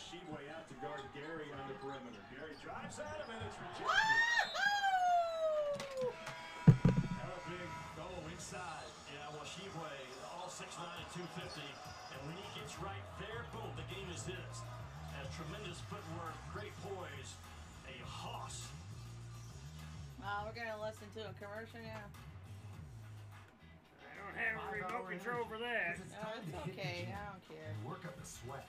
Tshiebwe out to guard Gary on the perimeter. Gary drives at him and it's rejected. Woo! A big goal inside. Yeah, well, Tshiebwe, all 6'9 and 250. And when he gets right there, boom, the game is his. Has tremendous footwork, great poise, a hoss. Oh, we're gonna listen to a commercial now. I don't have a remote control for that. No, it's okay. I don't care. work up a sweat.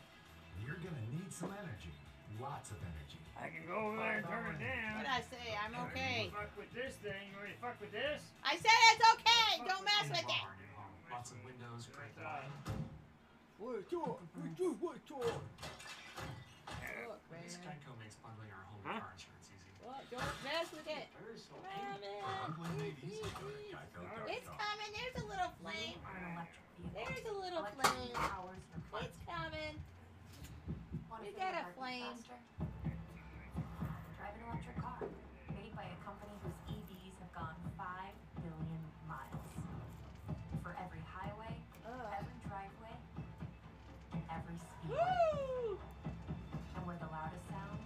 You're gonna need some energy. Lots of energy. I can go over there and turn it down. What down. I say? I'm okay. Fuck with this thing. You ready to fuck with this? I said it's okay. Don't mess with it. Lots of windows, great Uh, Wait, talk. Wait, wait. Look, This man. Geico makes bundling our home Huh? car insurance easy. Look, don't mess with it. Come on, man. It's coming. There's a little flame. on an electric vehicle. There's a little flame. powers your car. It's coming. Want we to got a heartbeat flame. Drive an electric car made by a company whose EVs have gone 5 billion miles. For every highway, Ugh. every driveway, and every speedway. And where the loudest sound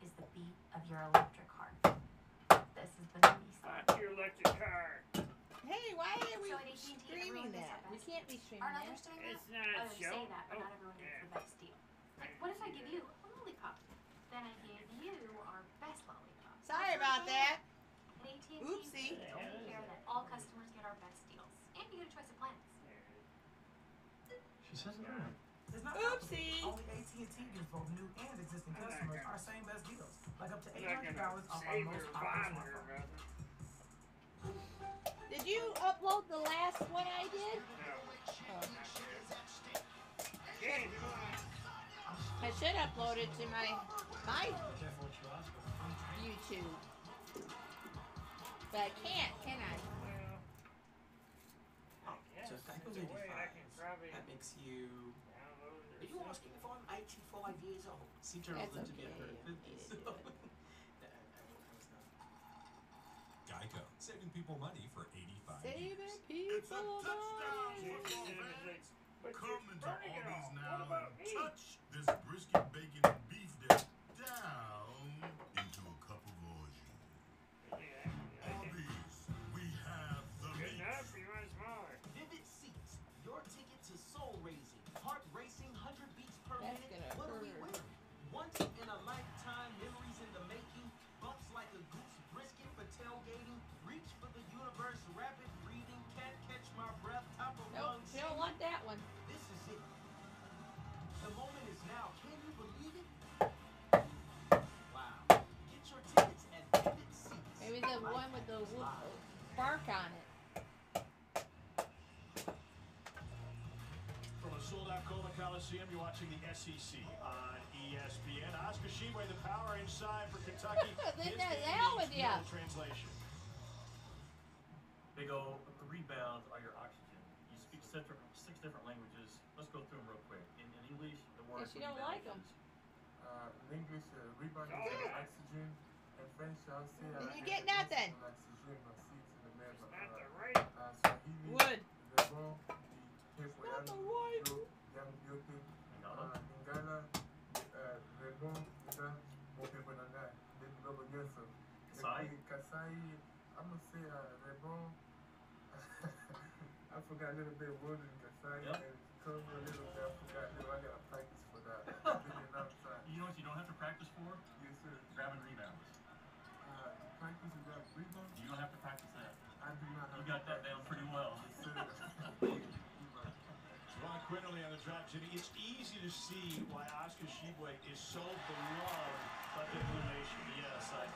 is the beat of your electric heart. This is the new Nissan. Your electric car. Hey, why are we So streaming that? that We can't be streaming Aren't that. others doing that? It's oh, not a show. say that, but Oh, not everyone gets yeah. the best deal. Like, what if I give you a lollipop? Then I give you our best lollipop. Sorry about that. fair. At AT&T, Oopsie. we take care that all customers get our best deals, and you get a choice of plans. She says no. It's not Oopsie. Only AT&T gives both new and existing I'm customers gonna- our same best deals, like up to I'm eight not hundred gonna dollars off our most popular bond smartphone. Did you upload the last one I did? No. Oh. Okay. I should upload it to my my YouTube. But I can't, can I? Well, Oh, yes, just there's Geico's a way I 85. can probably That makes you. Are you asking if I'm 85 years old? See, That's Charles lived to be okay. a I need to do it. Geico, saving people money for 85 Saving years. people money. Come into it Arby's now. And touch this brisket, bacon, the one with the wood, bark on it. From a sold-out Coleman Coliseum, you're watching the SEC on E ESPN. Oscar Tshiebwe, the power inside for Kentucky. Then His the hell with no ya. Translation. Big O, the rebounds are your oxygen. You speak six different, languages. Let's go through them real quick. In, in English, the word Guess you don't rebound like 'em. is, Uh, in English, uh, rebound Oh, is oxygen. In French, I'll say uh, Then you get nothing. Oxygen, uh, seeds in the It's middle, not the uh, right. uh, Swahili, Wood. Lebon, Not the Royal, right. Yo, Yambiote, Lingala. uh, Lingala, uh, Lebon, Ida, Mopeponanda, then Lobo Nyeso. Kasai. Kasai, I'm gonna say uh, Lebon. I forgot a little bit of word in Kasai Yep. and come a little bit. I forgot a little. I gotta practice for that. I've been outside. You know what you don't have to practice for? Yes, sir. Grabbing rebounds. Uh, practice is that rebound. You don't have to practice that. I do not have You got that down pretty well. Ron Quinerly on the drop, Jimmy. It's easy to see why Oscar Tshiebwe is so beloved by the Blue Nation. Yes, I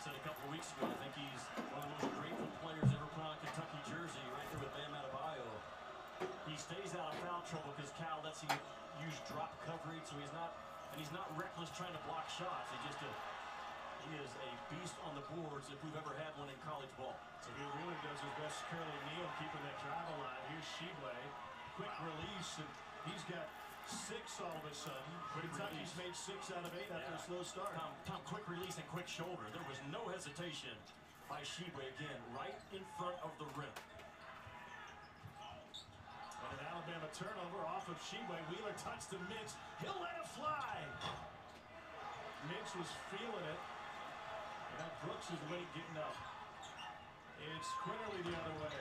said a couple weeks ago, I think he's one of the most grateful players ever put on a Kentucky jersey, right there with Bam Adebayo. He stays out of foul trouble because Cal lets him use drop coverage, so he's not, and he's not reckless trying to block shots. He just a, he is a beast on the boards if we've ever had one in college ball. So he really does his best. Curly Neal keeping that drive alive. Here's Tshiebwe. Quick release, and he's got six all of a sudden. Kentucky's made six out of eight after a slow start. Tom, Tom, quick release and quick shoulder. There was no hesitation by Tshiebwe again, right in front of the rim. And an Alabama turnover off of Tshiebwe. Wheeler touched the mix. He'll let it fly. defense was feeling it. And that Brooks is late getting up. It's Quinerly the other way.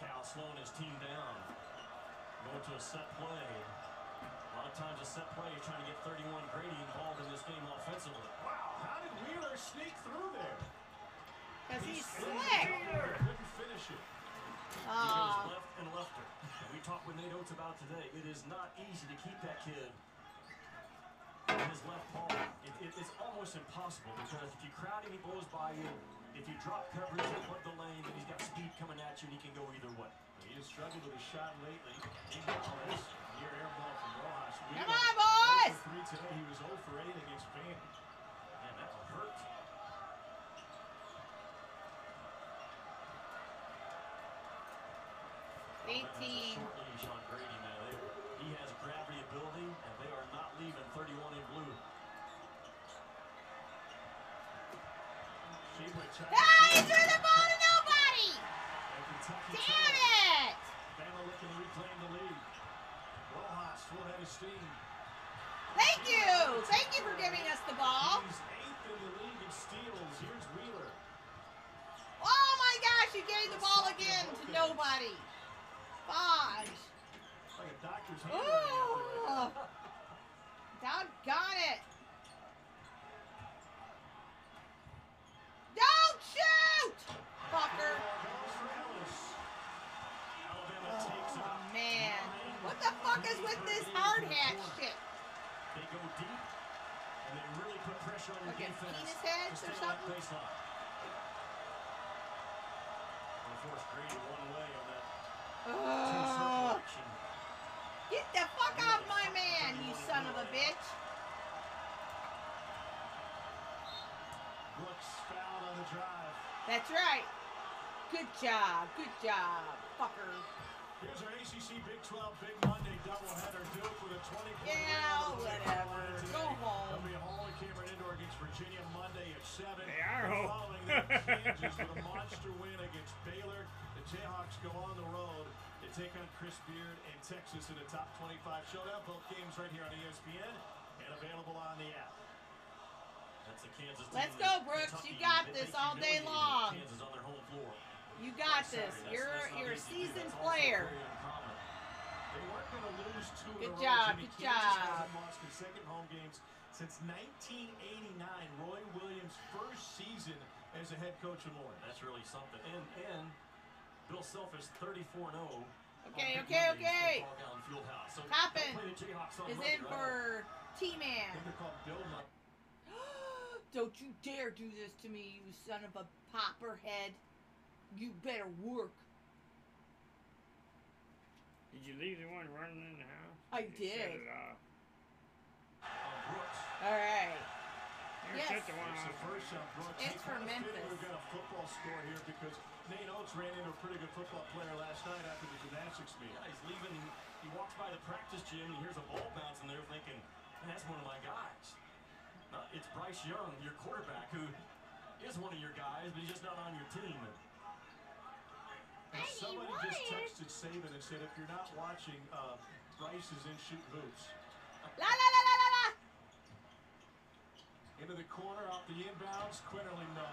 Cal slowing his team down. Going to a set play. A lot of times a set play, you're trying to get 31 Grady involved in this game offensively. Wow, how did Wheeler sneak through there? Because he's slick. Couldn't finish it. Ah. He goes Aw. left and lefter. And we talked with Nate Oats about today. It is not easy to keep that kid in his left palm. It, it, it's almost impossible because if you crowd him, he blows by you. If you drop coverage, he'll put the lane, and he's got speed coming at you, and he can go either way. He has struggled with his shot lately. He got this near air ball from Rojas. Come on, boys! 0 3 today. He was 0 for 8 against Vandy. Man, that will hurt. Alabama has a 18. short leash on Grady, man. They, he has gravity ability, and they are not leaving 31 in blue. Tshiebwe tries Ah, he threw the ball to nobody! Damn it! Bama looking to reclaim the lead. Rojas full head of steam. Thank you! Thank you for giving us the ball. He's eighth in the league in steals. Here's Wheeler. Oh my gosh, you gave the ball again to nobody. Fudge. Like a doctor's. Oh, doggone it. Don't shoot! Fucker. Goes for Ellis. Alabama takes it. Oh, man. What the fuck is with this hard hat shit? They go deep, and they really put pressure on your defense. penis heads or stay on that something? baseline. And force Grady one way on that action. Get the fuck off my man, you son of a bitch. Brooks fouled on the drive. That's right. Good job. Good job, fucker. Here's our ACC Big 12 Big Monday doubleheader. Duke with a 20 point Yeah, whatever. Go home. They'll be at home at Cameron Indoor against Virginia Monday at 7. They are home. Following that, Kansas with a monster win against Baylor. The Jayhawks go on the road to take on Chris Beard and Texas in a top 25 showdown. Both games right here on ESPN and available on the app. That's the Kansas team Let's that go, Brooks. You got they- this all day long. Kansas on their home floor. You got this. You're you're a easy to do. seasoned player. very uncommon. They weren't going to lose two Good in a row. job, good job. hasn't lost consecutive home games since 1989. Roy Williams' first season as a head coach of Orange. That's really something. And and Bill Self is 34-0. Okay, okay, okay. at Ball Gown Fieldhouse. So Toppin they'll play the Jayhawks on Is in for I T-Man. think they're called Bill Mike. Don't you dare do this to me, you son of a popperhead. You better work. Did you leave the one running in the house? I You did. Shut it off. On Brooks. All right. Here, Yes. the one It's the first on Brooks. It's for Memphis. We've got a football score here because Nate Oats ran into a pretty good football player last night after the gymnastics meet. Yeah, he's leaving. He walks by the practice gym and he hears a ball bouncing there, thinking, that's one of my guys." Uh, it's Bryce Young, your quarterback, who is one of your guys, but he's just not on your team. And somebody just texted Saban and said, if you're not watching, uh, Bryce is in shoot boots. La la la la la la. Into the corner, off the inbounds, Quinerly no.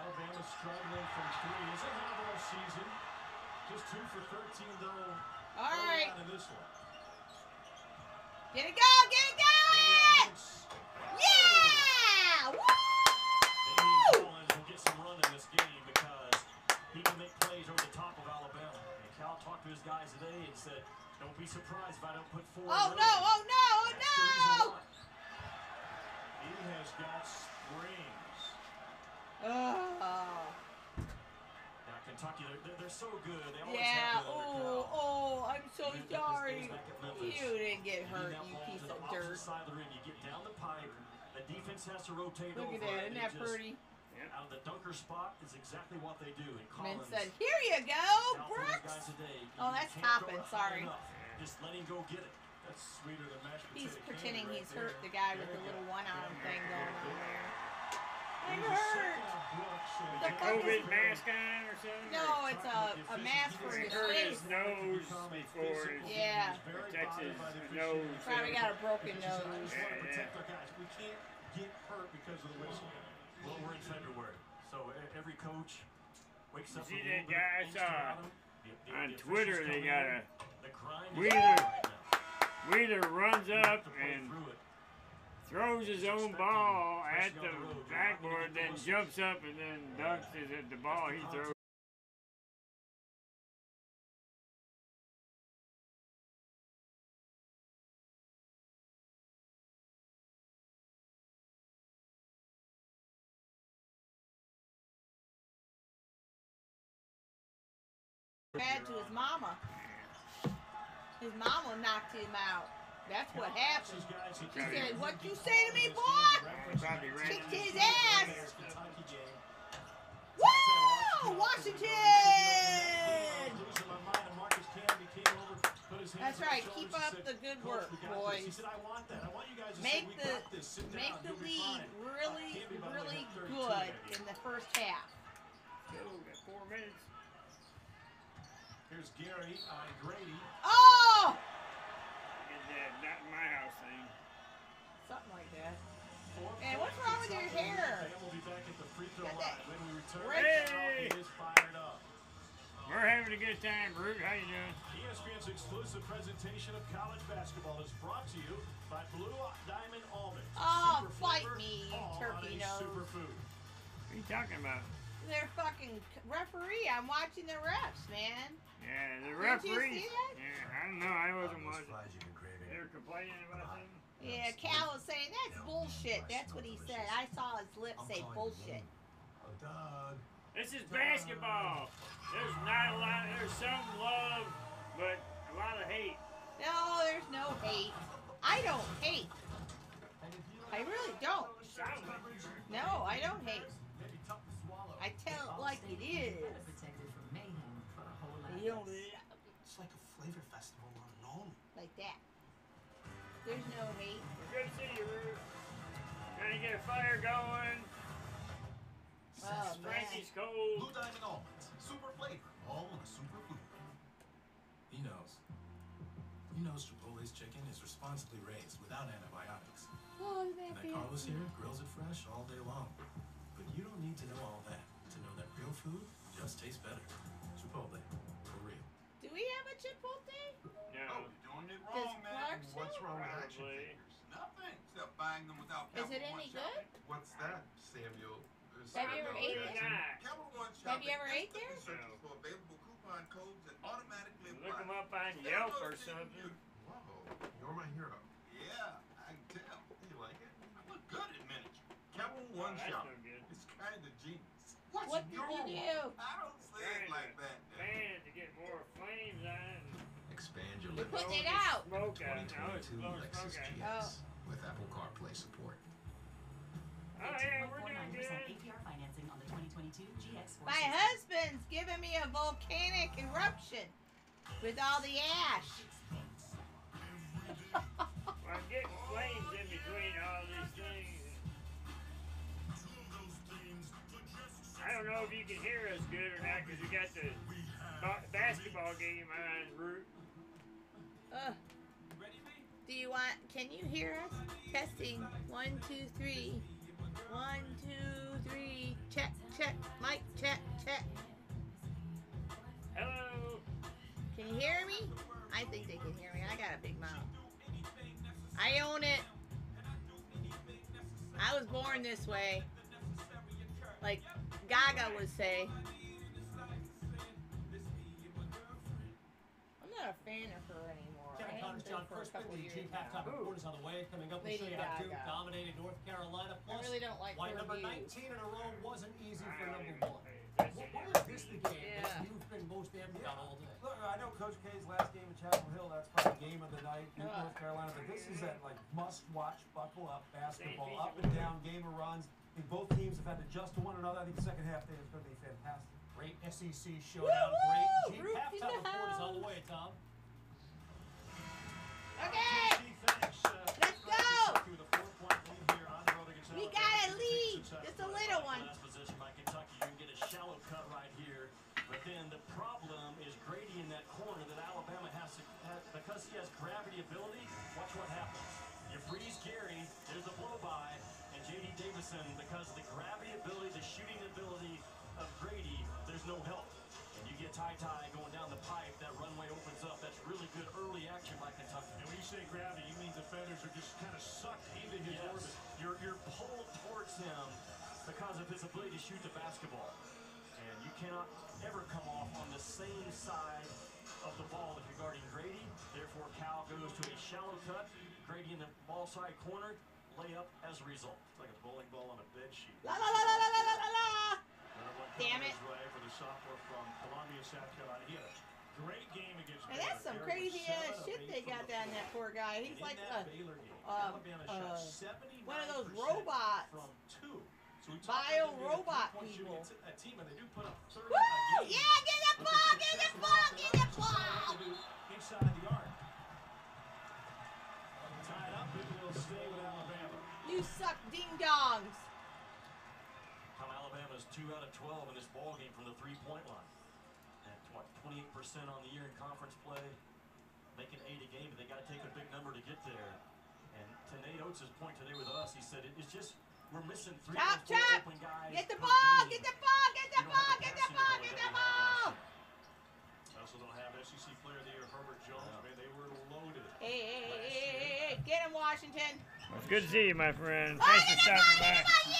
Alabama struggling from three. Isn't have all season. Just two for 13 though. All right. on in this one. Get it go, get it going! To his guys today and said, "Don't be surprised if I don't put four." Oh no, oh no, oh no! He has got springs. Oh. Now, Kentucky, they're, they're, they're so good. They always Yeah, have under oh, oh, I'm so You sorry. days back at Memphis. You didn't get hurt, you piece of dirt. side of the ring. You get down the pipe. The defense has to rotate Look over. at that, isn't that just- pretty? Out of the dunker spot is exactly what they do. And And Collins. then said, here you go, Cal told his Brooks. today, Oh, that's can't Toppin, sorry. Just let him go get it. That's sweeter than mashed potato He's pretending right he's there. hurt the guy with the you little one arm thing going on there. I'm There's a second hurt. on Brooks, and The COVID mask on or something? No, it's a, a mask for his Or face. his nose nose before his- Yeah. He's protects his nose. Probably got a broken He just, I nose. want to Yeah, protect our guys. We can't get hurt because of the whistle. Well, we're in February, so every coach wakes up see a that little bit guy I of angst saw around him. The- the- on the Twitter, they got a the grind is Wheeler- right. Wheeler runs up and throws his own ball at the on the road, you're not gonna backboard, then jumps up and then dunks it at the ball. he throws. Bad to his mama. His mama knocked him out. That's what happened. She said, "What you say to me, boy?" Kicked his ass. Woo! Washington! That's right. Keep up the good work, we got this." He boys. said, "I want that. I want you guys to Make the make the lead really, really good in the first half. Four minutes. Here's Gary on Grady. Oh! Get that not in my house thing. Something like that. Four Man, what's wrong with your up to hair? Bam will be back at the free throw line when we return. red- Hey! He is fired up. We're having a good time, Root. How you doing? ESPN's exclusive presentation of college basketball is brought to you by Blue Diamond Almonds. Oh, Super fight flavor, me, you turkey on a nose. Superfood. What are you talking about? They're fucking referee. I'm watching the refs, man. Yeah, the Didn't you referee. see that? Yeah, I don't know. I wasn't watching. flies you've been craving. They were complaining about something. Yeah, Cal was saying that's bullshit. That's what he said. I saw his lips say bullshit. Oh, Doug. This is basketball. There's not a lot. There's some love, but a lot of hate. No, there's no hate. I don't hate. I really don't. No, I don't hate. I tell it like it is. You don't less. love it It's like a flavor festival on an own. like that. There's no hate. Good to see you, Root. Trying to get a fire going. Oh. Frankie's cold. Blue Diamond Almonds. Super flavor. All in a super food. He knows. He knows Chipotle's chicken is responsibly raised without antibiotics. Oh, And that that. Carlos here grills it fresh all day long. But you don't need to know all that to know that real food just tastes better. Chipotle, for real. Do we have a Chipotle? No. Oh, you're doing it Does wrong, man. Clark What's sell? wrong with action Probably. figures? Nothing. Except buying them without Is Capital it One any shopping. What's that, Samuel? Uh, Have you ever Samuel ate there? not. Capital One Have you ever ate instantly there? searches for available coupon codes and automatically Look apply. them up on Download Yelp or to your something. computer. Whoa, you're my hero. Yeah, I can tell. You like it? I look good in miniature. Capital Oh, One that's no shopping. good. It's kind of genius. What's What did your you do? I don't say it like that. Dad. fan it to get more flames on. Expand your You're living it out. Smoke out. Now it's 2022 blowing Lexus smoke out. GX with Apple CarPlay support. Oh yeah, we're doing 2.49% good. APR financing on the 2022 GX My husband's giving me a volcanic eruption with all the ash. I'm getting flames in between all these things. I don't know if you can hear us good or not because we got the ba- basketball game on route. Ugh. Do you want? Can you hear us? Testing. One, two, three. One, two, three. Check, check. Mic, check, check. Hello. Can you hear me? I think they can hear me. I got a big mouth. I own it. I was born this way. Like Gaga would say. Not a fan of her anymore. Kevin haven't Connors, John for a Kirschman, couple the years Chief now. halftime report is on the way. Coming up, we'll Lady show you how Duke dominated North Carolina. I Plus, really don't like why number views. 19 in a row wasn't easy for don't number one. pay What, to what her is this the game Yeah. that you've been most amped about all day? Look, I know Coach K's last game in Chapel Hill, that's probably game of the night, Duke, Ugh. North Carolina, but this is that like must-watch, buckle up basketball, up and down, game of runs. I think both teams have had to adjust to one another. I think the second half there is going to be fantastic. Great SEC showdown. Woo-woo! Great G halftime yeah. report is on the way, Tom. Okay. Uh, Let's go. We got a lead. Just a little one. Last position by Kentucky. You can get a shallow cut right here. But then the problem is Grady in that corner that Alabama has to, because he has gravity ability, watch what happens. You freeze Gary, there's a blow by, and J.D. Davison, because of the gravity ability, the shooting ability, of Grady, there's no help. And you get TyTy going down the pipe, that runway opens up. That's really good early action by Kentucky. And when you say gravity, you mean defenders are just kind of sucked into his yes. orbit. You're, you're pulled towards him because of his ability to shoot the basketball. And you cannot ever come off on the same side of the ball if you're guarding Grady. Therefore, Cal goes to a shallow cut. Grady in the ball side corner, layup as a result. It's like a bowling ball on a bed sheet. La la la la la la la la! Damn it. for the sophomore from Columbia, South Carolina. He had a great game against And that's some crazy ass shit they got down that poor guy. He's like a, um, uh, one of those robots. from two. So we Bio about them being a robot people. a team, and they do put up 30 Woo! Yeah, get the ball, get the ball, get the own, so it's ball. something to do Inside the arc. Tied up, it will stay with Alabama. You suck ding dongs. Tom Alabama's 2 out of 12 in this ball game from the three-point line. At what, 28% on the year in conference play, making eight a game, but they got to take a big number to get there. And to Nate Oats' point today with us, he said it's just we're missing three Chop, or chop. open guys. Get the ball, game. get the ball, get the You don't ball, get the ball, get the we had last ball. year. They also don't have SEC player of the year Herbert Jones. Man, they were loaded. Hey, hey, hey, hey, hey, hey, get him, Washington. Well, it's good to see you, my friend. Oh, Thanks for stopping by.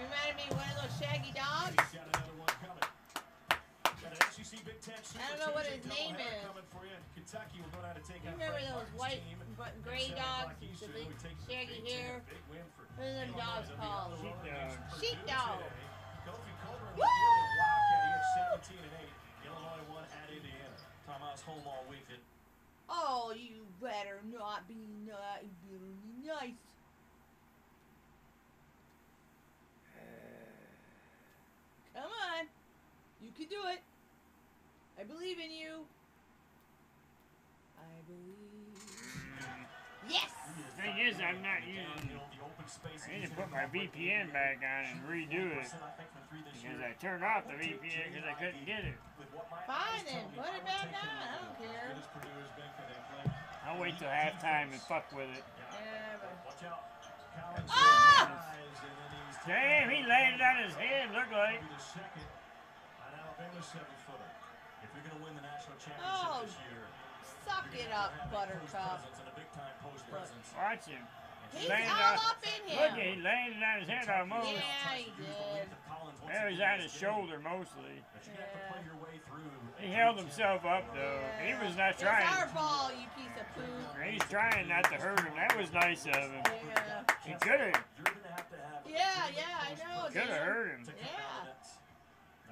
Reminded me of one of those shaggy dogs. I don't know what his name is. Kentucky will go down to take you remember those white but gray dogs with the shaggy hair? What are them dogs called? Sheep dog. Kofi Woo! And Oh, you better not be, not, be nice Come on. You can do it. I believe in you. I believe. Yes! The thing is, I'm not using I need to put my VPN back on and redo it. Because I turned off the VPN because I couldn't get it. Fine then, put it back on. I don't care. I'll wait till halftime and fuck with it. Yeah, but... Ah! Damn, he laid on his head, look like. The second on Alabama's seven-footer. If you're going to win the national championship oh, this year, suck it up, Buttercup. Watch him. He's landed all on, up in here. Look, he landed on his head almost. Yeah, he did. There was on his shoulder mostly. Yeah. He held himself up, though. Yeah. He was not trying. It's our ball, you piece of poo. He's trying not to hurt him. That was nice of him. Yeah. He could have. Yeah, yeah, I know. Could have hurt him. Yeah.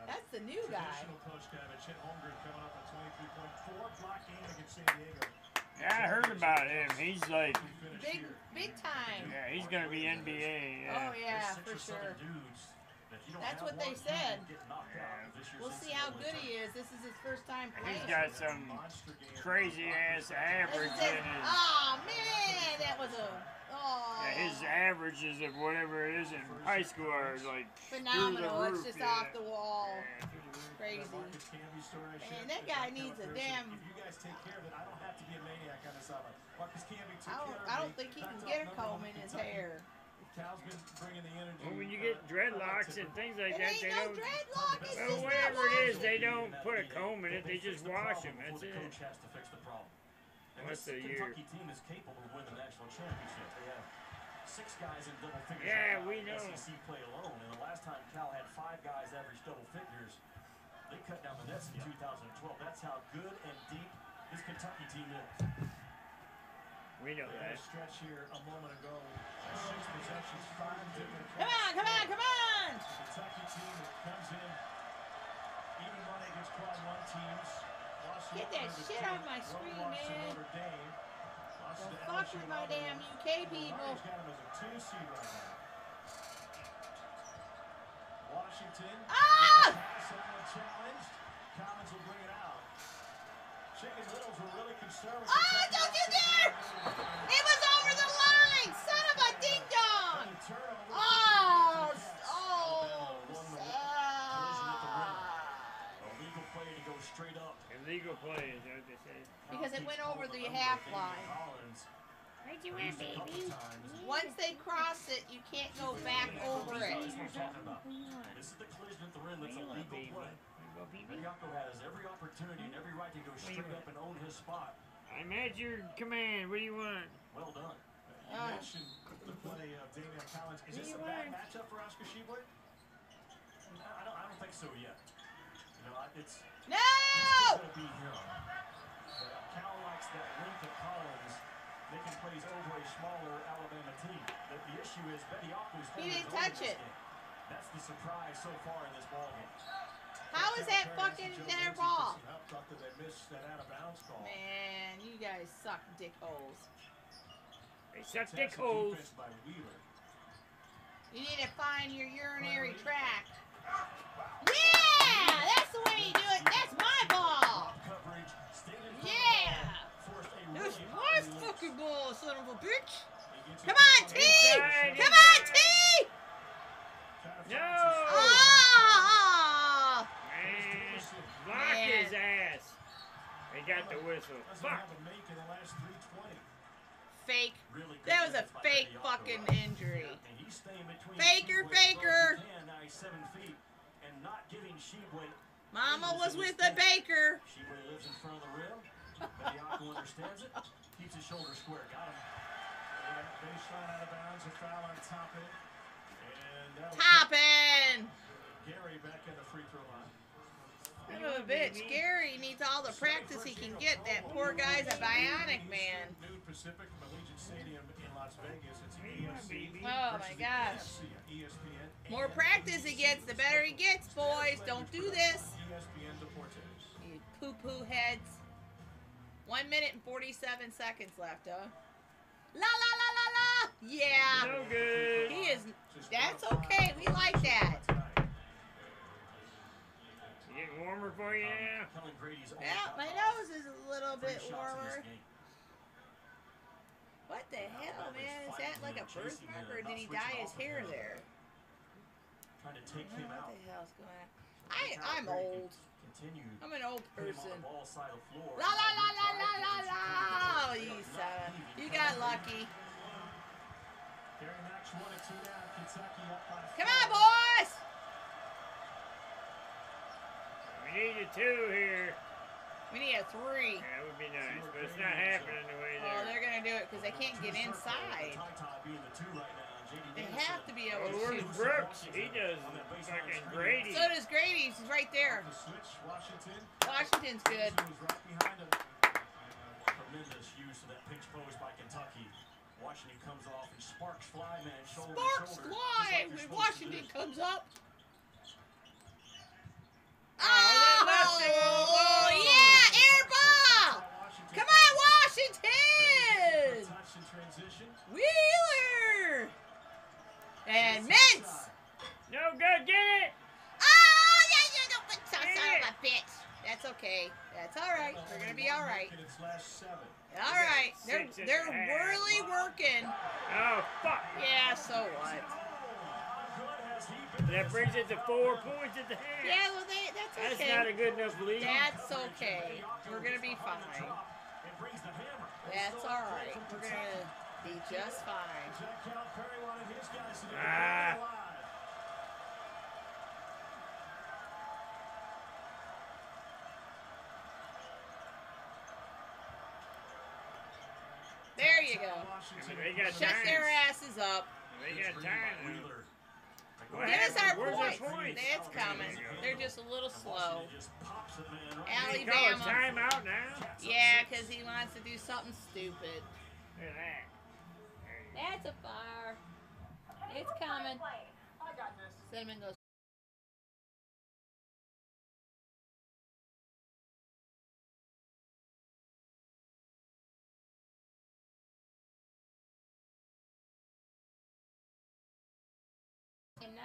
That's the new guy. Yeah, I heard about him. He's like big big time. yeah, he's gonna be NBA. Oh Yeah. yeah, for six or seven sure. dudes that you don't That's have what they said. you get knocked out of this year's We'll see how NCAA good he is. This is his first time He's playing. got some crazy ass This average in it. his. Oh man, that was a oh Yeah, his averages of whatever it is in high school are like phenomenal. through the It's just yeah. off the wall. Yeah, through the roof. Crazy. Marcus Camby story I Man, that guy needs a damn- If you guys take care of it, I don't have to be a maniac on this island. Marcus Camby took I don't, I don't think he can get a comb in his hair. Cal's been bringing the energy. Well, when you uh, get dreadlocks and things like It that, they no don't. Well, whatever it is, they don't put a comb in it. They just wash them. That's before the it. coach has to fix the problem. And Once this a year. Kentucky team is capable of winning the national championship. They have six guys in double figures. Yeah, right now we in know. SEC play alone. And the last time Cal had five guys average double figures, they cut down the nets in 2012. That's how good and deep this Kentucky team is. We know They had a that. stretch here a moment ago. Six possessions, five different. Come on, come on, come on! Kentucky team that comes in even money against quad one teams. Get that shit off my screen, man. Notre Dame. Lost Well, to fuck with my damn UK people. Ryan's got him as a two seed right now. Washington. Ah! Challenged. Collins will bring it out. Chicken Littles were really conservative. Ah, don't you dare! It was over the line! Son of a ding dong! Oh, oh, Illegal play to go straight up. Illegal play, is that what they say? Because it went over the half line. Collins. Where'd you Used a couple times. Once they cross it, you can't go back over it. That's what I'm talking about. This is the collision at the rim. That's a legal play. Bediako has every opportunity and every right to go straight up and own his spot. I'm at your command. What do you want? Well done. Uh, you mentioned the play of Daimion Collins. Is this a bad matchup for Oscar Tshiebwe? I don't, I don't think so yet. You know, it's No! it's going to be him. But Cal likes that length of Collins making plays over a smaller Alabama team. The, the issue is Bediako's He holding didn't touch it. game. That's the surprise so far in this ballgame. How is that fucking their ball? That they missed that out of bounds call. Man, you guys suck dick holes. They suck dick holes. defense by Wheeler. You need to find your urinary tract. Yeah! That's the way you do it. That's my ball. Coverage, stayed in front of the Yeah! That's my fucking ball, son of a bitch. Come on. T! Come on, T! No! Ah! Man, block Man. his ass. They got the whistle. Fuck. have a make in the last 320. Fake. That was a fake fucking injury. And he's Faker, Tshiebwe as far faker. as he can. Now he's seven feet and not giving Tshiebwe. Mama was with the baker. Tshiebwe lives in front of the rim. Bediako understands it. Keeps his shoulder square. Got him. Yeah, baseline out of bounds, a foul on top it. And that'll Toppin'. Gary back in the free throw line. Son of a bitch. Gary needs all the practice he can get. That poor guy's a bionic man. Noon Pacific from Allegiant Stadium in Las Vegas. It's EFC. Oh my gosh. ESPN. More practice he gets, the better he gets, boys. Don't do this. ESPN Deportes. You poo poo heads. One minute and 47 seconds left, huh? La la la la la! Yeah! No good. He is. That's okay. We like that. Warmer for you now? Kellan Grady's only Yeah, my nose is a little bit shots in this warmer. What the hell, man? Is that like a birthmark or did he dye his hair there? Trying to take him out. what the hell's going on. I, I'm old. Continue. I'm an old Put him on person. ball side of floor. La la la la la la la! Oh, you son. You got lucky. Gary Knox one and two down. Kentucky up by Come on, boys! We need a two here. We need a three. That would be nice, but it's not happening the way Oh, they're. they're gonna do it because they can't get inside. TyTy being the two right now. JD They have to be able Oh, to where's shoot. Brooks? He does fucking Grady. So does Grady. He's right there. The switch, Washington. Washington's good. Who's right behind him. Tremendous use of that pinch post by Kentucky. Washington comes off and sparks fly, man, shoulder Sparks fly when Washington comes up. Oh, they left. Oh, yeah, air ball! Washington. Come on, Washington! touch and transition. Wheeler! And Mintz! No good, get it! Oh, yeah, you don't put son of a bitch. That's okay. That's all right. We're gonna be all right. In its last seven. All right. They're they're a really working. Oh, fuck. Yeah. So what? That brings it to four points at the half. Yeah. Well, they, that's That's not a good enough lead. That's okay. We're gonna be fine. It brings the hammer. That's all right. We're gonna be just fine. Jack Calipari wanted his guys to get Ah. There you go. They got Shut their asses up. They got time. Wheeler. Give us our happened? Where's points. our points? It's coming. They're just a little slow. Washington just pops it, man, right They call a Alabama. timeout now? Yeah, because he wants to do something stupid. Look at that. That's a fire. It's coming. Cinnamon goes.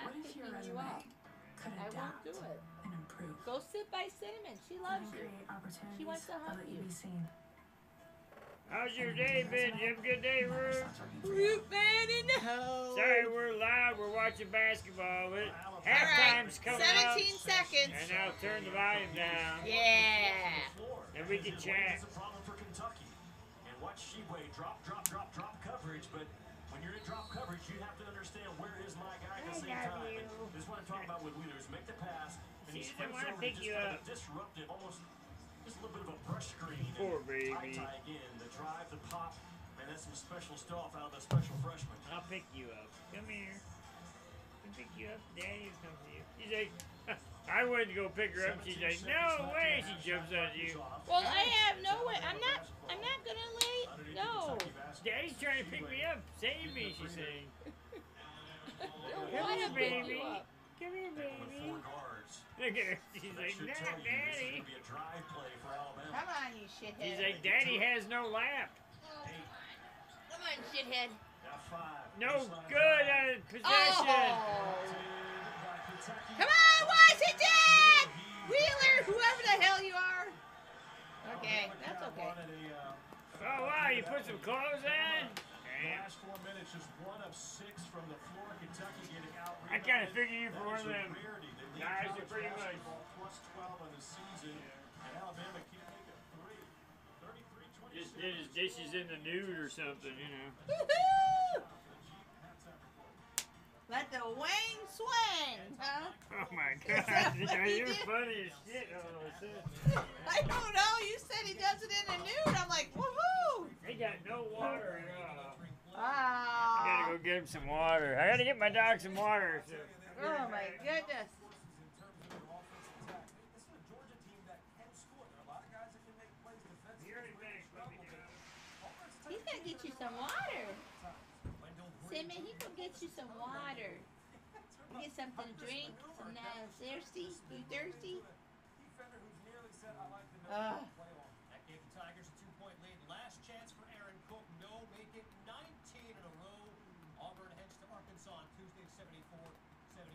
What if picking your you resume up. could I won't adapt do it. and improve? Go sit by Cinnamon. She loves and you. create opportunities She wants to that hug let you you. be seen. How's your day been? You have a good day, Root? Root man in the hole. Sorry we're loud. We're watching basketball. But All right, halftime's coming up. 17 seconds. And I'll turn the volume down. Yeah. And we can chat. It's a problem for Kentucky. And watch Tshiebwe drop, drop, drop, drop coverage. But the same love time. you. And this is what I'm talking about with Wheelers. Make the pass. And he See, I sprints wanna over pick to you just kind up. of disruptive, almost just a little bit of a brush screen. And Poor baby. TyTy again. The drive, the pop. And that's some special stuff out of the special freshman. I'll pick you up. Come here. I'll pick you up. Daddy will come to you. She's like, I went to go pick her up. She's like, no way. She jumps on you. Well, I have no way. I'm not. I'm not gonna lay. No. Daddy's trying to pick me up. Save me, she's saying. I Come here, baby. Come here, baby. Four. Look at her. She's like, should nah, tell you this is daddy. going to be a drive play for Alabama. Come on, you shithead. She's like, daddy has no lap. Come on, shithead. Now five. No good uh, on oh. possession. Oh. Come on, Washington! Wheeler, whoever the hell you are. Okay, that's okay. Uh, oh, wow, you put some clothes on? Damn. Last four minutes, just one of six from the floor. Kentucky getting out. I kind of figured you for one of them Rarity. They lead guys college are pretty much. plus 12 on the season, and Alabama can't make a three. 33 Just did his dishes in the nude or something, you know. Woohoo! Let the wing swing, huh? Oh my Is that god, what you're did? funny as shit all of a sudden. I don't know. You said he does it in the nude. I'm like, woohoo! They got no water at all. I Ah. gotta go get him some water. I gotta get my dog some water. So. Oh my goodness. He's gonna get you some water. Simon, he gonna get you some water. Get something to drink. Some now thirsty. You thirsty? Ugh. That gave the Tigers a two-point lead. Last chance for Aaron Cook. No, make it 19 in a row. Auburn heads to Arkansas on Tuesday, 74-72.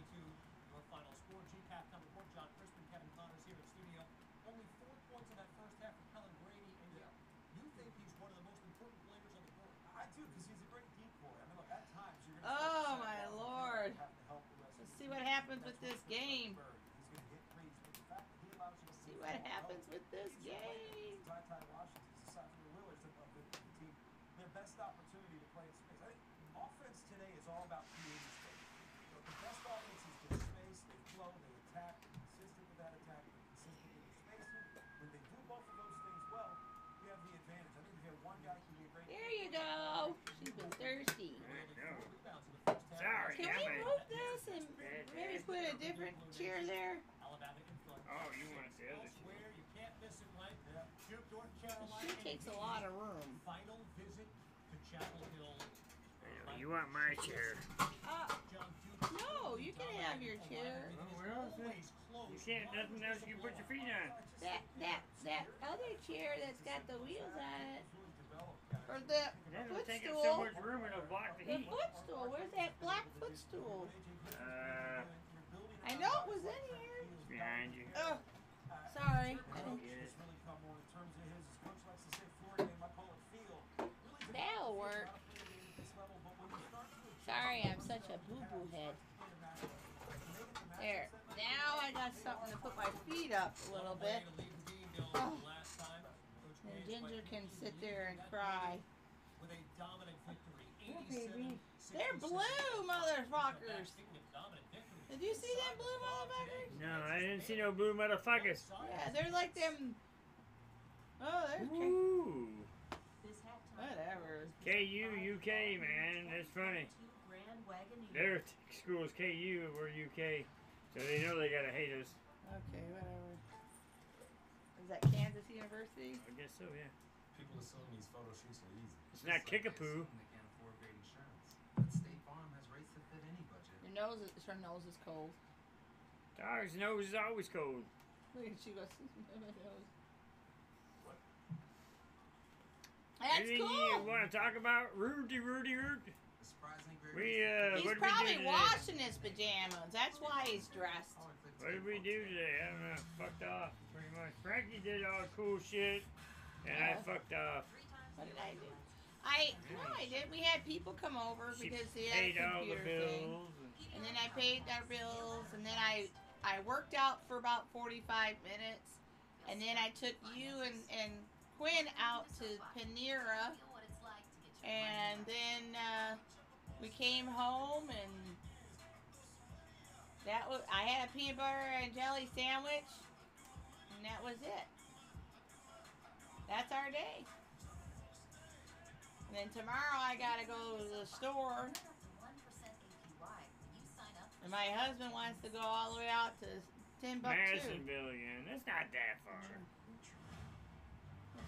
Your final score. GCAP come report. John Crispin, Kevin Connors here in studio. Only four points in that first half for Kellan Grady. And you think he's one of the most important players on the board? I do, because he's a great decoy. I mean, look, at times you're Oh my lord. Let's see what happens with this game. See what happens with this game. Ty Ty Washington, aside from the Willards of the, the team, their best opportunity to play in space. I think offense today is all about creating space. So the best offense is their space, they flow, they attack, they're consistent with that attack, they're consistent with their spacing. When they do both of those things well, you have the advantage. I think if you have one guy who can be a great There you go. She's been thirsty. Sorry, Can damn we it. move this and maybe put a different chair there? Oh, you want to the other Elsewhere, you can't miss it, right? Duke, North Carolina. She takes a lot of room. Final visit to Chapel Hill. You want my chair. Uh, no, you can have your chair. You can't, nothing else you can put your feet on. That that that other chair that's got the wheels on it, or the take up so footstool. much room it'll block the The heat. footstool. Where's that black footstool? Uh, I know it was in here. it's behind you. Oh, sorry. I Don't get it. really come on in terms of his, as coach likes to say, floor game, I call it feel. Really That'll work. this level, but when you start to Sorry, I'm such a boo boo head. There. Now I got something to put my feet up a little bit. Oh. And Ginger can sit there and cry. With a dominant victory. Yeah, baby. They're blue motherfuckers. Did you see them blue motherfuckers? No, I didn't see no blue motherfuckers. Yeah, they're like them. Oh, they're Ooh. This whatever. KU, UK, man. That's funny. Two Grand Wagoneer. Their school's KU, we're UK. So they know they gotta hate us. Okay, whatever. Is that Kansas University? I guess so, yeah. People assume these photo shoots are easy. It's not Just like they Kickapoo. They can't afford great insurance. But State Farm has rates that fit any budget. Your nose is her nose is cold. Dog's nose is always cold. Look at you, goes. my nose. That's Anything cool. you want to talk about? Rudy, Rudy, Rudy. The surprisingly We uh, He's what did we probably do today? washing his pajamas. That's why he's dressed. What did we do today? I don't know. Fucked off pretty much. Frankie did all the cool shit, and I fucked off. What did I do? I no, I did. We had people come over She because they had paid a all the computer thing, bills. and then I paid their bills, and then I I worked out for about forty five minutes, and then I took you and and Quinn out to Panera, and then uh, we came home and that was I had a peanut butter and jelly sandwich, and that was it. That's our day. And then tomorrow I gotta go to the store. And my husband wants to go all the way out to Timbuktu. Madisonville again. That's not that far.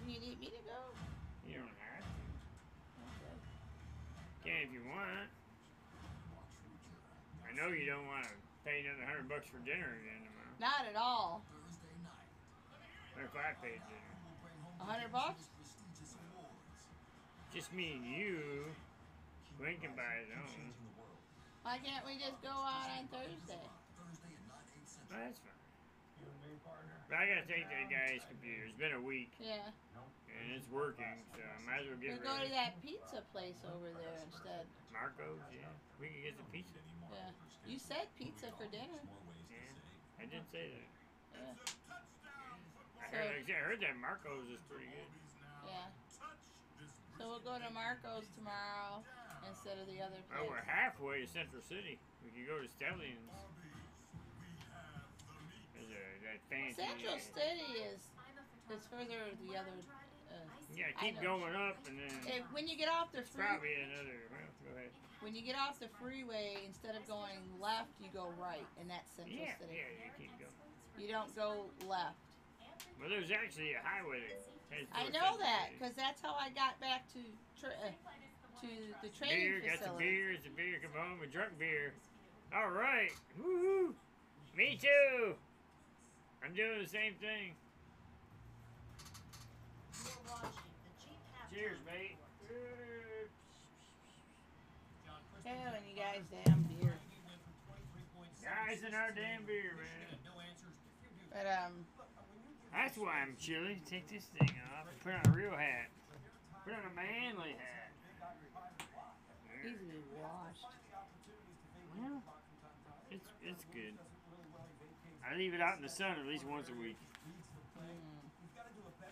Do you need me to go? Can if you want. I know you don't want to pay another hundred bucks for dinner again tomorrow. Not at all. What if I paid dinner? A hundred bucks? Just me and you. Glenn can buy his own. Why can't we just go out on Thursday? Oh, that's fine. But I gotta take that guy's computer. It's been a week Yeah. And it's working, so I might as well get We'll go to that pizza place over there instead. Marco's, yeah. We can get some pizza. Yeah. You said pizza for dinner. Yeah, I did say that. Yeah. I heard, I heard that Marco's is pretty good. Yeah. So we'll go to Marco's tomorrow instead of the other Oh, place. we're halfway to Central City. We could go to Stellian's. There's a, that fancy. Central City is is further the other. Yeah, keep going up and then. If, when you get off the It's free, probably another. Well, go ahead. when you get off the freeway, instead of going left, you go right, and that's Central Yeah, City. yeah, you keep going. You don't go left. Well, there's actually a highway that I know that because that's how I got back to tra- uh, to the training Beer, got the facility. beer, it's a beer, come home, a drunk beer. All right, woohoo! Me too. I'm doing the same thing. Cheers, mate. Oh, and you guys damn beer. Guys in our damn beer, man. But um, That's why I'm chilly. Take this thing off and put on a real hat. Put on a manly hat. Easily washed. Well, it's it's good. I leave it out in the sun at least once a week.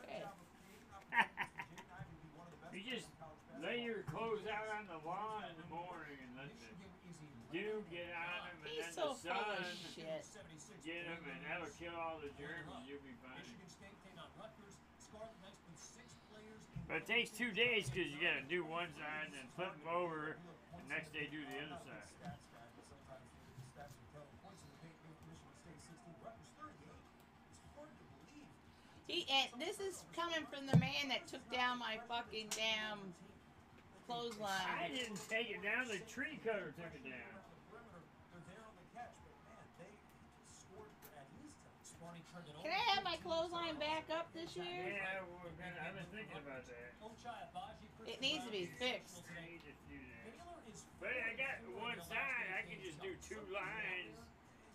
Okay. you just lay your clothes out on the lawn in the morning and let the dew get on them, and He's then so the full of sun shit. get them, and that'll kill all the germs. and You'll be fine. But it takes two days because you gotta do one side and then flip them over, and next day do the other side. He and this is coming from the man that took down my fucking damn I didn't take it down. The tree cutter took it down. Can I have my clothesline back up this year? Yeah, we're gonna, I've been thinking about that. It needs to be fixed. I need to do that. But I got one side. I can just do two lines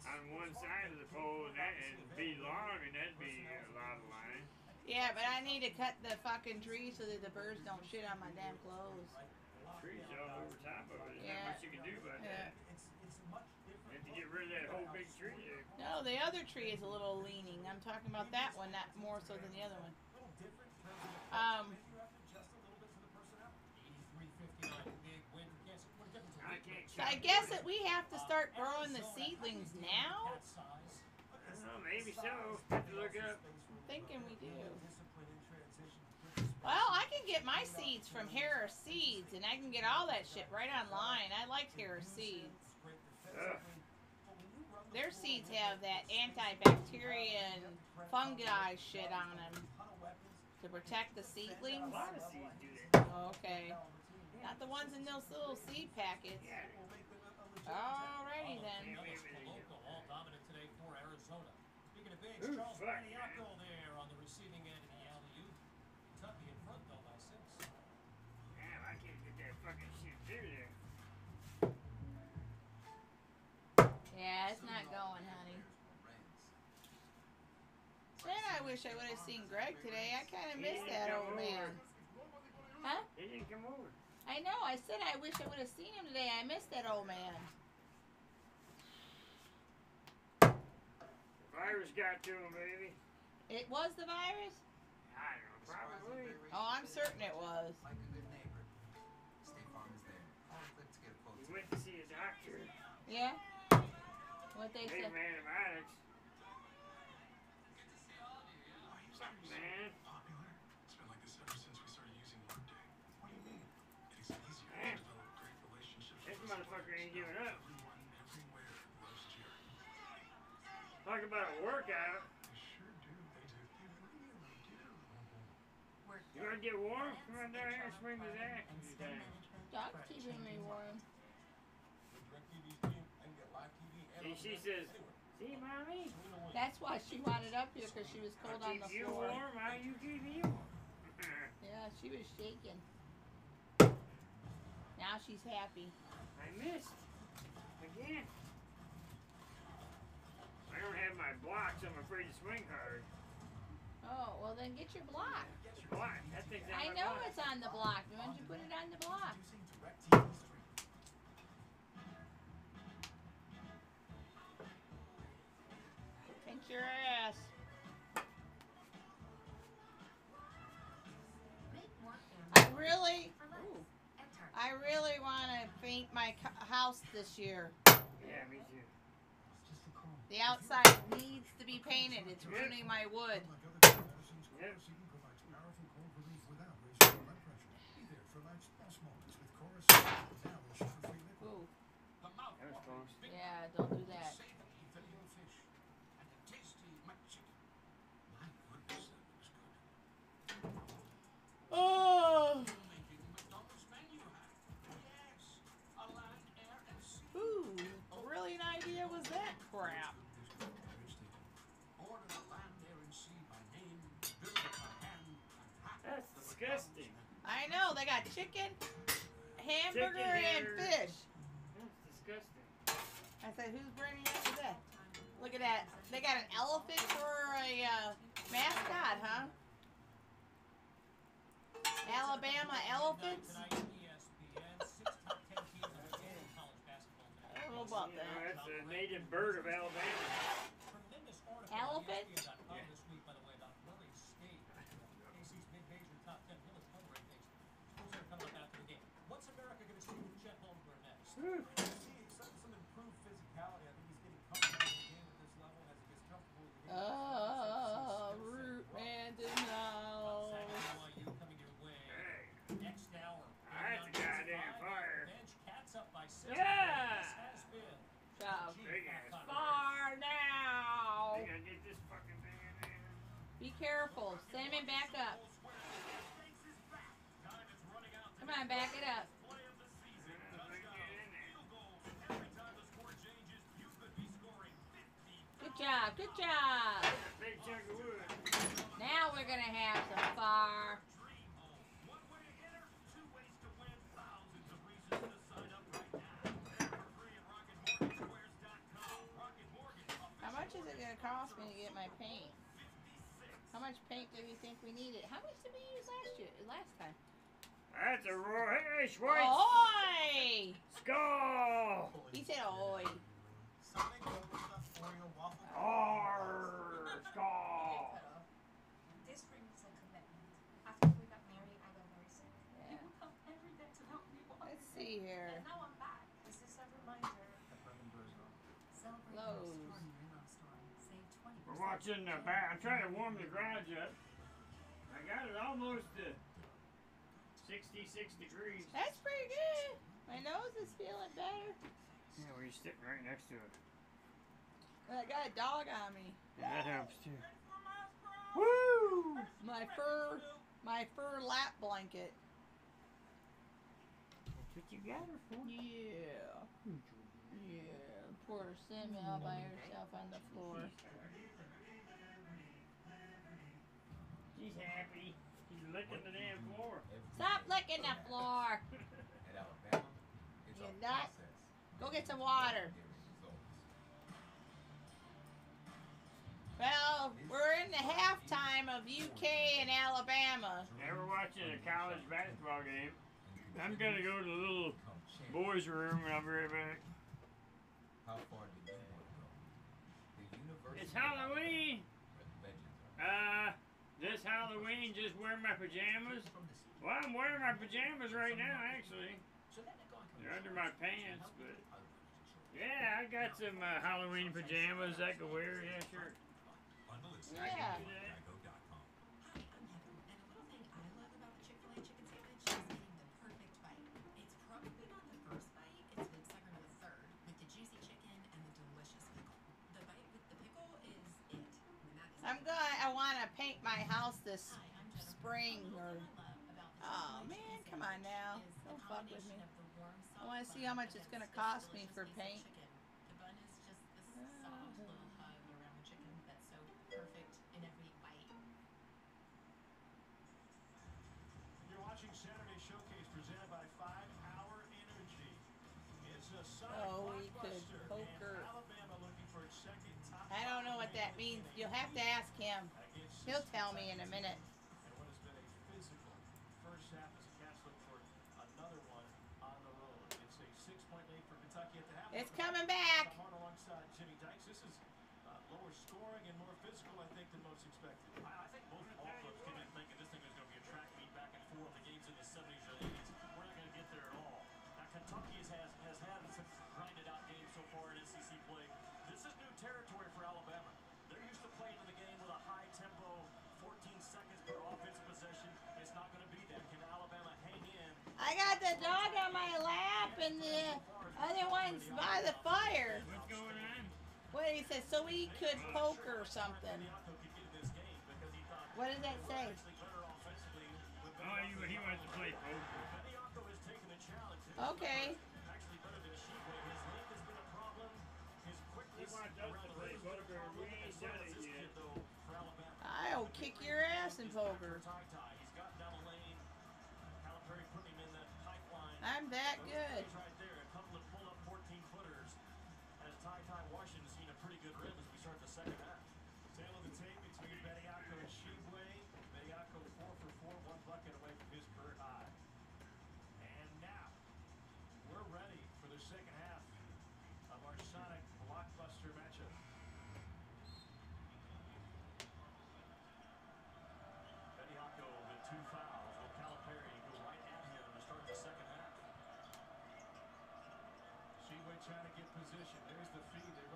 on one side of the pole, and that and be long, and that'd be a lot of line. Yeah, but I need to cut the fucking tree so that the birds don't shit on my damn clothes. Trees all over top of it. There's Yeah. not much you can do about Yeah. that. You have to get rid of that whole big tree there. No, the other tree is a little leaning. I'm talking about that one, not more so than the other one. Um, I so I guess that we have to start growing the seedlings now. Well, maybe so. Have to look it up. I'm thinking we do. Well, I can get my seeds from Harris Seeds, and I can get all that shit right online. I like Harris Seeds. Ugh. Their seeds have that antibacterial and fungi shit on them to protect the A seedlings. lot of seeds do that. Okay. Not the ones in those little seed packets. Alrighty then. Can't leave it in here. Biggs, Ooh, fuck, Receiving end of the alley-oop. Tuppy in front, though, by six. Damn, I can't get that fucking shit through there. Yeah, it's not going, honey. Man, I wish I would have seen Greg today. I kind of missed that old man. Huh? He didn't come over. I know. I said I wish I would have seen him today. I missed that old man. The virus got to him, baby. It was the virus? I don't know, probably. Oh, I'm certain it was. Like a good neighbor. State Farm is there. I'll click to get a quote. He went to see a doctor. Yeah? What they Gave said? him antibiotics. Man. Popular. It's been like this ever since we started using Workday. What do you mean? It is easier Man. to develop great relationships This motherfucker ain't giving up. everyone everywhere loves Jerry. Talk about a workout. They sure do. They do. They really do. You wanna get warm? Come on down here and swing the axe a few times. Dog's keeping me warm. See, she says, see, mommy? That's why she wanted up here because she was cold on the keep you warm, how you keep me warm? Yeah, she was shaking. Now she's happy. I missed. Again. I don't have my blocks I'm afraid to swing hard. Oh, well then get your block. Block. That thing's on I know block. it's on the block. Why don't you put it on the block? Pinch your ass. I really, ooh, I really want to paint my house this year. Yeah, me too. The outside needs to be painted. It's ruining my wood. Yep. Yes, a land, air, and sea. ooh, brilliant idea was that crap? Order the land, and sea by name, build it by hand, and hack That's disgusting. I know they got chicken, hamburger, Chicken and hamburger. fish. That's disgusting. I said, who's bringing that to that? Look at that. They got an elephant for a uh, mascot, huh? Alabama elephants? Tonight, ESPN, six top 10 teams in the world in college basketball I don't know about You know, that. that's a native bird of Alabama. Tremendous Elephant? on ESPN.com this week, by the way, about Murray State. KC's mid-major top 10 Willis Homer thinks schools are coming up after the game. What's America going to see with Chet Holmgren next? See some, some improved physicality. I think he's getting comfortable in the game at this level. As he gets comfortable with the game, Oh, root man Next. That's a goddamn fire. Cats up by six. Yeah. This has been Ciao. Big ass G500. Far now. Be careful. Salmon, back up. Come on, back it up. Good job. Good job. Big chunk of wood. Now we're gonna have some far. How much is it gonna cost me to get my paint? How much paint do you think we needed? How much did we use last year? Last time? That's a roar. Hey, Schweitz! Oi! Skull! He said oi. Oreo waffle. Let's see here. 20%. We're watching the back. I'm trying to warm the garage up. I got it almost to 66 degrees. That's pretty good. My nose is feeling better. Yeah, well, you're sitting right next to it. But I got a dog on me. Yeah, that helps too. Woo! My fur, my fur lap blanket. That's what you got her for. Yeah. Yeah. Poor Sammy all by herself on the floor. She's happy. She's licking the damn floor. Stop licking the floor. At Alabama, it's You're a not- process. Go get some water. Well, we're in the halftime of UK and Alabama. Never watching a college basketball game. I'm gonna go to the little boys' room and I'll be right back. How far did you want to go? The university. It's Halloween. Where the legends are. Uh, this Halloween, just wear my pajamas. Well, I'm wearing my pajamas right now, actually. They're under my pants, but yeah, I got some uh, Halloween pajamas I could wear. Yeah, sure. Yeah. I'm going. I want to paint my house this Hi, spring or. Oh man, come on now! Don't fuck with me. I want to see how much it's gonna cost me for paint. That means. You'll have to ask him. He'll tell me in a minute. And what has been a physical first half as Cats look for another one on the road. It's a six-point lead for Kentucky at the half. It's coming back. Alongside Jimmy Dykes. This is uh, lower scoring and more physical, I think, than most expected. My lap and the other one's by the fire. What's going on? What he said, so we could poker or something. Bediako could get in this game because he thought What does that say? actually better offensively with Oh, he, he wants to play poker. Bediako has taken the challenge. Okay. Actually better than Tshiebwe. His length has been a problem. His quickness He wants us around to the play rim. poker. We ain't So done is it this yet. kid, though, for Alabama. I'll kick your ass in poker. I'm that good.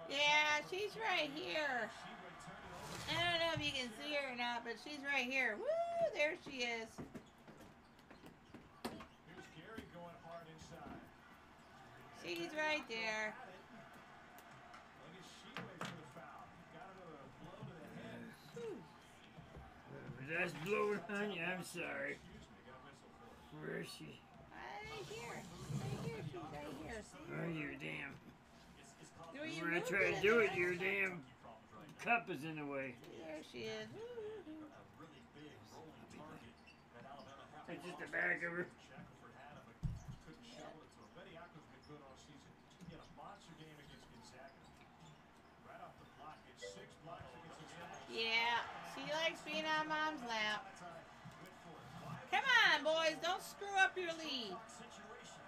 Yeah, back for- she's right here. Tshiebwe turned it over. I don't know if you can see her or not, but she's right here. Woo! There she is. Here's Gary going hard inside. She's right there. Look at Tshiebwe for the foul. Got him blow to the head. That's blowing on you, I'm sorry. Excuse me, got a whistle for it. Where is she? Right here. Right here. She's right here. See? Oh, you damn. Do you I move try to do it, your damn cup is in the way. There she is. It's just a back of her. Had him, but couldn't shovel it to him. Bediako's been good all season. He had a monster game against Gonzaga. Right off the block, it's six blocks against Gonzaga. Yeah, she likes being on mom's lap. Ty went for it. Wide Come on, boys. Don't screw up your lead. Situation.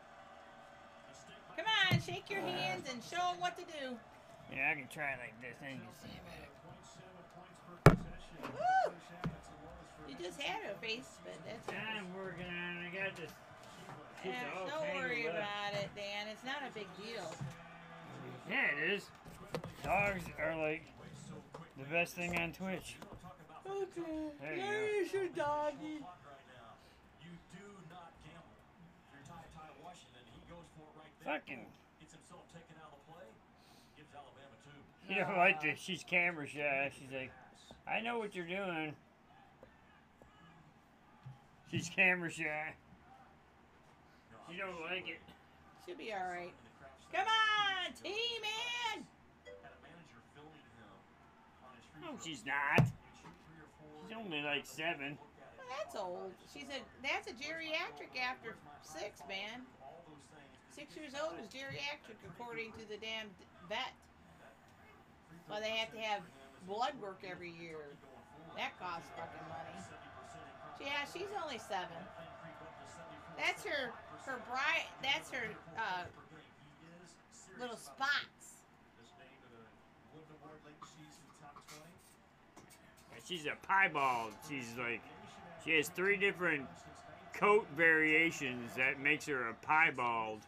Mistake by Come on, shake your hands and show them what to do. Yeah, I can try it like this. Then you see better. 0.7 points per possession. Woo! First half, that's the lowest for You just had her face, but that's. I'm working on it. I got this. It's all don't worry up. about it, Dan. It's not a big deal. Yeah, it is. Dogs are like the best thing on Twitch. Okay. There you go. There's your doggy. clock You don't like this. She's camera shy. She's like, I know what you're doing. She's camera shy. She don't like it. She'll be all right. And the crowd Come on, T-Man. Had a manager filming him on his free No, she's not. He'd shoot three or four. She's only like seven. Well, that's old. She's a that's a geriatric after six, man. All those things. Six years old is geriatric according to the damn vet. Well, they have to have blood work every year. That costs fucking money. Yeah, she's only seven. That's her her bright. That's her uh, little spots. She's a piebald. She's like, she has three different coat variations that makes her a piebald.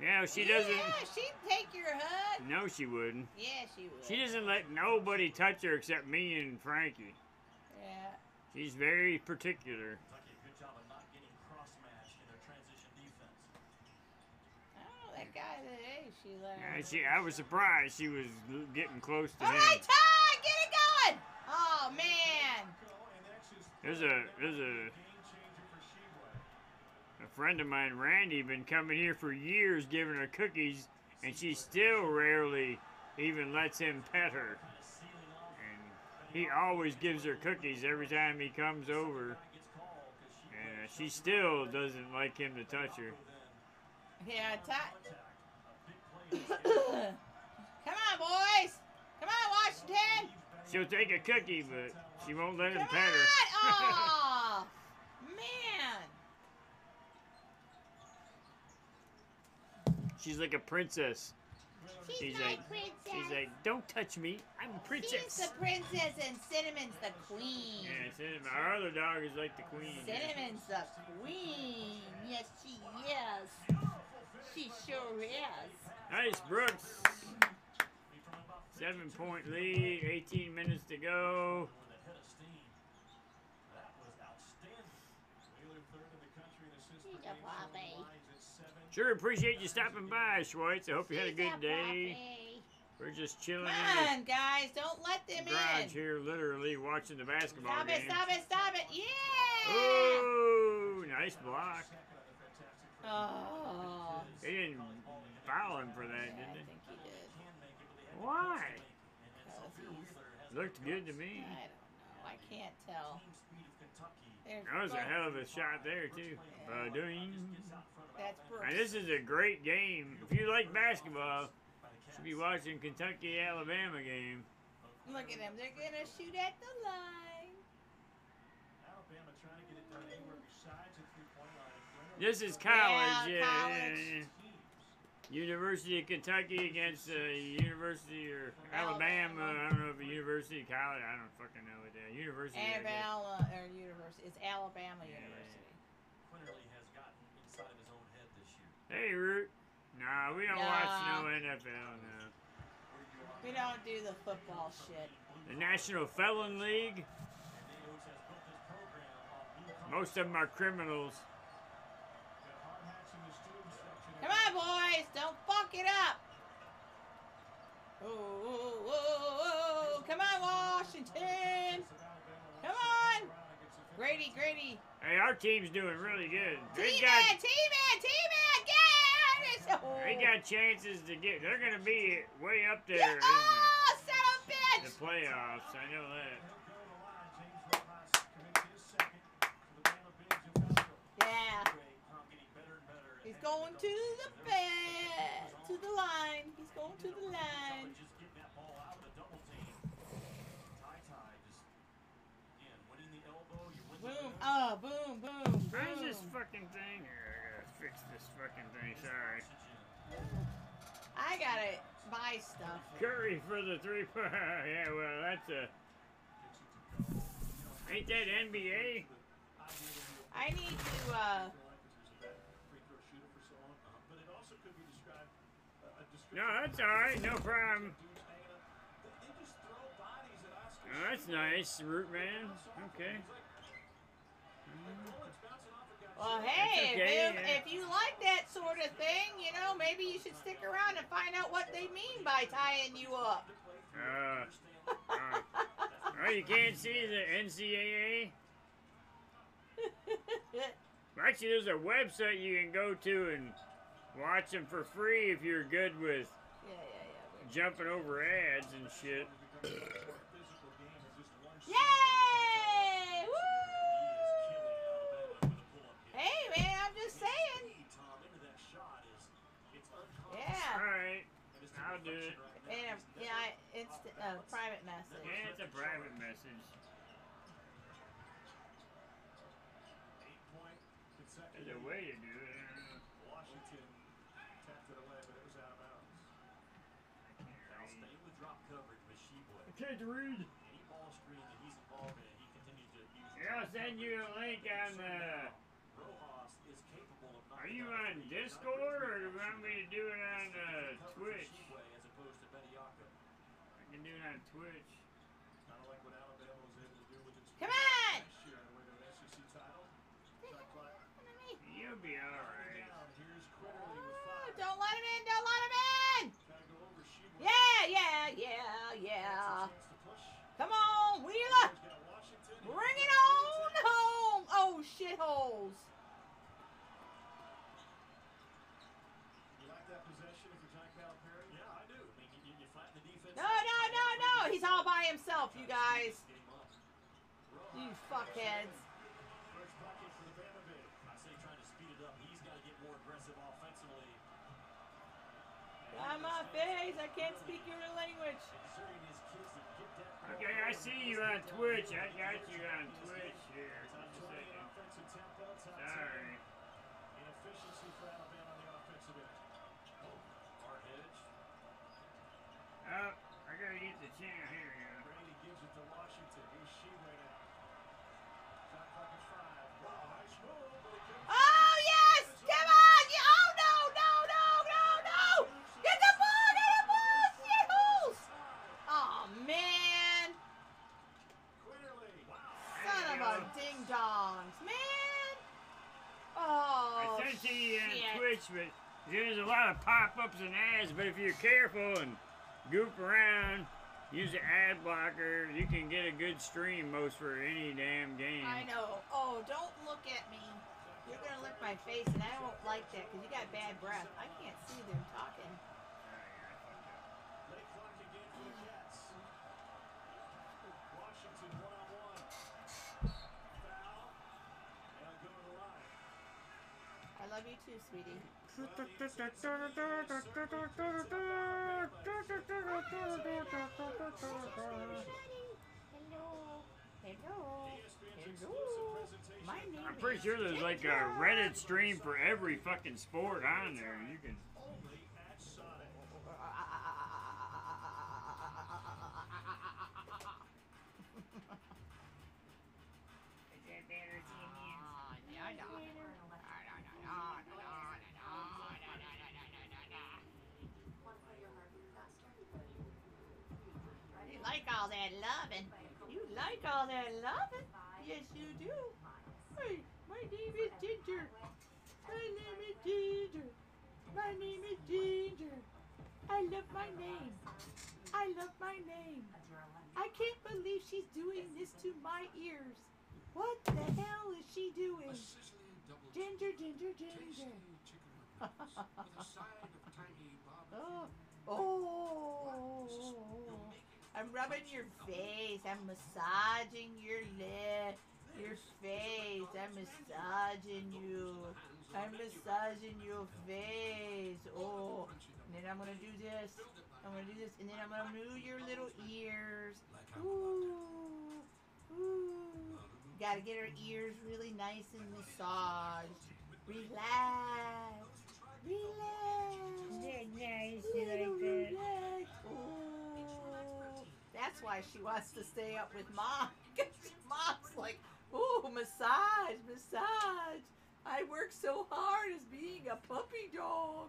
Yeah, she doesn't. Yeah, she'd take your hug. No, she wouldn't. Yeah, she would. She doesn't let nobody touch her except me and Frankie. Yeah. She's very particular. Kentucky, good job of not getting cross-matched in their transition defense. Oh, that guy that hey, she let. Yeah, she, I was surprised she was getting close to All him. right, Ty, get it going. Oh man. There's a there's a a friend of mine, Randy, been coming here for years, giving her cookies, and she still rarely even lets him pet her. And he always gives her cookies every time he comes over, and she still doesn't like him to touch her. Yeah. Come on, boys. Come on, Washington. She'll take a cookie, but she won't let him Come pet her. on. Oh, man. She's like a princess. She's She's like, princess. she's like, don't touch me. I'm a princess. She's the princess and Cinnamon's the queen. Yeah, Cinnamon. Our other dog is like the queen. Cinnamon's the queen. Yes, she is. She sure is. Nice, Brooks. Seven point lead, 18 minutes to go. She's a puppy. Sure appreciate you stopping by, Schweitz. I hope you had a good day. We're just chilling Come in on, guys. Don't let the them garage in. here, literally watching the basketball Stop game. it, stop it, stop it. Yeah. Oh, nice block. Oh. They didn't foul him for that, I did think he did. Why? Looked good to me. I don't know. I can't tell. There's That was a hell of a shot there, too. Uh, doing. That's Brooks. And this is a great game. If you like basketball, you should be watching Kentucky Alabama game. Look at them. They're gonna shoot at the line. Alabama trying to get it done anywhere besides the three-point line. This is college. Yeah, Yeah, college. Yeah, yeah. University of Kentucky against uh, University or Alabama. I don't know if a University of college. I don't fucking know what that. University. I guess. Alabama or University. It's Alabama University. Quinerly has gotten inside of his own head this year. Hey, Root. Nah, we don't watch no Nah. NFL now. We don't do the football shit. The National Felon League. Most of them are criminals. Come on, boys. Don't fuck it up. Oh, oh, oh, oh. Come on, Washington. Come on. Grady, Grady. Hey, our team's doing really good. They got T-Man, T-Man, get oh. they got chances to get. They're gonna be way up there Yeah, oh, son of a bitch. the playoffs. I know that. Going to the bed, to the line. He's going to the line. Just getting that ball out of the double team. TyTy just again winning the elbow. You win the Boom. middle. Oh, boom, boom, Where's this fucking thing here? I gotta fix this fucking thing. Sorry. I gotta buy stuff. Curry for the three point. yeah, well, that's a. Ain't that NBA? I need to, uh, No, that's all right. No problem. Oh, that's nice, Root Man. Okay. well, hey, okay, if, you, yeah. if you like that sort of thing, you know, maybe you should stick around and find out what they mean by tying you up. Uh, uh, oh, you can't see the NCAA? Actually, there's a website you can go to and watch them for free if you're good with Yeah, yeah, jumping over ads and shit. yeah. Yay! Woo! Hey, man, I'm just saying. Yeah. All right, I'll do it. And if, yeah, I, instant, uh, private message. Yeah, it's a private message. Eight There's a way to do it. I don't know. Washington tapped it away, but it was out of bounds. Now staying with drop coverage with Tshiebwe. I can't read. Any ball screen that he's involved in, he continues to use. Here, I'll send you a link on the. Rojas is capable of Are you on Discord or do you want me to do it on uh, Twitch? as opposed to Bediako. I can do it on Twitch. Kind of like what Alabama was able to do with its Come on! last year in the their SEC title. You'll be alright. Down. Here's Quinerly with Oh, five. don't let him in! Don't let him in! Trying to go over Tshiebwe. Yeah, yeah, yeah, yeah. Chance to push. Come on, Wheeler! He's got Washington. Bring it on home! Oh, shitholes. You like that possession if you're John Calipari? Yeah, I do. I mean, you, you flatten the defense. No, no, no, no! He's all by himself, you guys. You fuckheads. First bucket for the Bama I say trying to speed it up. He's got to get more aggressive offensively. On my face, I can't speak your language. Exerting his kids to get that Okay, I see you on Twitch. I got you on Twitch here. Top Just a 20 in second. offensive tempo, top 10 Sorry. in efficiency for Alabama on the offensive end. Hard edge. Oh, I gotta get the channel here. Yeah. Brady gives it to Washington. Here's Tshiebwe now. Shot clock is five. Wow, nice move, but it couldn't Oh, yes! Come on! Yeah, Oh, no, no, no, no, no! Get the ball! Get the ball! Shitholes! Oh, man. Quinerly. Wow. Son of a ding dongs, man. Oh, I sent to you but there's a lot of pop-ups and ads. But if you're careful and goof around, use the ad blocker, you can get a good stream most for any damn game. I know. Oh, don't look at me. You're gonna lick my face, and I won't like that because you got bad breath. I can't see them talking. Love you too, sweetie. Hello. Hello. Hello. My name I'm pretty sure there's like a Reddit stream for every fucking sport on there. You can. All that loving. You like all that loving. Yes, you do. Hey, my name is Ginger. My name is Ginger. My name is Ginger. I love my name. I love my name. I can't believe she's doing this to my ears. What the hell is she doing? Ginger, ginger, ginger. oh, oh. I'm rubbing your face. I'm massaging your lip, your face. I'm massaging you. I'm massaging your face. Oh, and then I'm gonna do this. I'm gonna do this, and then I'm gonna move your little ears. Ooh, ooh. Gotta get her ears really nice and massaged. Relax, relax. nice, Little relax. Ooh. That's why she wants to stay up with mom. 'Cause Mom's like, ooh, massage, massage. I work so hard as being a puppy dog.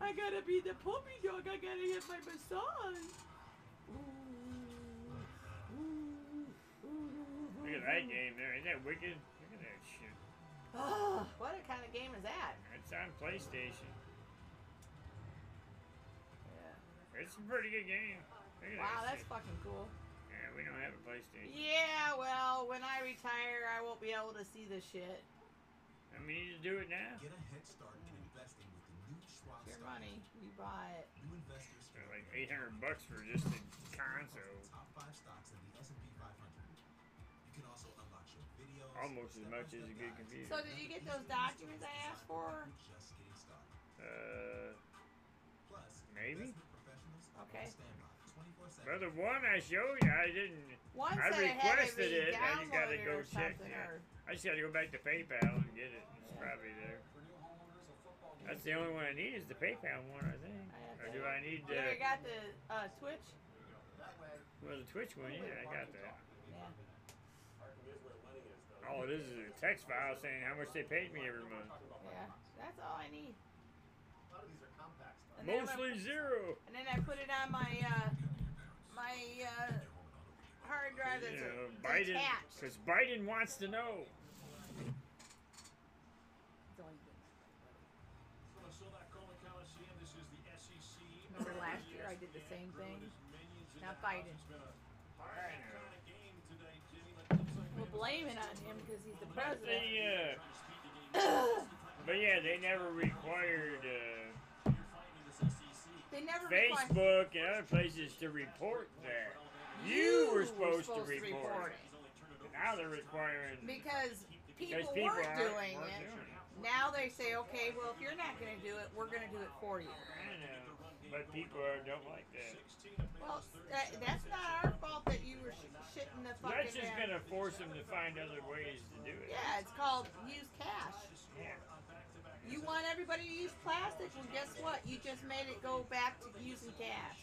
I gotta be the puppy dog. I gotta get my massage. Ooh, ooh, ooh. Look at that game there. Isn't that wicked? Look at that shit. Oh, what kind of game is that? It's on PlayStation. Yeah. It's a pretty good game. Look at Wow, that that's shit. fucking cool. Yeah, we don't have a PlayStation. Yeah, well, when I retire, I won't be able to see the shit. I mean, you just do it now. Get a head start in investing with the new Schwab It's your stock. money. You buy it. New investors They're like 800 bucks for just the console. top five stocks in the S&P 500. You can also unlock short videos. Almost as much as a good step-by-step computer. So did you get those documents I asked for? Just getting started. Uh, Plus, Maybe. professionals are Okay. On standby 24/7 Well, the one I showed you, I didn't. One I said it requested it. I just gotta downloaded go or check something, it. or- I just gotta go back to PayPal and get it. It's probably there. That's the only one I need is the PayPal one, I think. Or do I need You ever the? got the uh, Twitch? Well, the Twitch one, yeah, I got that. Yeah. All it is is a text file saying how much they paid me every month. Yeah. That's all I need. A lot of these are compact stuff. And I'm Mostly zero. And then I put it on my uh, my uh, hard drive that's You know, a- Biden, attached. because Biden wants to know. From the Solak Coleman Coliseum, this is the SEC. Remember last year I did the same thing? Not Biden. We'll blame it on him because he's the But president. they, uh, but yeah, they never required uh, They never Facebook and other places to report that. You were supposed, to report, it. it. Now they're requiring because people, Because people weren't aren't- doing weren't it. doing Now they say, okay, well, if you're not going to do it, we're going to do it for you. I know, but people are, don't like that. Well, that, that's not our fault that you were sh- shitting the fucking. That's just gonna force them to find other ways to do it. Yeah, it's called use cash. Yeah. You want everybody to use plastic, well, guess what? You just made it go back to using cash.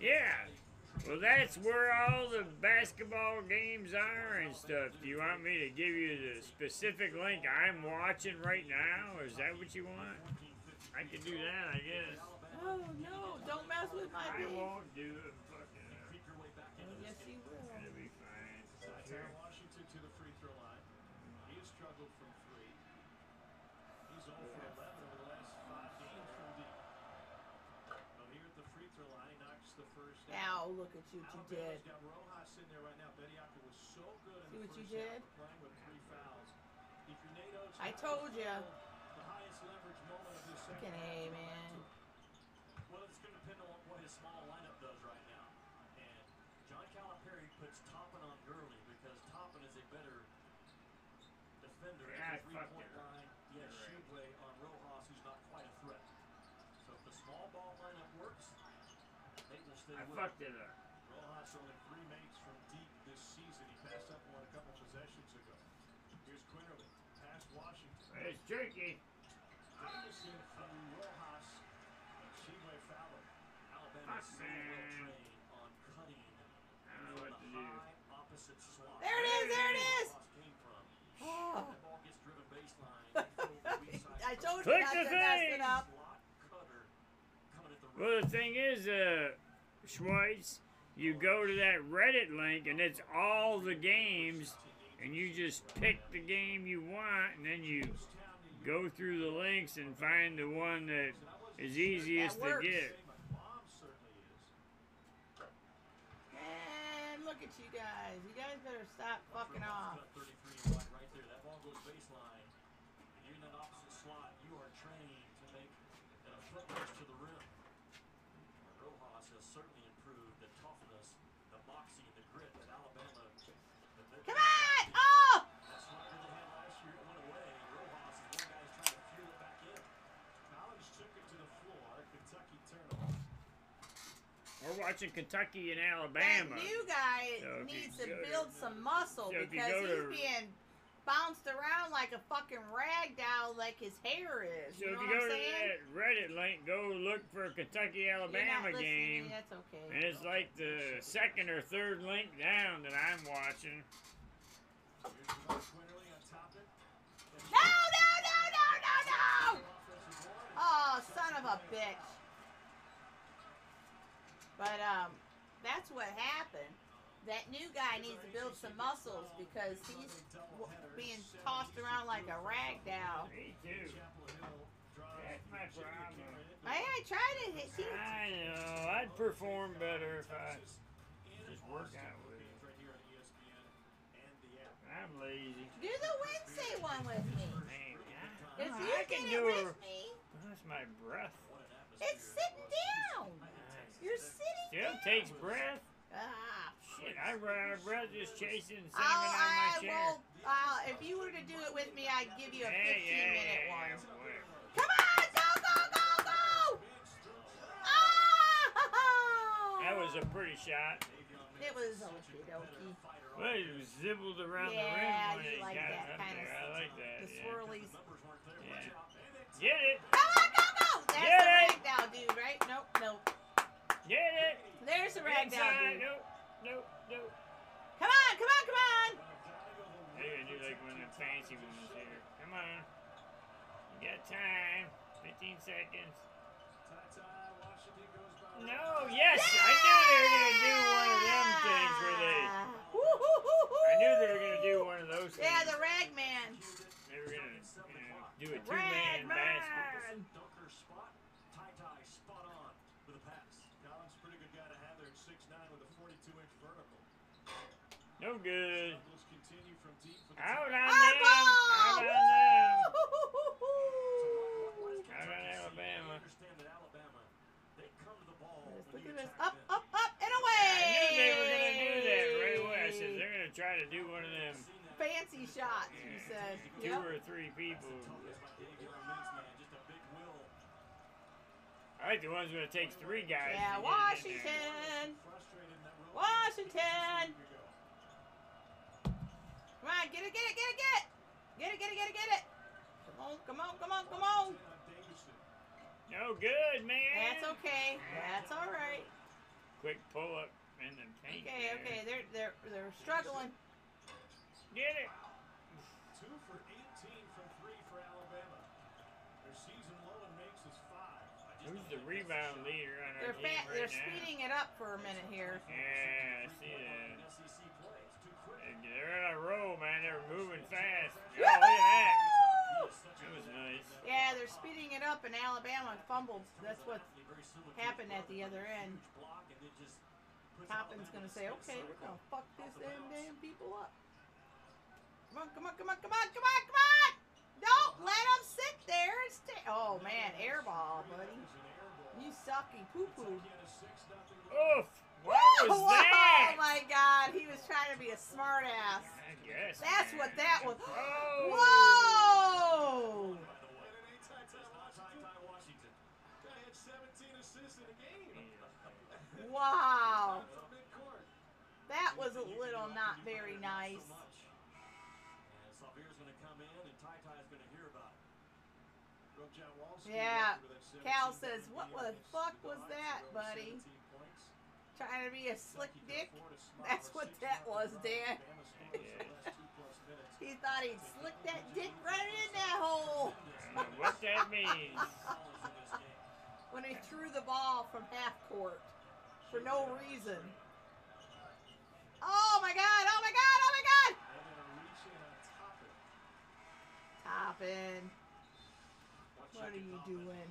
Yeah. Well, that's where all the basketball games are and stuff. Do you want me to give you the specific link I'm watching right now? Is that what you want? I can do that, I guess. Oh no! Don't mess with my I baby. won't do it. Look at you, what you did. Got Rojas sitting there right now. Bediako was so good in See the what you first half did? of playing with three fouls. If your Nate Oats I told you. The highest leverage moment of this Fucking A, man. Well, it's going to depend on what his small lineup does right now. And John Calipari puts Toppin on Gurley because Toppin is a better defender Yeah, at the fuck three-point it. line. He has You're right. Tshiebwe on Rojas, who's not quite a threat. So if the small ball lineup works, they I fucked it. it up. Rojas only three makes from deep this season. He passed up one a couple possessions ago. Here's Quinerly. Past Washington. It's tricky. Davison from Rojas. And Tshiebwe Fowler. Alabama is so man. well trained on cutting I don't know what to do. opposite slot. There it is, there it is. Rojas came from. Oh. That ball gets driven baseline. they throw the weak side I told you Click not the to mess it up. slot cutter coming at the Well, the thing is, uh, Schweitz, you go to that Reddit link and it's all the games, and you just pick the game you want, and then you go through the links and find the one that is easiest to get. Mom certainly is. And look at you guys. You guys better stop fucking off. 33 wide right there. That ball goes baseline. And you're in that opposite slot. You are trained to make a foot race to the rim. Rojas has certainly improved the toughness, the boxing, the grit that Alabama. that they- Come on! Oh! That's not what they had last year. It went away. Rojas is one guy who's trying to fuel it back in. College took it to the floor. Kentucky turnover. We're watching Kentucky and That Alabama. new guy So you needs to go to- build some muscle so because go he's to- being bounced around like a fucking rag doll like his hair is. So you if you what go I'm to saying? that Reddit link, go look for a Kentucky Alabama to game. me, That's okay. And it's like the second or third link down that I'm watching. Here's Jamar Quinerly on top it. No, no, no, no, no, no! Oh, son of a bitch. But um, that's what happened. That new guy needs to build some muscles because he's being tossed around like a rag doll. Me too. Chapel That's my problem. I, I tried to hit you. I know. I'd perform better if I just work out with it. Right here on ESPN and the app. I'm lazy. Do the Wednesday one with me. Man, If I, you I can do it with me, That's my breath. it's sitting down. You're sitting Still down. takes breath. Ah, Shit, I run breath just chasing cinnamon I'll, on my I chair. will. I'll, if you were to do it with me, I'd give you a 15 yeah, yeah, minute yeah, one. yeah. Come on, go, go, go, go! Oh! That was a pretty shot. It was okie dokie. Well, it was zibbled around Yeah, the rim when you like that kind of there. I like that. The yeah. swirlies. Yeah. Get it! Come on, go, go! That's Get the it! ragdoll dude, right? Nope, nope. Get it! There's the Inside. dude. Nope, nope, nope. Come on, come on, come on! I gotta do like one of the fancy ones here. Come on. You got time. 15 seconds. No, yes! I knew they were gonna do one of them things where they. I knew they were gonna do one of those things. Yeah, the rag man. They were gonna you know, do a two-man basket. Dunker spot. TyTy spot on with a pass. Collins, pretty good guy to have there at 6'9 with a 42-inch vertical. No good. Struggles continue from deep for the Out on them! Out on them! Out on Alabama. Understand that Alabama, they come to the ball. Look at this. Up, up, up, and away! I knew they were gonna do that right away. I said they're gonna try to do one of them Fancy shots, you said. two Yep. or three people. I like the ones where it takes three guys. Yeah, to get it in there. Washington. Washington. Come on, get it, get it, get it, get it. Get it, get it, get it, get it. Come on, come on, come on, come on. No good, man. That's okay. That's all right. Quick pull up in the paint. Okay, there. okay. They're they're they're struggling. Get it. Two for 18 from three for Alabama. Their season low in makes is five. Who's the rebound leader on our They're team fat. right They're now? speeding it up for a minute here. Yeah, I see that. They- They're on a roll, man. They're moving fast. Oh, Woo-hoo! look at that. That was nice. Yeah, they're speeding it up, and Alabama fumbled. That's what happened at the other end. Toppin's gonna say, "Okay, we're gonna fuck this damn damn people up." Come on, come on, come on, come on, come on, come on! Don't let them sit there and stay. Oh man, airball, buddy. You sucky poo poo. Oof! What was that? Oh my god, he was trying to be a smart ass. I guess. That's what that was. Whoa! Guy had 17 assists in a game. Wow. That was a little not very nice. And Sahvir's going to come in, and TyTy's going to hear about it. Broke John Wall scored Yeah. with that 17 Cal says, "What the fuck was that, buddy? 17 points. Trying to be a slick dick? could afford a smart That's what that was. Dan. Alabama scores the last two plus minutes. He thought he'd slick that dick right in that hole I what that means. when he threw the ball from half court for no reason. Oh my god, oh my god, oh my god! They're going to reach in on top of it. Toppin, what are you doing?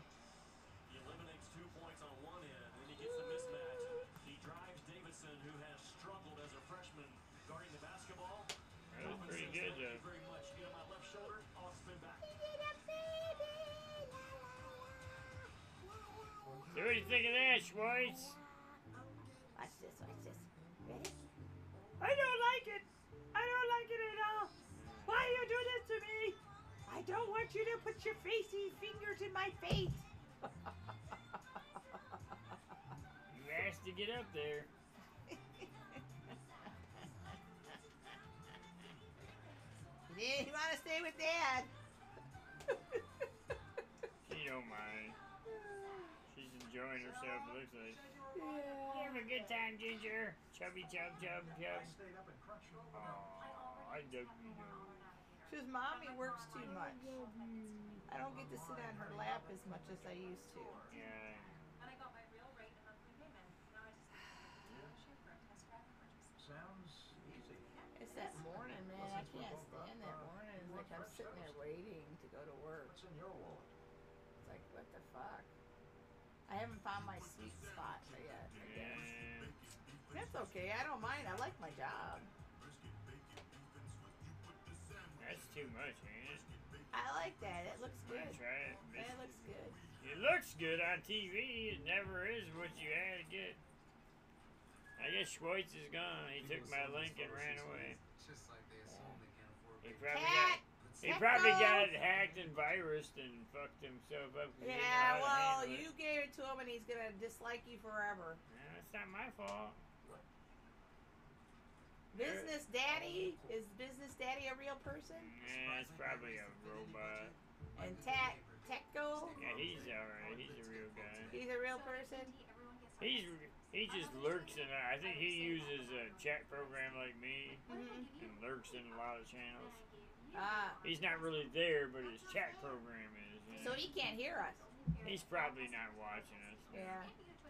So what do you think of that, Schweitz? Watch this, watch this. Ready? I don't like it. I don't like it at all. Why you do this to me? I don't want you to put your facey fingers in my face. You asked to get up there. You didn't want to stay with Dad. She don't mind. She's enjoying herself, it looks like. You Yeah. having a good time, Ginger? Chubby chub chub chub. stayed up and crushed it. Aw, I dug you know. Because mommy works too much. I don't get to sit on her lap as much as I used to. Yeah. And I got my real rate and monthly payment. Now I just have to share for a test drive and purchase. Sounds easy. It's that morning, man. I can't stand that morning. It's like I'm sitting there waiting to go to work. What's in your wallet? It's like, what the fuck? I haven't found my sweet spot yet, I guess. That's okay. I don't mind. I like my job. That's too much, ain't it? I like that. It looks good. That's right. It looks good. It looks good on TV. It never is what you had to get. I guess Schweitz is gone. He took my link and ran away. Just like they assume they can afford He probably Cat! got. But He probably Techno. got hacked and virused and fucked himself up. 'cause he didn't know Yeah, well, you gave it to him and he's gonna dislike you forever. Yeah, it's not my fault. Business Daddy? Is Business Daddy a real person? Yeah, it's probably a robot. And Tac Tecco? Yeah, he's alright. He's a real guy. He's a real person? He's he just lurks in. I think he uses a chat program like me Mhm. and lurks in a lot of channels. Ah, He's not really there, but his chat program is. so he can't hear us. He's probably not watching us. Yeah.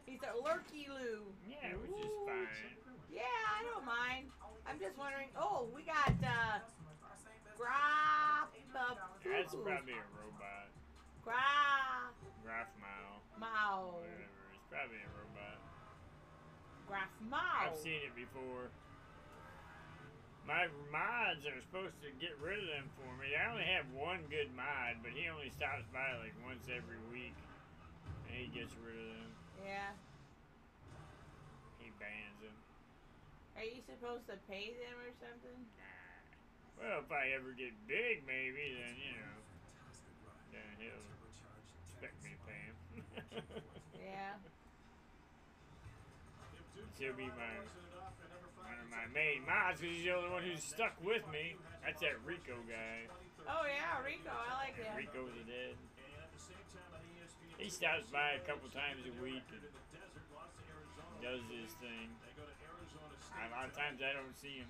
He's a lurky Lou. Yeah, which is fine. Yeah, I don't mind. I'm just wondering. Oh, we got uh, Graph. That's probably a robot. Graph Graph Mile. Mao. Whatever. It's probably a robot. Graph Mao. I've seen it before. My mods are supposed to get rid of them for me. I only have one good mod, but he only stops by like once every week, and he gets rid of them. Yeah. He bans them. Are you supposed to pay them or something? Nah. Well, if I ever get big, maybe then you know, then he'll expect me to pay him. Yeah. He'll be my one of my main mods because he's the only one who's stuck with me. That's that Rico guy. Oh yeah, Rico. I like him. Rico the Dead. He stops by a couple times a week and does his thing. A lot of times I don't see him.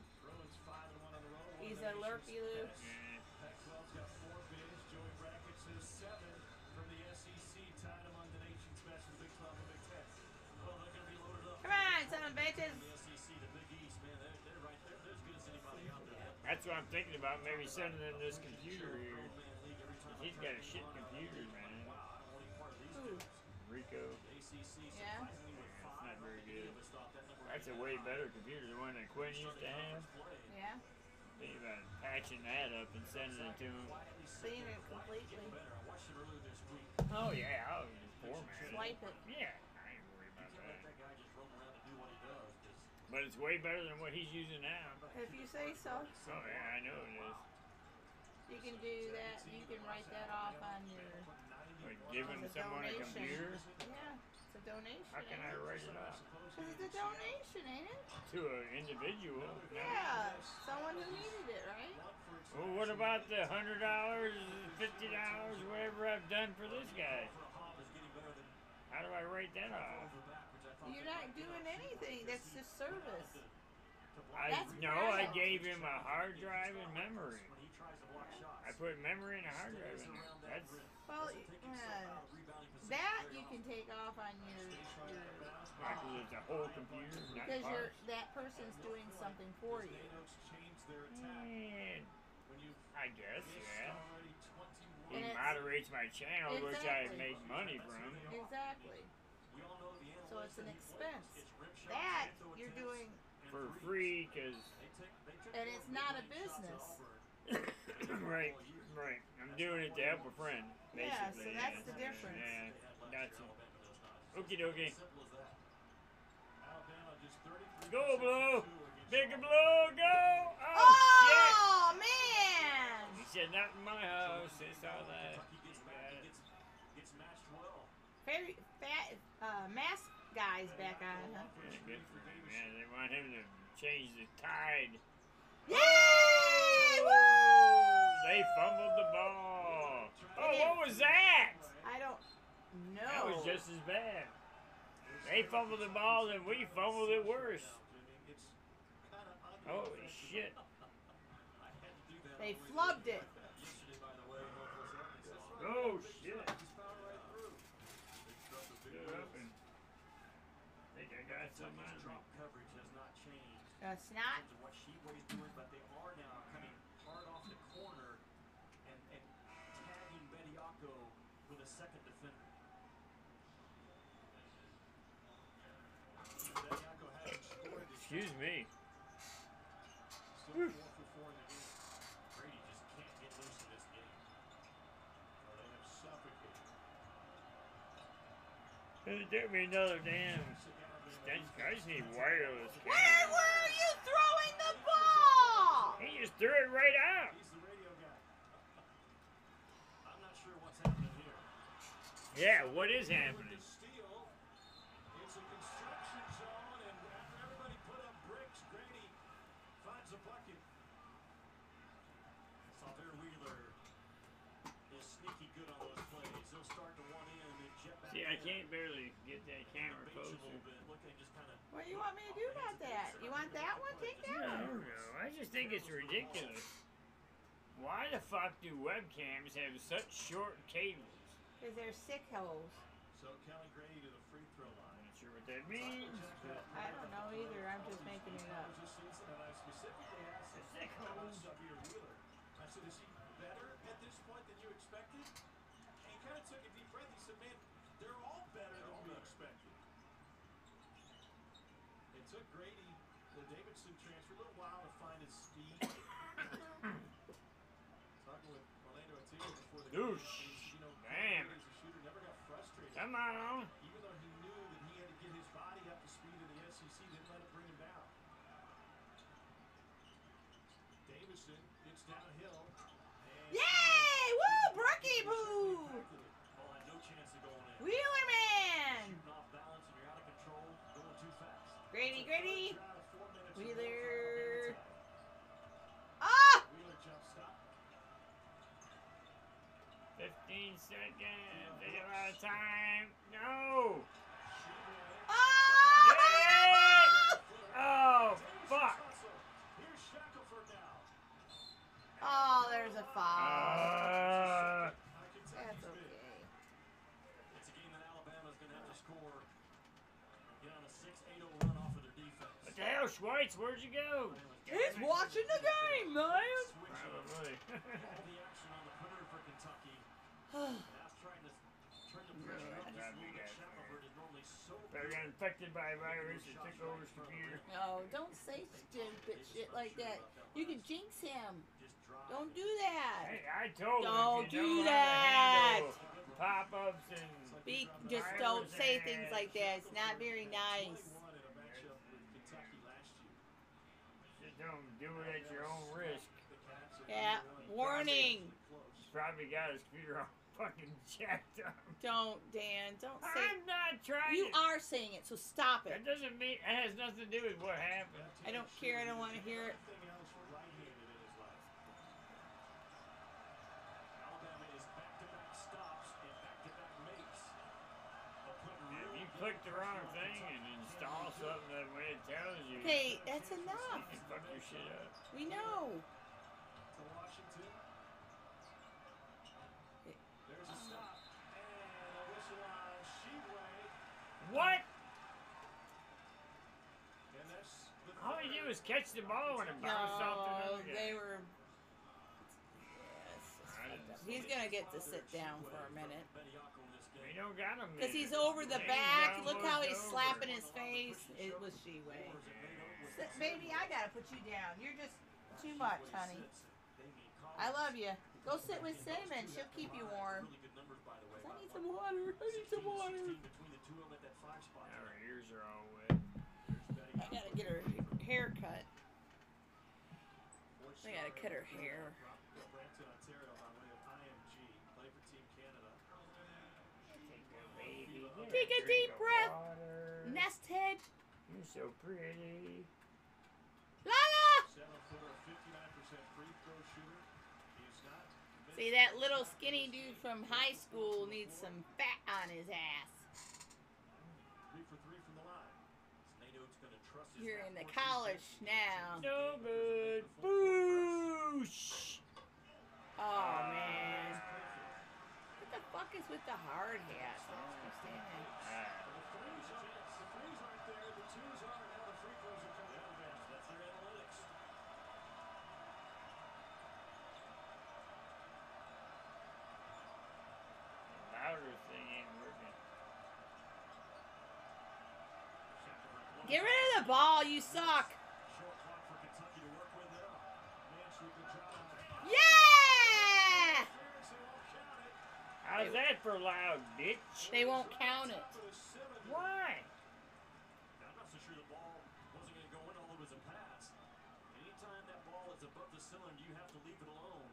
He's a lurky Lou. Yeah. That's what I'm thinking about. Maybe sending him this computer here. He's got a shit computer, man. Ooh. Rico. Yeah. It's not very good. That's a way better computer, than the one that Quinn used to have. Yeah. Think about patching that up and sending it to him. Clean it completely. Oh yeah, oh, I'll format. Swipe it. Yeah, I ain't worried about that. But it's way better than what he's using now. If you say so. Oh yeah, I know it is. You can do that. You can write that off on your. Like giving a someone a computer? Yeah, it's a donation. How can I write it off? Because it's a donation, ain't it? To an individual? Yeah, someone who needed it, right? Well, what about the hundred dollars, fifty dollars, whatever I've done for this guy? How do I write that off? You're not doing anything. That's just service. I That's no, I gave him a hard drive and memory. I put memory and a hard drive in there. That's Well, uh, that you can take off on your your Because it's a whole computer, because you're that person's doing something for you. I guess, yeah. He moderates my channel, which I make money from. Exactly. So it's an expense. That you're doing, For free, because. and it's not a business. right, right. I'm doing it to help a friend, basically. Yeah, so that's the difference. Yeah, gotcha. Okie dokie. Go, Blue! Big Blue, go! Oh, Oh man! He said, not in my house. They saw that. Got it. Very fat uh, mask guys back on, huh? Yeah, good for him. Yeah, they want him to change the tide. Yay! Woo! They fumbled the ball. Oh, what was that? I don't know. That was just as bad. They fumbled the ball, and we fumbled it worse. Holy shit. They flubbed it. Oh shit. Shut up and think I got some on me. Coverage has not changed. Snot. in terms of what Tshiebwe's doing, but they are now coming hard off the corner and, and tagging Bediako with a second defender. Bediako hasn't scored this Excuse me. Still four for four in the game. Grady just can't get loose in this game. Well, they have suffocated. It took me another damn Guys need wireless. Where were you throwing the ball? He just threw it right out. What's happening. Yeah, what is happening? It's a construction zone, and after everybody put up bricks, Grady finds a bucket. Wheeler is sneaky good on those plays. He'll start to one in and jet back. See, I can't barely get that camera closer. What do you want me to do oh, about that? You want that one? Take that I one. don't know. I just think it's ridiculous. Why the fuck do webcams have such short cables? Because they're sick holes. So Kellan Grady to the free throw line. Not sure what that means. I don't know either. I'm just making it up. This season, and I specifically asked him Sick about holes. Sahvir Wheeler. I said, is he better at this point than you expected? And he kind of took a deep breath. He said, man, they're all better than we expected. It took Grady, the Davidson transfer, a little while to find his speed. Talking with Orlando Antigua before the game, Douche. he said, you know, Damn. Grady as a shooter never got frustrated. Come on. Even though he knew that he had to get his body up to speed in the SEC, didn't let it bring him down. Davison gets downhill. Yay! Woo! Brookie boo! ball no chance of going in. Wheeler man! Shooting off balance and you're out of control, going too fast. Grady, Grady. Shot of four minutes and Wheeler. one foul. Ah! Wheeler jump stop. 15 seconds. They got a lot of time. No. Oh! Oh, fuck. Oh, there's a foul. Uh, That's okay. It's a game that Alabama's going to have to score. Get on a 6-8-0 run off of their defense. what the hell, Schweitz? Where'd you go? He's watching the game, man. Probably. Got infected by a virus that took over his computer. No, don't say stupid shit like that. You can jinx him. Don't do that. Hey, I told Don't you do know that. how to pop-ups and Be just don't say things like that. It's not very nice. Won in a matchup with Kentucky last year. just don't do it at your own risk. The Cats are Yeah. Warning. He's probably got his computer all fucking jacked up. Don't, Dan. Don't say. I'm not trying You to. are saying it, so stop it. That doesn't mean it has nothing to do with what happened. I don't care. I don't want to hear it. Everything else right-handed in his life. Alabama is back-to-back stops and back-to-back makes. But putting If you good click the wrong thing and install something that way it tells you, Okay, that's enough. can fuck your shit up. We know. To Washington. There's a stop. And a whistle on Tshiebwe. What? And that's the All he third. did was catch the ball when it bounced off the No, other guy. they were. Yes, he's gonna get to sit down for a minute. Bediako in this game. They don't got him. Cause he's over the back. Look how he's slapping his face. It was Sheway. Sit, baby, I gotta put you down. You're just too much, honey. I love you. Go sit with Cinnamon. She'll keep you warm. Really good numbers, by the way. I need some water. I need some water. 16 between the two of them at that five spot. Now Her ears are all wet. I gotta get her hair cut. I gotta cut her hair. Brampton, Ontario, by way of IMG. Play for Team Canada. Baby, Take a deep of breath. water. Nest head. You're so pretty. Lala! Seven footer, 59% free throw shooter. He is not missed. See, that little skinny dude from high school needs some fat on his ass. Three for three from the line. Nate Oats' going to trust his You're in the college now. No good. Boosh. Oh, man. What the fuck is with the hard hat? I don't understand that. Ah, The threes aren't, the threes aren't there. The twos are. Now the free throws are coming out. That's their analytics. the louder thing ain't working. Get rid of the ball, you suck. Short clock for Kentucky to work with now. Nance with the drive. Yeah! Interference, they won't count it. How's that for loud, bitch? They won't count it. Top of the cylinder. Why? I'm not so sure the ball wasn't going to go in, although it was a pass. Anytime that ball is above the cylinder, you have to leave it alone.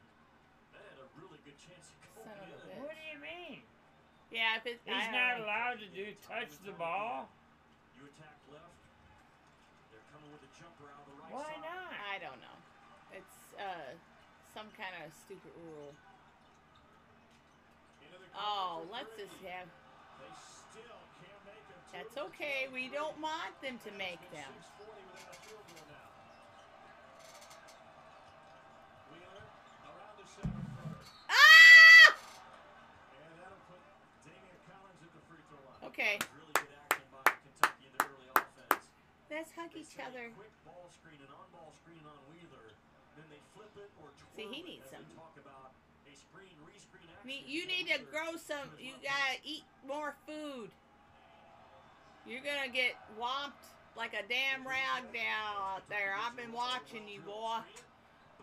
That had a really good chance of going Son of a in. What do you mean? bitch. What do you mean? Yeah, if it's He's don't allowed to do touch the ball. You attack Why side. not? I don't know. It's uh some kind of stupid rule. Oh, let's just have. They still can't make him. Two That's okay. two. We don't want them to make them. 640 without flip it or twirl See, he needs some. talk about a screen, re-screen action. Me- You need to grow some. You gotta eat more food. You're gonna get whomped like a damn rag doll out there. I've been watching you, boy.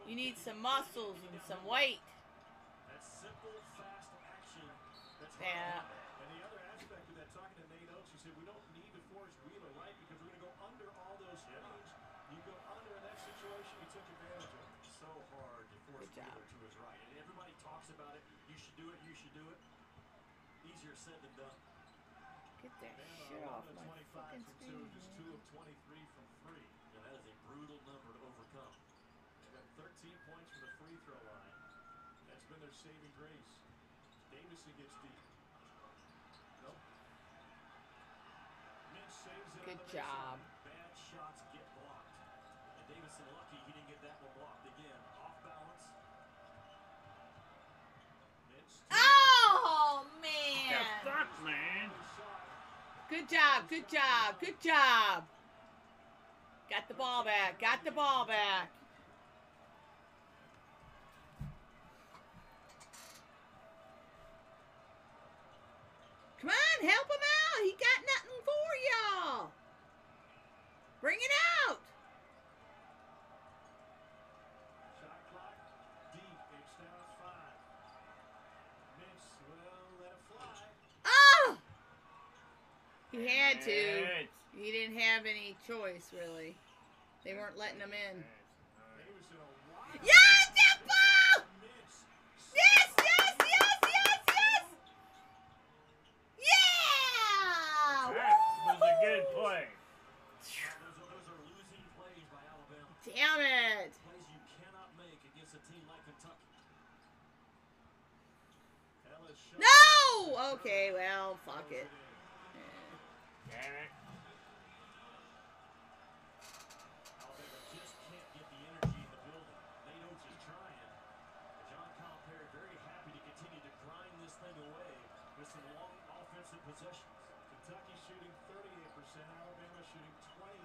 You need some muscles and some weight. That simple, fast action. That's Yeah. And the other aspect of that, talking to Nate Oats, he said, we don't need to force Wheeler right because we're going to go under all those screens. You go under in that situation, he took advantage of it. so hard to force Good job. Wheeler to his right. And everybody talks about it. You should do it. You should do it. Easier said than done. Get that Man, shit off 11 my 25 fucking screen. two, just 2 of 23 from free. And that is a brutal number to overcome. They got 13 points from the free throw line. That's been their saving grace. Davison gets deep. Nope. Mitch saves it Good on the job. baseline. Bad shots get blocked. And Davison lucky he didn't get that one blocked again. Off balance. Mitch Oh The man! fuck, man. Good job. Good job. Good job. Got the ball back. Got the ball back. Come on, help him out. He got nothing for y'all. Bring it out. Shot clock deep. It's down to five. Mitch will let it fly. Oh! He had to. He didn't have any choice, really. They weren't letting him in. Davison a wide Yes, that ball! Yes, yes, yes, yes, yes! Yeah! That was a good play. Those are, those are losing plays by Alabama. Damn it! Plays you cannot make against a team like Kentucky. No! Okay, well, fuck it. Damn it. Alabama just can't get the energy in the building. Nate Oats is trying. John Calipari very happy to continue to grind this thing away with some long offensive possessions. Kentucky shooting 38%, Alabama shooting 28%.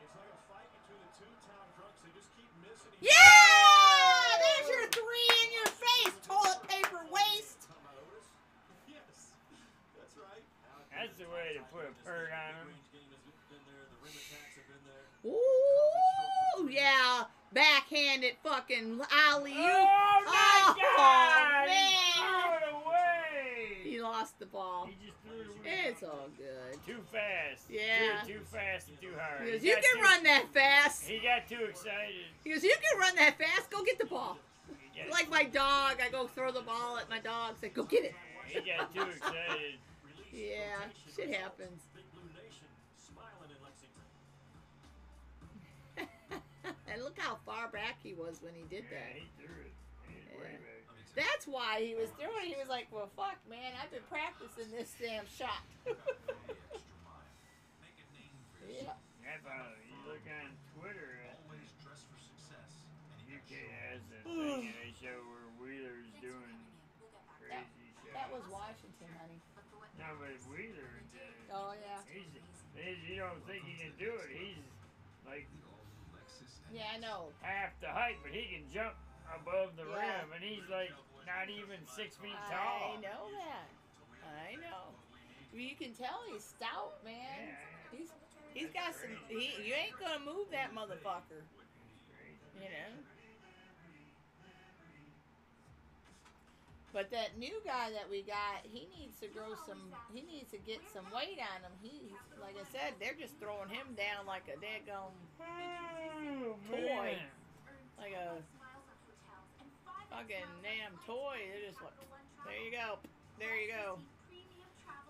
It's like a fight between the two town drunks. They just keep missing each Yeah! There's your three in your face, toilet paper waste! Talking about Otis? Yes, that's right. That's the way to put a bird on him. Range game has been there. The rim attacks have been there. Ooh, yeah. Backhanded fucking alley oop. Oh my Oh, God! He threw it away. He lost the ball. He just threw it away. It's all good. Too fast. Yeah. Too, too fast and too hard. He goes, He you can too- run that fast. He got too excited. He goes, you can run that fast. Go get the ball. Like my dog, I go throw the ball at my dog. Say, go get it. he got too excited. Yeah, shit happens. Big Blue Nation smiling in Lexington. and look how far back he was when he did Yeah, that. he threw it. He was way back. That's why he was doing. He was like, "Well, fuck, man, I've been practicing this damn shot." yeah. I found you look on Twitter, Always dress for success. UK has a thing and they show where Wheeler's doing That, shit. that was Washington, honey. No, but Wheeler, Oh yeah. he's, he's, you don't think he can do it. He's like Yeah, I know. half the height, but he can jump above the Yeah. rim, and he's like not even six feet tall. I know that. I know. You can tell he's stout, man. Yeah, He's he's got some. He, you ain't gonna move that motherfucker. You know. But that new guy that we got, he needs to grow some. He needs to get some weight on him. He, like I said, they're just throwing him down like a daggone Oh, Toy. man. like a fucking damn toy. They're just like, there you go, there you go.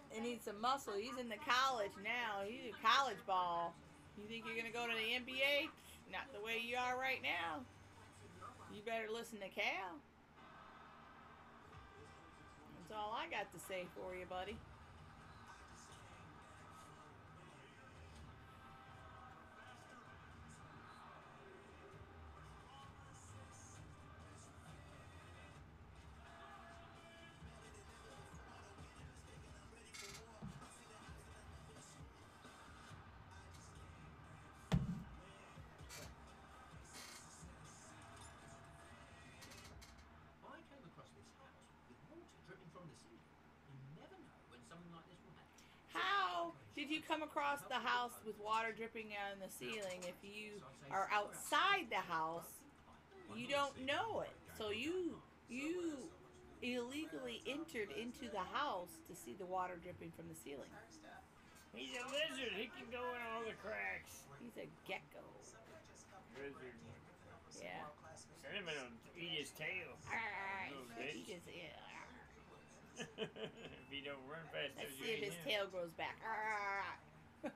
He needs some muscle. He's in the college now. He's a college ball. You think you're gonna go to the NBA? Not the way you are right now. You better listen to Cal. That's all I got to say for you, buddy. Did you come across the house with water dripping on the ceiling if you are outside the house? You don't know it. So you you illegally entered into the house to see the water dripping from the ceiling. He's a lizard. He can go in all the cracks. He's a gecko. Lizard. Yeah. Cinnamon will eat his tail. Alright, Little he bitch. Just yeah. if he don't run fast Let's see if his tail grows back.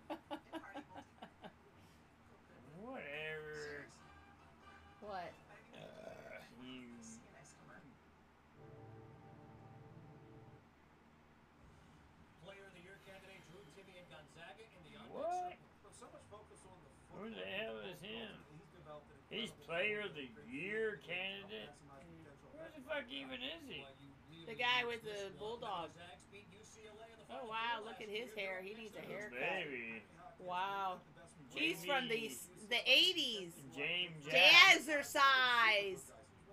Whatever. what? Uh, you. Player of the Year candidate Drew Timme and Gonzaga in the What? But so much focus on the Who the hell is him? He's developed an He's incredible player of the year candidate. maximize. Where the fuck even is he? The guy with the bulldog. Zags beat UCLA in the Oh wow, look at his hair. He needs a haircut. Baby. Wow. He's from the the 80s. James. Jazzercise.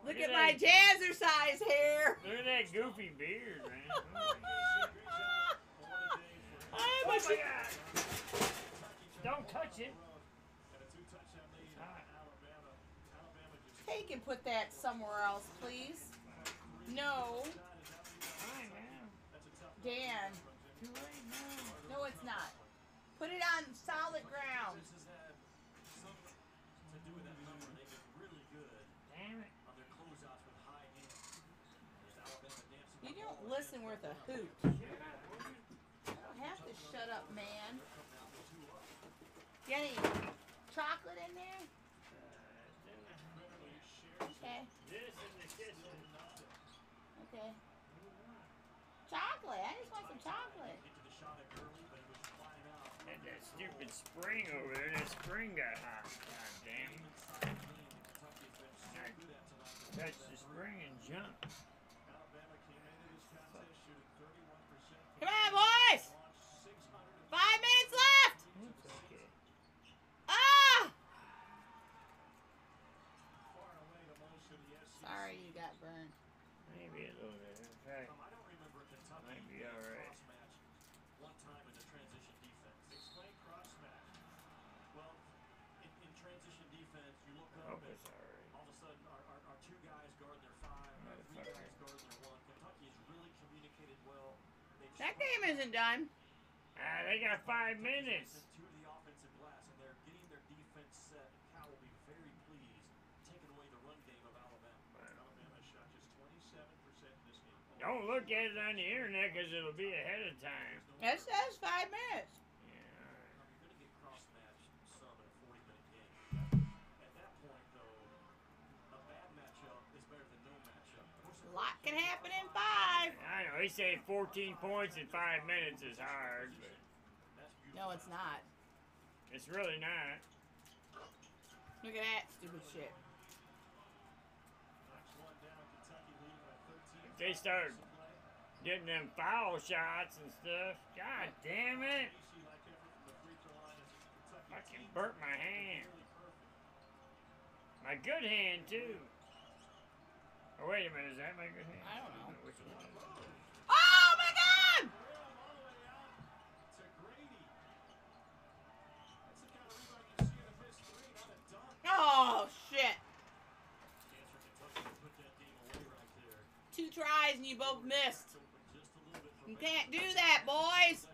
Look Look at at my that. jazzercise hair. Look at that goofy beard, man. Oh my god! Don't touch it. Take and put that somewhere else, please. No. Fine now. Dan. Too late now. No, it's not. Put it on solid ground. Texas had something to do with that number. They've been really good Damn it. on their closeouts with high hands. There's Alabama dancing You don't listen worth a hoot. You don't have to shut up, man. Get any chocolate in there? Uh, okay. This in the kitchen. Okay. Chocolate. I just want some chocolate. Had that stupid spring over there. That spring got hot. God damn. I touched the spring and jumped. Come on, boys! Five minutes left! Okay. Ah! Sorry you got burned. Maybe a little bit. In fact, Um, I don't remember a Kentucky might be alright. cross one time in the transition defense. Explain cross match. Well, in, in transition defense, you look up and it's all of a sudden our, our, our two guys guard their five, our three Motherfucker. guys guard their one. Kentucky has really communicated well. They That game isn't done. Ah, they got five minutes. to the offensive glass, and they're getting their defense set. Cal will be very pleased, taking away the run game of Alabama. Alabama shot just 27% in this game. Don't look at it on the internet because it'll be ahead of time. It says five minutes. Yeah, alright. You're going to get cross-matched some in a 40-minute game. At that point, though, a bad matchup is better than no matchup. A lot can happen in five. I know, he said 14 points in five minutes is hard, but No, it's not. it's really not. Look at that stupid shit. If they start getting them foul shots and stuff, god damn it! Fucking burnt my hand. My good hand, too. Oh, wait a minute, is that my good hand? I don't know. Which one is it? Oh my god! Oh shit! Two tries and you both missed. You can't do that, boys.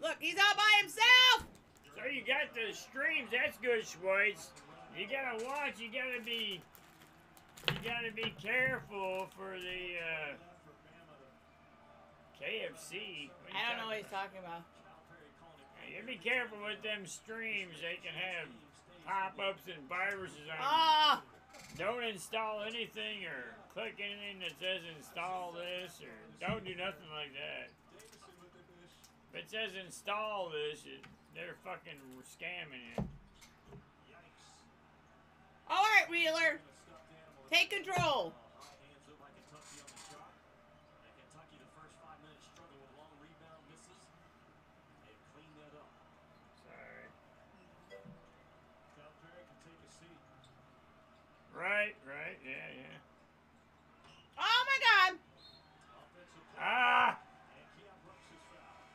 Look, he's all by himself. So you got the streams, that's good, Schweitz. You gotta watch, you gotta be. You gotta be careful for the uh, KFC. What are you I don't know what he's talking about. about? You be careful with them streams. They can have pop-ups and viruses on. Ah! Don't install anything or click anything that says install this or don't do nothing like that. If it says install this, they're fucking scamming you. All right, Wheeler. Take control. Right, right, yeah, yeah. Oh my God. Ah! And Keion Brooks is fouled.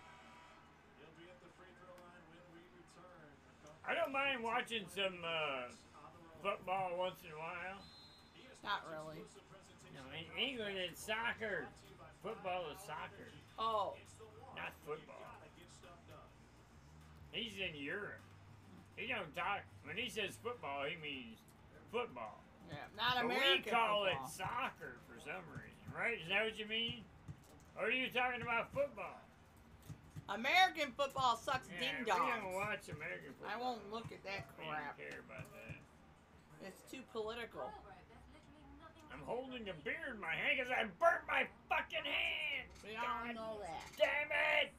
He'll be at the free throw line when we return. I don't mind watching some uh, football once in a while. Not really. No, in England it's soccer. Football is soccer, Oh. not football. He's in Europe. He don't talk when he says football. He means football. Yeah, not But we call football. it soccer for some reason, right? Is that what you mean? Or are you talking about football? American football sucks Yeah, ding we don't watch American football. I won't look at that We don't crap. care about that. It's too political. I'm holding a beer in my hand because I burnt my fucking hand. We all know that. Damn it!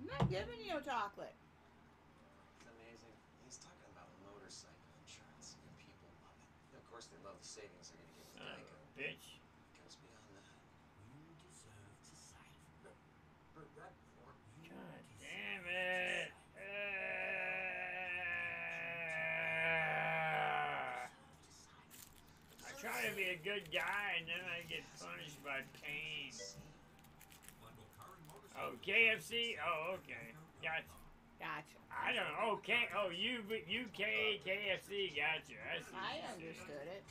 I'm not giving you chocolate. It's amazing. He's talking about motorcycle insurance, and people love it. And of course, they love the savings they're going to get with Son of Geico. bitch. It goes beyond that. You deserve society. Heard that before. God damn it. Uh, I try to be a good guy and then I get punished by pain. Oh, KFC? Oh, okay. Gotcha. Gotcha. I don't know. Okay. Oh, you, UK, KFC. Gotcha. I see. I understood it.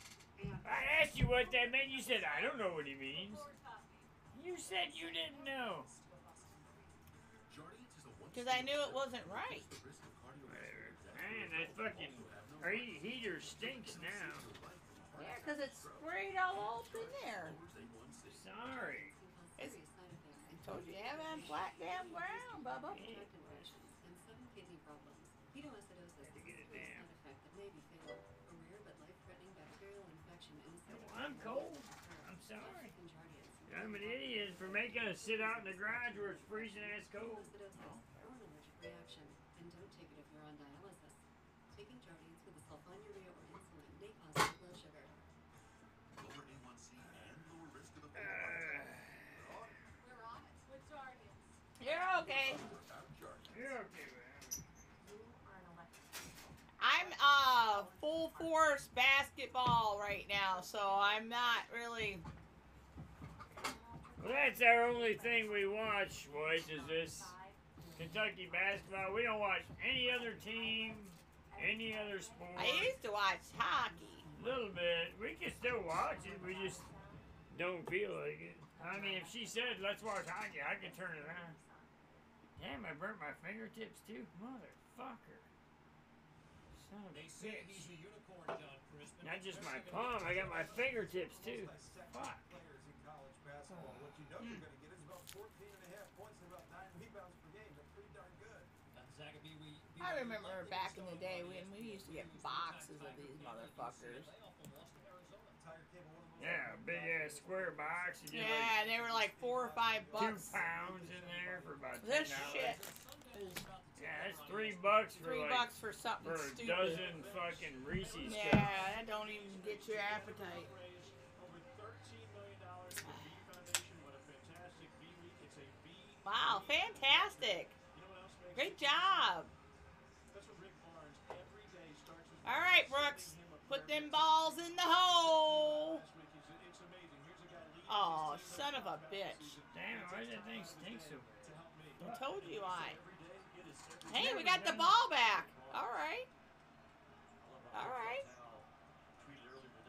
I asked you what that meant. You said, I don't know what he means. You said you didn't know. Because I knew it wasn't right. Whatever. Man, that fucking heater stinks now. Yeah, because it's sprayed all up in there. Sorry. It's, I told you, have it on flat damn ground, Bubba. and I'm cold. I'm sorry. I'm an idiot for making us sit out in the garage where it's freezing ass cold. Or an allergic reaction, and don't take it if you're on dialysis. Taking Jardiance with a sulfonylurea or insulin may cause blood sugar. Lower A1C and lower risk of the We're on it with Jardiance. You're okay. You're okay, man. I'm uh full force basketball right now, so I'm not really. Well, that's our only thing we watch, boys, is this Kentucky basketball. We don't watch any other team, any other sport. I used to watch hockey. A little bit. We can still watch it. We just don't feel like it. I mean, if she said, let's watch hockey, I could turn it on. Damn, I burnt my fingertips too. Motherfucker. Son of a They say bitch. Not just my palm, I got my fingertips too. Fuck. Fuck. Players in college basketball. What you know you're going to get is about 14 and a half points and about 9 rebounds per game. That's pretty darn good. Gonzaga B, we, I remember back in the day when we used to get boxes of these motherfuckers. Tiger Cable, one of the most Yeah, big ass square box. You get Yeah, and they were like four or five like two pounds in there for about This ten shit is Yeah, that's three bucks for three like bucks for something for a stupid. dozen fucking Reese's Yeah, cups. that don't even get your appetite. Over $13 million to the B Foundation. What a fantastic B week. It's a B. Wow, fantastic. You know what else makes Great job. That's what Rick Barnes every day starts with. All right, Brooks, put them balls in the hole. Last week, it's, it's amazing. Here's a guy leading Oh, son of a bitch. Damn, why does that thing stink so bad? to help me. I told you why. Every day, it is every Hey, we got the ball back. All right. All right.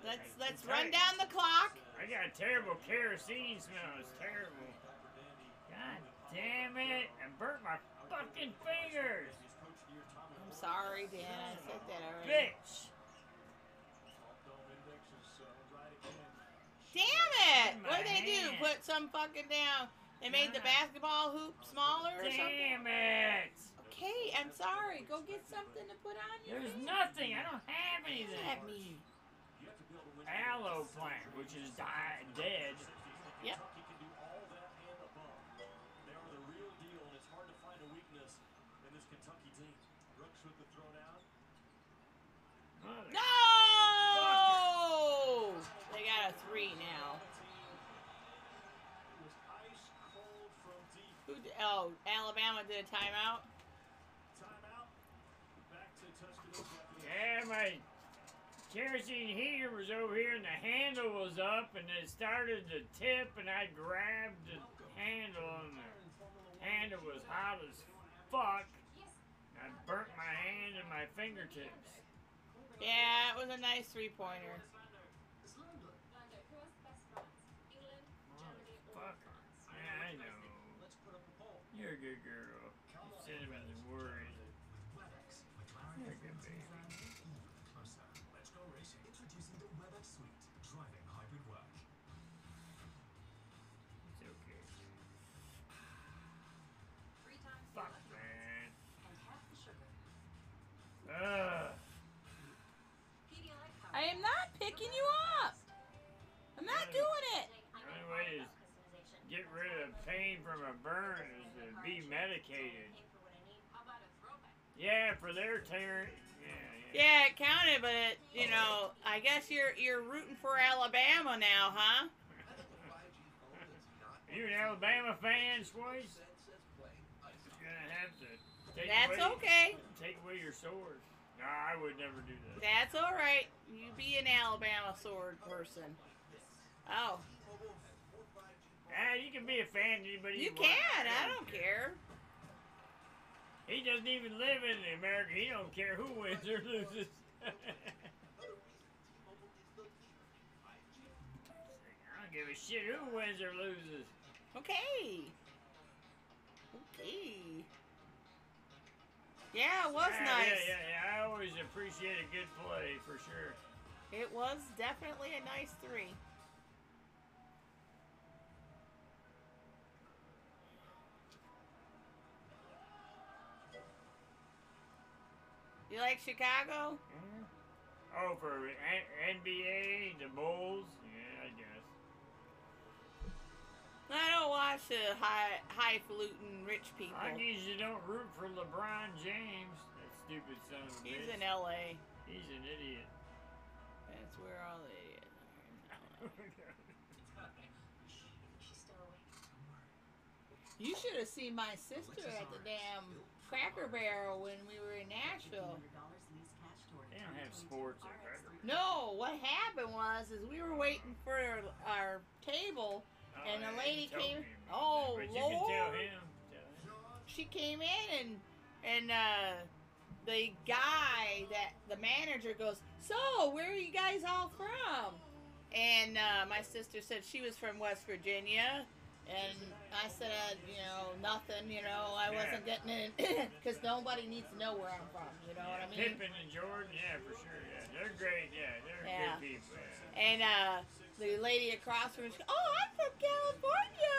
Let's let's run down the clock. I got a terrible kerosene smell. It's terrible. God damn it! I burnt my fucking fingers. I'm sorry, Dan. I said that already. Bitch. Dome index is right again. Damn it! What did they do? Put some fucking down. They made the basketball hoop smaller or something? Damn it. Okay, I'm sorry. Go get something to put on your There's face. nothing. I don't have What does anything. that mean? You have to be to win Aloe plant, which is di- dead. Yep. Kentucky can do all that and above. They are the real deal, and it's hard to find a weakness in this Kentucky team. Brooks with the throw down. No! They got a three now. It was ice cold from deep. Who? Oh, Alabama did a. Timeout. Back to Tuscaloosa. after the- Yeah, my kerosene heater was over here and the handle was up and it started to tip and I grabbed the handle and the handle was hot as fuck. I burnt my hand and my fingertips. Yeah, it was a nice three pointer. Motherfucker. Yeah, I know. Let's put up a poll. You're a good girl. Cinnamon is worried. Picking you up. I'm not doing it. The only way to get rid of pain from a burn is to be medicated. How about a throwback? Yeah, for their turn. Yeah, yeah. Yeah, it counted, but it, you know, I guess you're you're rooting for Alabama now, huh? You an Alabama fan, Schwartz? You're gonna have to take That's away, okay. Take away your sword. No, I would never do that. That's all right. You be an Alabama sword person. Oh, Ah, you can be a fan of anybody you can. I don't care. He doesn't even live in America. He don't care who wins or loses. I don't give a shit who wins or loses. Okay. Okay. Yeah, it was yeah, nice. Yeah, yeah, yeah. I always appreciate a good play for sure. It was definitely a nice three. You like Chicago? Mm-hmm. Oh, for NBA, the Bulls? Yeah. I don't watch the high highfalutin rich people. I guess you don't root for LeBron James. That stupid son of a He's bitch. He's in LA. He's an idiot. That's where all the idiots are. She's still. You should have seen my sister at the damn Cracker Barrel when we were in Nashville. They don't have sports at Cracker Barrel. No, what happened was is we were waiting for our table, and yeah, the lady came. me Oh that. But you Lord! can tell him. She came in and and uh, the guy that the manager goes, so where are you guys all from? And uh, my sister said she was from West Virginia. And I said, uh, you know, nothing, you know, I wasn't getting it because nobody needs to know where I'm from, you know what I mean? Pippen and Jordan, yeah, for sure. Yeah, they're great. Yeah, they're Yeah. good people. Yeah. And uh, the lady across from goes, oh, I'm from California.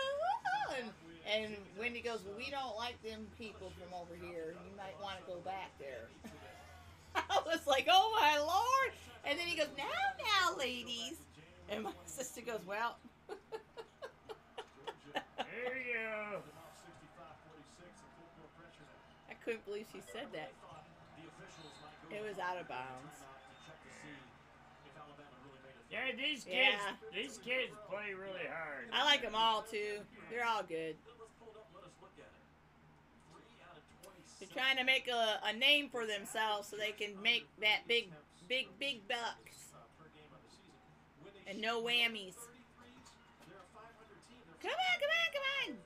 And, and Wendy goes, well, we don't like them people from over here. You might want to go back there. I was like, oh my lord. And then he goes, now, now, ladies. And my sister goes, well. There you go. I couldn't believe she said that. It was out of bounds. Yeah, these kids, Yeah. these kids play really hard. I like them all too. They're all good. They're trying to make a, a name for themselves so they can make that big, big, big bucks. And no whammies. Come on, come on, come on.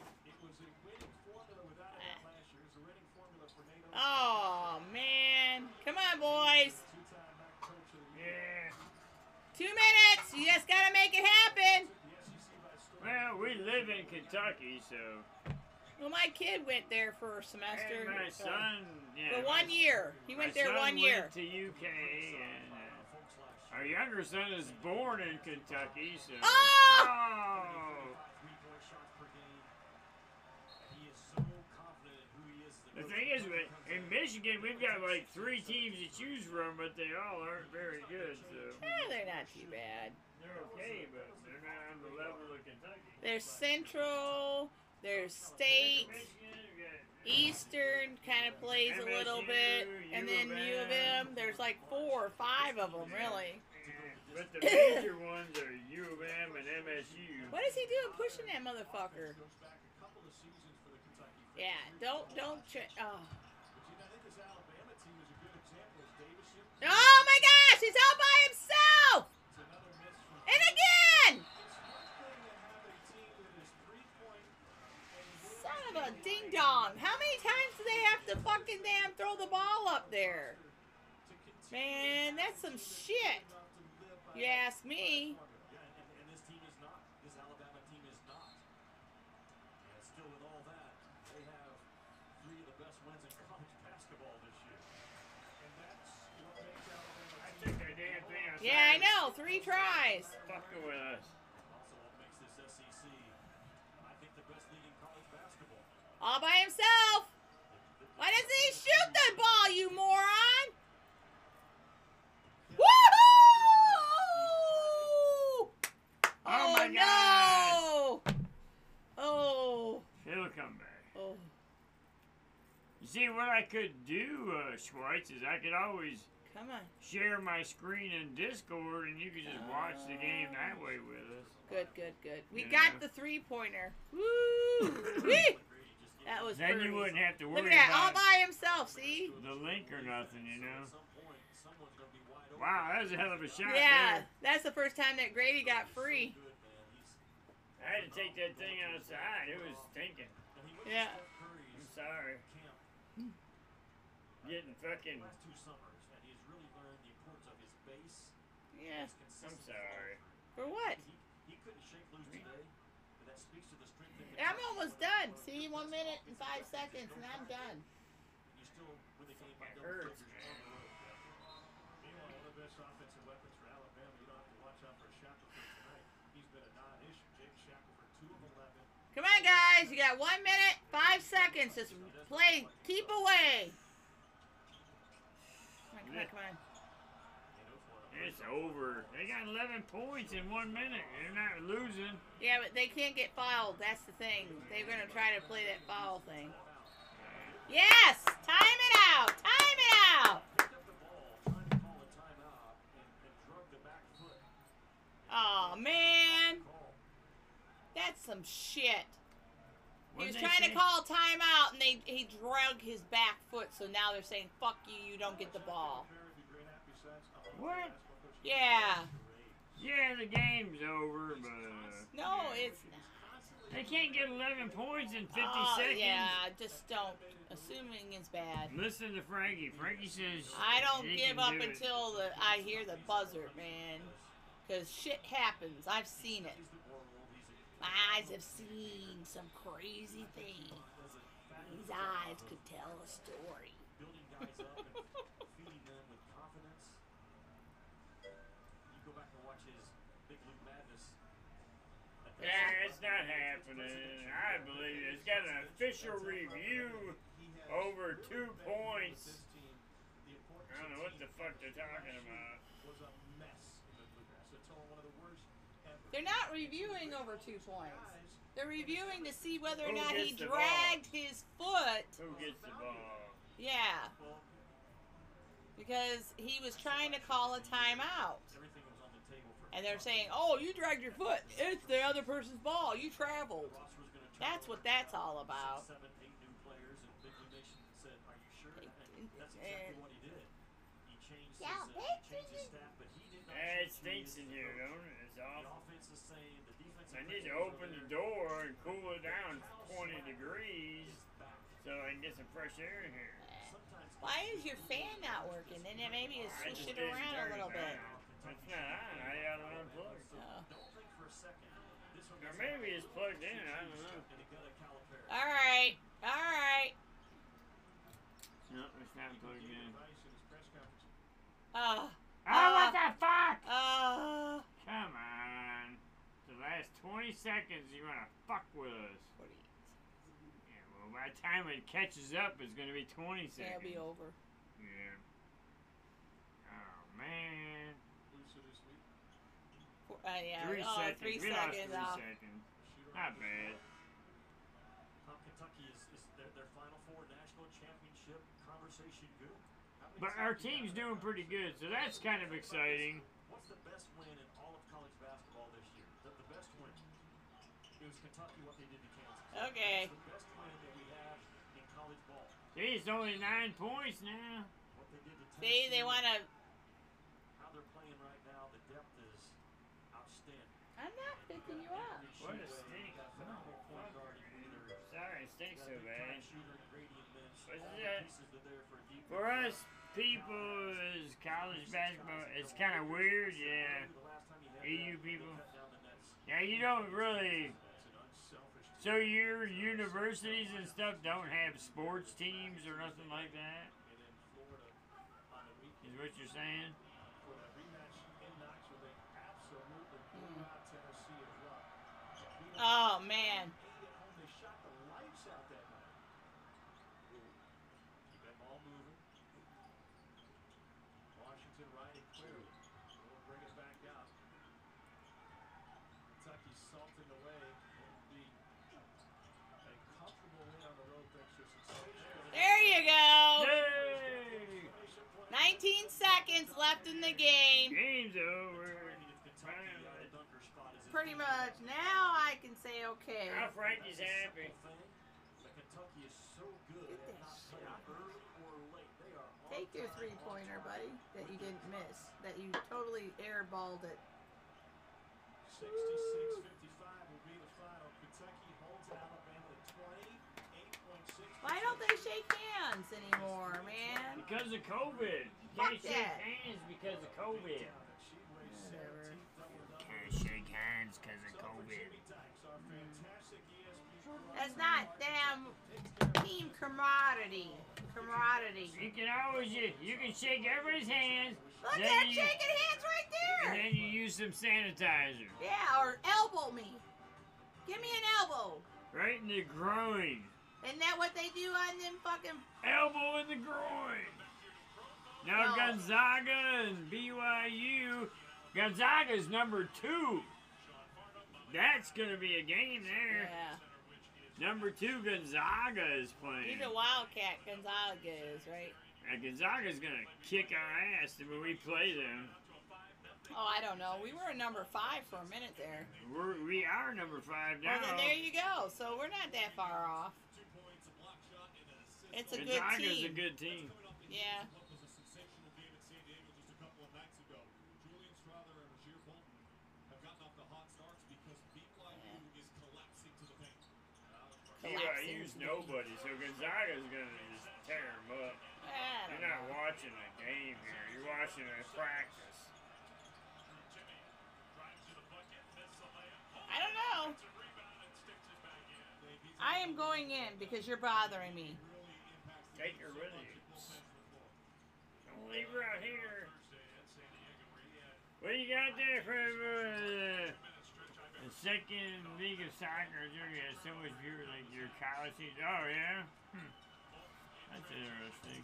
Ah. It was a winning formula without a doubt last year. It was a winning formula for Nate Oats. Oh, man. Come on, boys. Two minutes. You just got to make it happen. The SEC by storm. Well, we live in Kentucky, so Well, my kid went there for a semester. And my so- son, yeah, for my- one year. He went there one year. Went to UK, and uh, our younger son is born in Kentucky. So. Oh! Oh! Three-point shots per game. And he is so confident in he is. The thing is, we- in Michigan, we've got like three teams to choose from, but they all aren't very good. So Eh, they're not too bad. they're okay, but they're not on the level of Kentucky. There's Central. There's State. Michigan, we got Eastern kind of plays a little bit, and then U of M. There's like four or five of them, really. But the major ones are U of M and MSU. What is he doing pushing that motherfucker? Goes back a couple of seasons for the Kentucky. Yeah, don't don't. Ch- oh. But you know, I think this Alabama team is a good example. As Davison, oh my gosh, he's all by himself, and again. Son of a ding dong! How many times do they have to fucking damn throw the ball up there? Man, that's some shit. You ask me. Yeah, and, and this team is not. This Alabama team is not. And still, with all that, they have three of the best wins in college basketball this year. And that's what makes Alabama I team took their damn thing outside. Yeah, I know. Three tries. Fucking with us. also what makes this SEC, I think, the best league in college basketball. All by himself. Why doesn't he shoot the ball, you moron? Woohoo! Oh my no! Oh. He'll come back. Oh. You see, what I could do, uh, Schweitz, is I could always Come on. share my screen in Discord, and you can just watch the game that oh. way with us. Good, good, good. We Yeah. got the three pointer. Woo! Whee! That was Then you wouldn't have to Look worry at that, all by himself. See? the link or nothing, you know. At some point, someone's going to be wide open. Wow, that was a hell of a shot Yeah, there. that's the first time that Grady got free. Good, man. He's, I had to take that thing outside. It was stinking. and Yeah. to Steph Curry's I'm sorry. Getting fucking. the last two summers, and he's really learned the importance of his base, Yeah. I'm sorry. For what? He, he couldn't shake loose today, but that speaks to the strength I'm almost done. See, one minute and five seconds, and I'm done. You still win the game by It hurts, the road. Meanwhile, one of the best offensive weapons for Alabama. You don't have to watch out for Shackelford tonight. He's been a non-issue. Jaden Shackelford, two of eleven. Come on, guys. You got one minute, five seconds. Just play. Keep away. Come on, come on, come on. It's over. They got 11 points in one minute. They're not losing. Yeah, but they can't get fouled. That's the thing. They're gonna try to play that foul thing. Yes. Time it out. Time it out. Picked up the ball, trying to call a timeout, and, and drug the back foot. Oh man, that's some shit. He was trying to call timeout, and they he drug his back foot. So now they're saying, "Fuck you, you don't get the ball." Perry, the great happy says, "Oh, What? Basketball coach, Yeah. Yeah, the game's over, but No, it's not. they can't get 11 points in 50 Oh, seconds. yeah, just don't. Assuming it's bad. Listen to Frankie. Frankie says I don't give up do until the I hear the buzzer, man. Cause shit happens. I've seen it. My eyes have seen some crazy things. These eyes could tell a story. Yeah, it's not happening. I believe it. It's got an official review over two points. I don't know what the fuck they're talking about. Was a mess in the bluegrass. They're one of the worst. They're not reviewing over two points. They're reviewing to see whether or not he dragged his foot. Who gets the ball? Yeah, because he was trying to call a timeout. everything was on the table for And they're saying, "Oh, you dragged your foot. It's the other person's ball. You traveled." roster was going to That's what that's all about. Seven, eight new players, and Big Blue Nation said, "Are you sure?" And that's exactly what he did. He changed his, Yeah, uh, he changed his staff, but he did not. It stinks in here, coach. don't it? It's The awful. offense is the. The defense. I need to open the door and cool it down 20 degrees so I can get some fresh air in here. Why is your fan not working? Then maybe you I switch it around a little it bit. It's not on. I got it unplugged. Oh. Don't think for a second. This Or maybe it's plugged in. I don't know. All right. All right. No, it's not plugged in. Oh. Oh, what uh, the fuck? Oh. Come on. The last 20 seconds, you want to fuck with us. Yeah, well, by the time it catches up, it's going to be 20 Yeah, seconds. it'll be over. Yeah. Oh, man. Four, uh, yeah. Three oh, seconds. three we lost seconds three off. seconds. Not bad. Kentucky is, is their, their Final Four national championship conversation good? But our team's doing pretty good, so that's kind of exciting. What's the best win in all of college basketball this year? The, the best win. It was Kentucky, what they did to Kansas. Okay. It's the best win that we have in college ball. See, it's only nine points now. What they did to See, they want to. How they're playing right now, the depth is outstanding. I'm not picking you up. What a stink. Sorry, it stinks so bad. For us people, is college basketball, it's kind of weird, yeah. EU people. Yeah, you don't really. So your universities and stuff don't have sports teams or nothing like that? Is what you're saying? For that rematch in Knoxville, they absolutely blew out Tennessee as well. Beat them Oh man. eight at home. They shot the lights out that night. Keep that ball moving. Washington riding clearly. We'll bring it back out. Kentucky salting away. A comfortable win on the road thanks to sensational. There you go. Yay! 19 seconds left in the game. Game's over. Pretty much. Now I can say okay. Now Frankie's happy. But Kentucky is so good Get at that not playing early or late. They are Take your three pointer, buddy, that you didn't miss. That you totally airballed it. 66-55 will be the final. Kentucky holds Alabama to 28.6. Why don't they shake hands anymore, man? Because of COVID. You Fuck can't shake hands because of COVID. Whatever. Can't shake hands because of COVID. That's not damn team camaraderie. Camaraderie. You can always you, you can shake everybody's hands. Look, they're you- shaking hands right And there. then you use some sanitizer. Yeah, or elbow me. Give me an elbow. Right in the groin. Isn't that what they do on them fucking? Elbow in the groin. Now No. Gonzaga and BYU. Gonzaga is number two. That's gonna be a game there. Yeah. Number two, Gonzaga is playing. He's a Wildcat. Gonzaga is right. And Gonzaga's gonna kick our ass when we play them. Oh, I don't know. We were number five for a minute there. We're, we are number five now. Well, then there you go. So we're not that far off. It's a good Gonzaga's team. a good team. Yeah. What was a sensational game at San Diego just a couple of nights ago. Julian Strawther and Rasir Bolton have gotten off the hot starts because BYU is collapsing to the paint. BYU's nobody, so Gonzaga's gonna just tear them up. You're not know. watching a game here. You're watching a practice. I don't know. I am going in because you're bothering me. Take her with you. Don't leave her out here. What do you got there for uh, the second league of soccer? You got so much viewer like your college team. Oh yeah, hmm. that's interesting.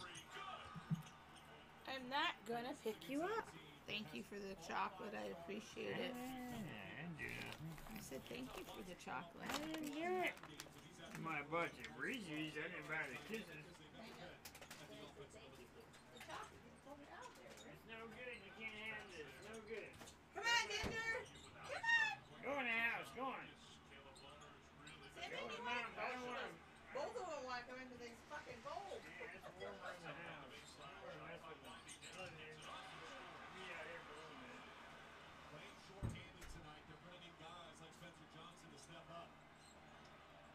I'm not gonna pick you up. Thank you for the chocolate. I appreciate it. Yeah, I. I said thank you for the chocolate. I didn't get it. My bunch of Reese's. I didn't buy the kisses. It's no good. You can't have this. No good. Come on, Dinder. Come on. Go in the house. Go on. Send Go me in the one. house. I don't want to. Both of them want to come in because they're fucking bold. Yeah, it's warmer in the house. I don't wanna mess with them. Be out here for a little bit. Playing short-handed tonight. They're bringing guys like Spencer Johnson to step up.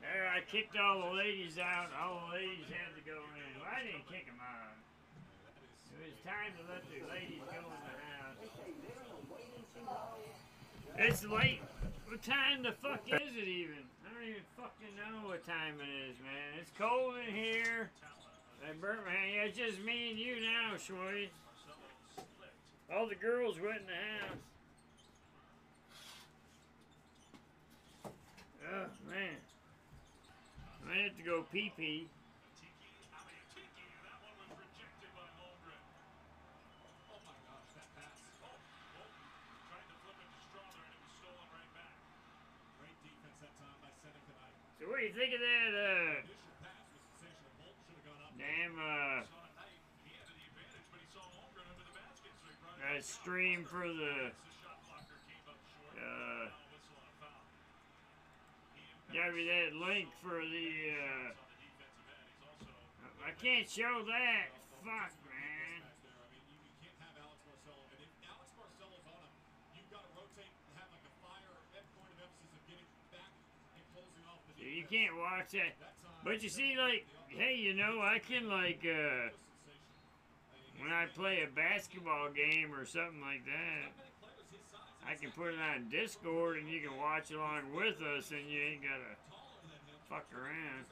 There, I kicked all the ladies out. All the ladies had to go in. Well, I didn't kick them out. It was time to let the ladies go in the house. It's late. What time the fuck is it even? I don't even fucking know what time it is, man. It's cold in here. I burnt my hand. It's just me and you now, Shwoy. All the girls went in the house. Oh, man. Have to go pee pee. So what do you think of that, uh, damn, uh, that stream for the, uh, Foul whistle on a foul. Me that link for the, uh, I can't show that. Fuck, man. You, can't watch. That But you see, like, hey, you know, I can, like, uh, when I play a basketball game or something like that, I can put it on Discord and you can watch along with us and you ain't gotta fuck around.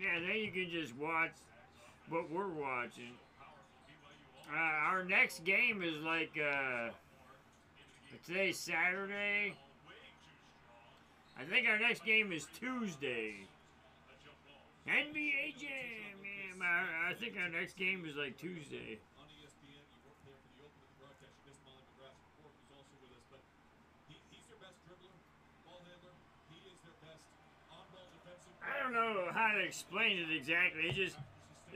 Yeah, then you can just watch what we're watching. Uh, our next game is like, uh, today's Saturday. I think our next game is Tuesday. NBA Jam, yeah, I I think our next game is like Tuesday. On ESPN, you worked there for the opening broadcast. You missed Molly McGrath's report, who's also with us. But he, he's their best dribbler, ball handler. He is their best on-ball defensive. I don't know how to explain it exactly. It just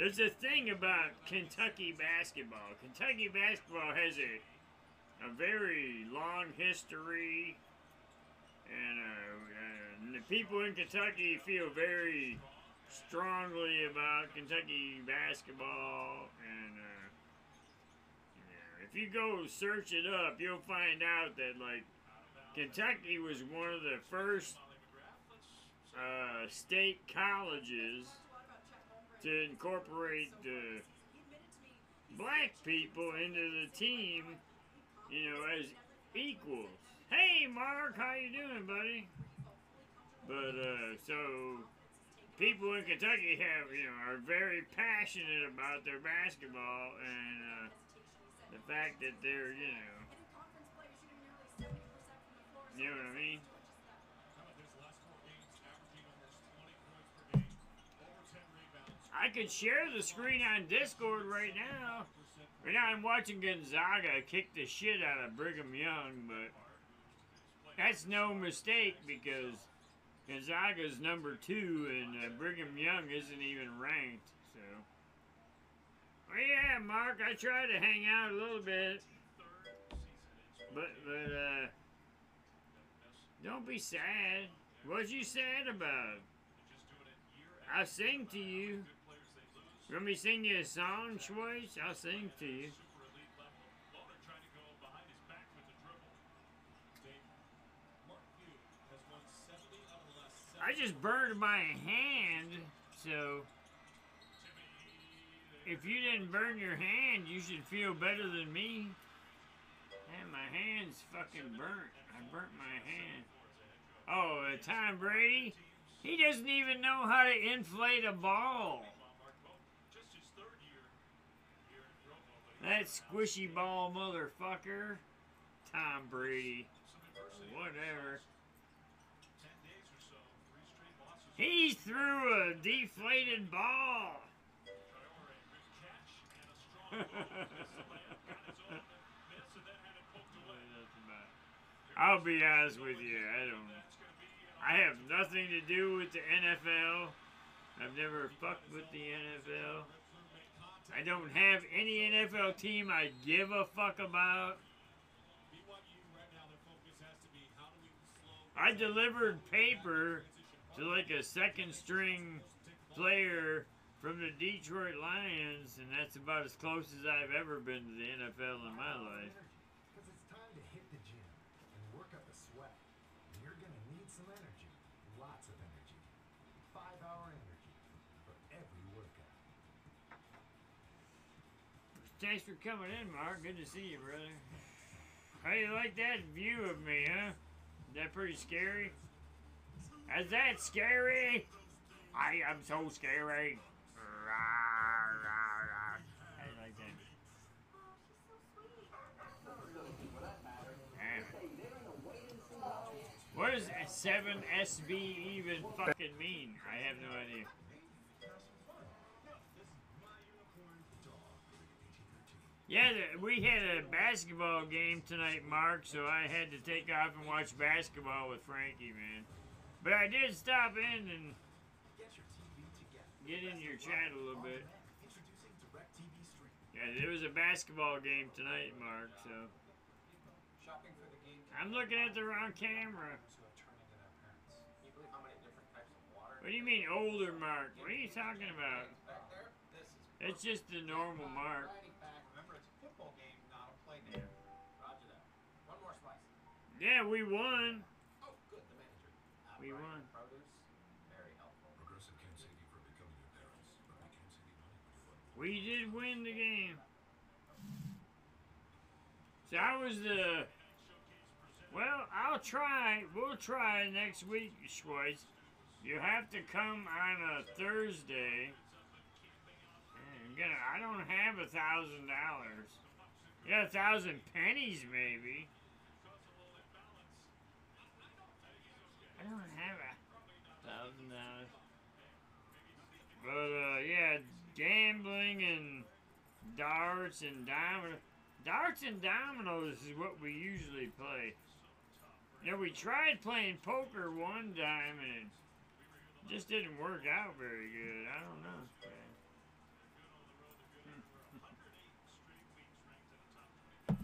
there's a thing about Kentucky basketball. Kentucky basketball has a a very long history, and, uh, and the people in Kentucky feel very strongly about Kentucky basketball. And uh, yeah, if you go search it up, you'll find out that like Kentucky was one of the first uh, state colleges to incorporate the black people into the team, you know, as equals. Hey, Mark, how you doing, buddy? But uh, so people in Kentucky have, you know, are very passionate about their basketball and uh, the fact that they're, you know, you know what I mean. How about this last four games, averaging almost 20 points per game, over 10 rebounds. I could share the screen on Discord right now. Right now I'm watching Gonzaga kick the shit out of Brigham Young, but that's no mistake because Gonzaga's number two and uh, Brigham Young isn't even ranked. So, oh yeah, Mark, I tried to hang out a little bit, but but uh, don't be sad. What you sad about? I'll sing to you. Want me to sing you a song, Schwartz? I'll sing to you. Super elite level. Loner trying to go behind his back with the dribble. Dave, Mark Few has won 70 out of the last seven. I just burned my hand, so if you didn't burn your hand, you should feel better than me. And my hand's fucking burnt. I burnt my hand. Oh, uh, Tom Brady? He doesn't even know how to inflate a ball. That squishy ball motherfucker. Tom Brady. Whatever. Then had it poked away. I'll be honest with you, I don't. I have nothing to do with the NFL. I've never fucked with the NFL. I don't have any NFL team I give a fuck about. I delivered paper to like a second string player from the Detroit Lions, and that's about as close as I've ever been to the NFL in my life. Because it's time to hit the gym and work up a sweat. And you're going to need some energy. Lots of energy. Five hour energy for every workout. thanks for coming in, Mark. Good to see you, brother. How you like that view of me, huh? Is that pretty scary? Is that scary? I am so scary. Yeah. What does 7SB even fucking mean? I have no idea. Yeah, we had a basketball game tonight, Mark, so I had to take off and watch basketball with Frankie, man. But I did stop in and get in your chat a little bit. Yeah, there was a basketball game tonight, Mark, so. Shopping for the game. I'm looking at the wrong camera. To a tournament of parents. Can you believe how many different types of water? What do you mean older, Mark? What are you talking about? Back there? This is. It's just the normal Mark. Remember, it's a football game, not a play game. Roger that. One more slice. Yeah, we won. Oh, good. The manager. Uh, We Brian, won. Produce. Very helpful. Progressive can't save you from becoming your parents, but we can save you money when you want We did win the game. So I was the. Well, I'll try. We'll try next week, Schweitz. You have to come on a Thursday. And gonna, I don't have a thousand dollars. Yeah, a thousand pennies maybe. I don't have a thousand dollars. But uh, yeah, gambling and darts and domino, darts and dominoes is what we usually play. Know, we tried playing poker one time and it just didn't work out very good. I don't know.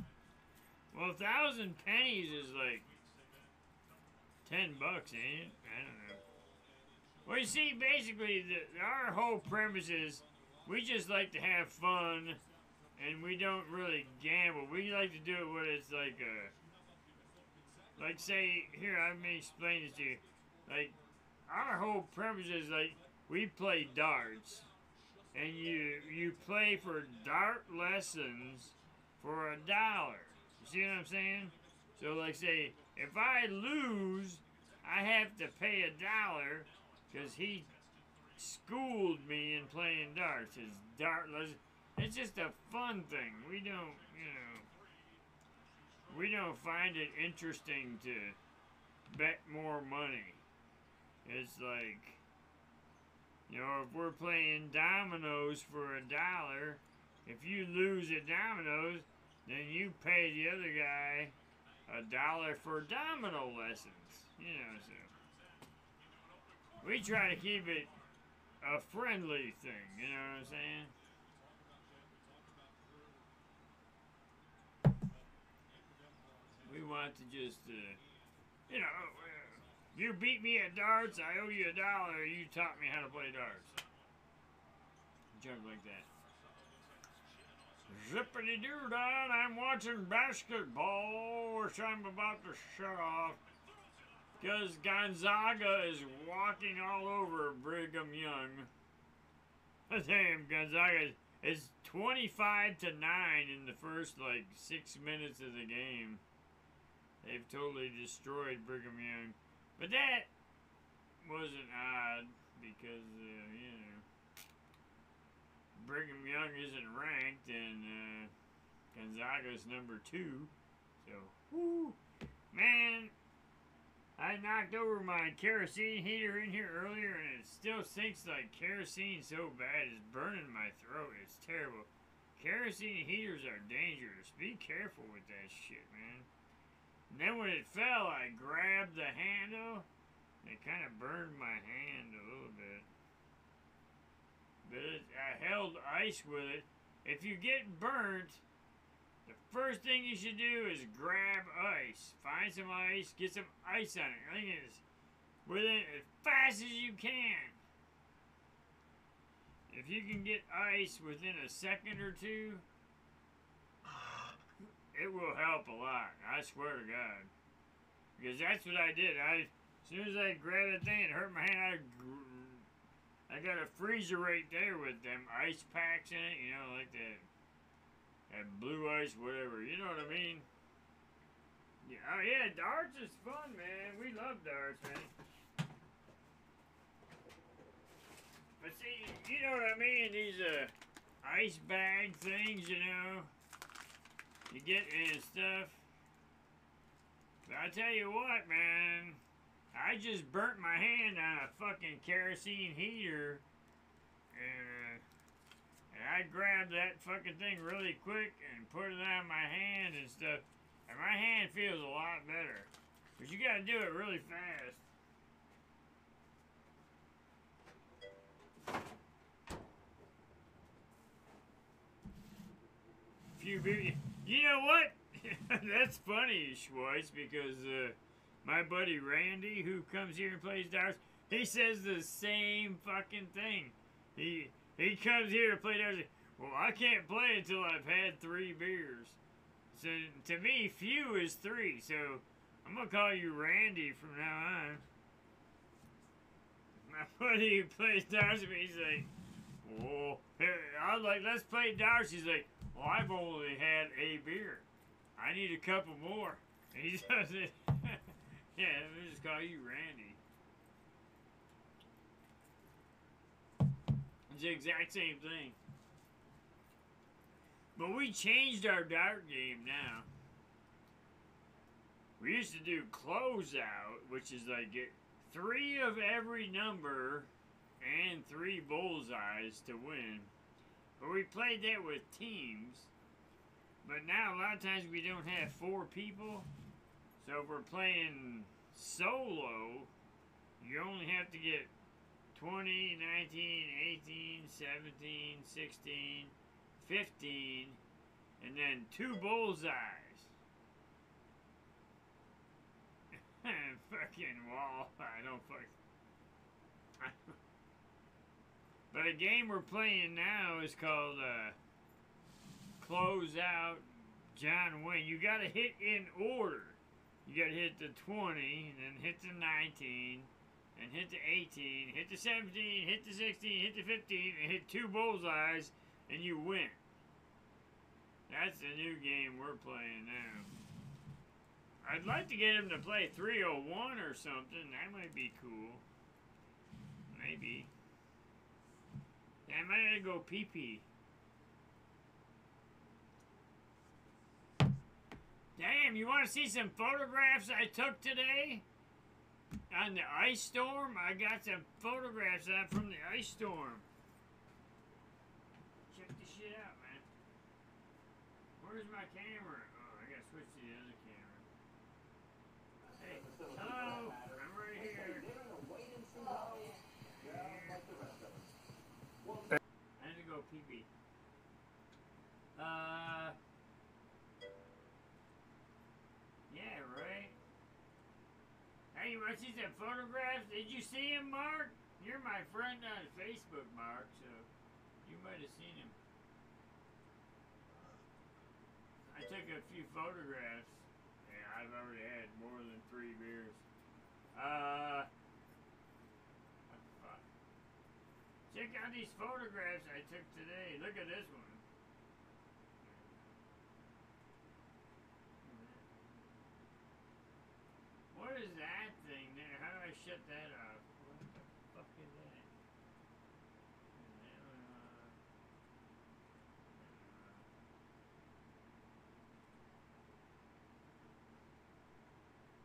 well, a thousand pennies is like ten bucks, ain't it? I don't know. Well, you see, basically, the, our whole premise is we just like to have fun, and we don't really gamble. We like to do it when it's like a, like say, here, let me explain this to you. Like, our whole premise is like we play darts, and you you play for dart lessons for a dollar. You see what I'm saying? So, like, say, if I lose, I have to pay a dollar because he schooled me in playing darts. His dart lesson. It's just a fun thing. We don't, you know, we don't find it interesting to bet more money. It's like, you know, if we're playing dominoes for a dollar, if you lose at dominoes, then you pay the other guy a dollar for domino lessons. You know, so. We try to keep it a friendly thing, you know what I'm saying? We want to just, uh, you know, uh, you beat me at darts, I owe you a dollar, you taught me how to play darts. Junk like that. Zippity doo dah, I'm watching basketball, which I'm about to shut off. Because Gonzaga is walking all over Brigham Young. Damn, Gonzaga is 25 to 9 in the first, like, six minutes of the game. They've totally destroyed Brigham Young. But that wasn't odd because, uh, you know, Brigham Young isn't ranked and uh, Gonzaga's number two. So, whoo, man, I knocked over my kerosene heater in here earlier and it still stinks like kerosene so bad it's burning my throat. It's terrible. Kerosene heaters are dangerous. Be careful with that shit, man. And then when it fell, I grabbed the handle it kind of burned my hand a little bit. But it, I held ice with it. If you get burnt, the first thing you should do is grab ice. Find some ice, get some ice on it. Thing is, within as fast as you can. If you can get ice within a second or two, it will help a lot. I swear to God. Because that's what I did. I, as soon as I grabbed that thing, it hurt my hand. I, I got a freezer right there with them ice packs in it, you know, like that. and blue ice, whatever. You know what I mean? Yeah, oh yeah, darts is fun, man. We love darts, man. But see, you know what I mean? These uh, ice bag things, you know, you get and stuff. But I tell you what, man, I just burnt my hand on a fucking kerosene heater, and, uh, and I grabbed that fucking thing really quick and put it on my hand and stuff, and my hand feels a lot better. But you gotta do it really fast. Few beer. You know what? That's funny, Schwartz, because uh, my buddy Randy, who comes here and plays darts, he says the same fucking thing. He he comes here to play darts. Well, I can't play until I've had three beers. So to me, few is three. So I'm gonna call you Randy from now on. My buddy who plays darts with me, he's like, "Whoa!" I was like, "Let's play darts." He's like, "Well, I've only had a beer. I need a couple more." And he does it. Yeah, let me just call you Randy. It's the exact same thing. But we changed our dart game now. We used to do closeout, which is like get three of every number and three bullseyes to win. But we played that with teams. But now a lot of times we don't have four people. So if we're playing solo, you only have to get 20, 19, 18, 17, 16, 15, and then two bullseyes. fucking wall. I don't fuck. but a game we're playing now is called uh, Close Out John Wayne. You gotta hit in order. You gotta hit the 20, and then hit the 19, and hit the 18, hit the 17, hit the 16, hit the 15, and hit two bullseyes, and you win. That's the new game we're playing now. I'd like to get him to play 301 or something. That might be cool. Maybe. Yeah, I might go pee Damn, you want to see some photographs I took today? On the ice storm? I got some photographs out from the ice storm. Check this shit out, man. Where's my camera? Oh, I gotta switch to the other camera. Hey, hello, I'm right here. I had to go pee pee. Uh. Yeah, right. You see some photographs? Did you see him, Mark? You're my friend on Facebook, Mark, so you might have seen him. I took a few photographs. Yeah, I've already had more than three beers. Uh? Check out these photographs I took today. Look at this one. What is that thing there? How do I shut that off? What the fuck is that?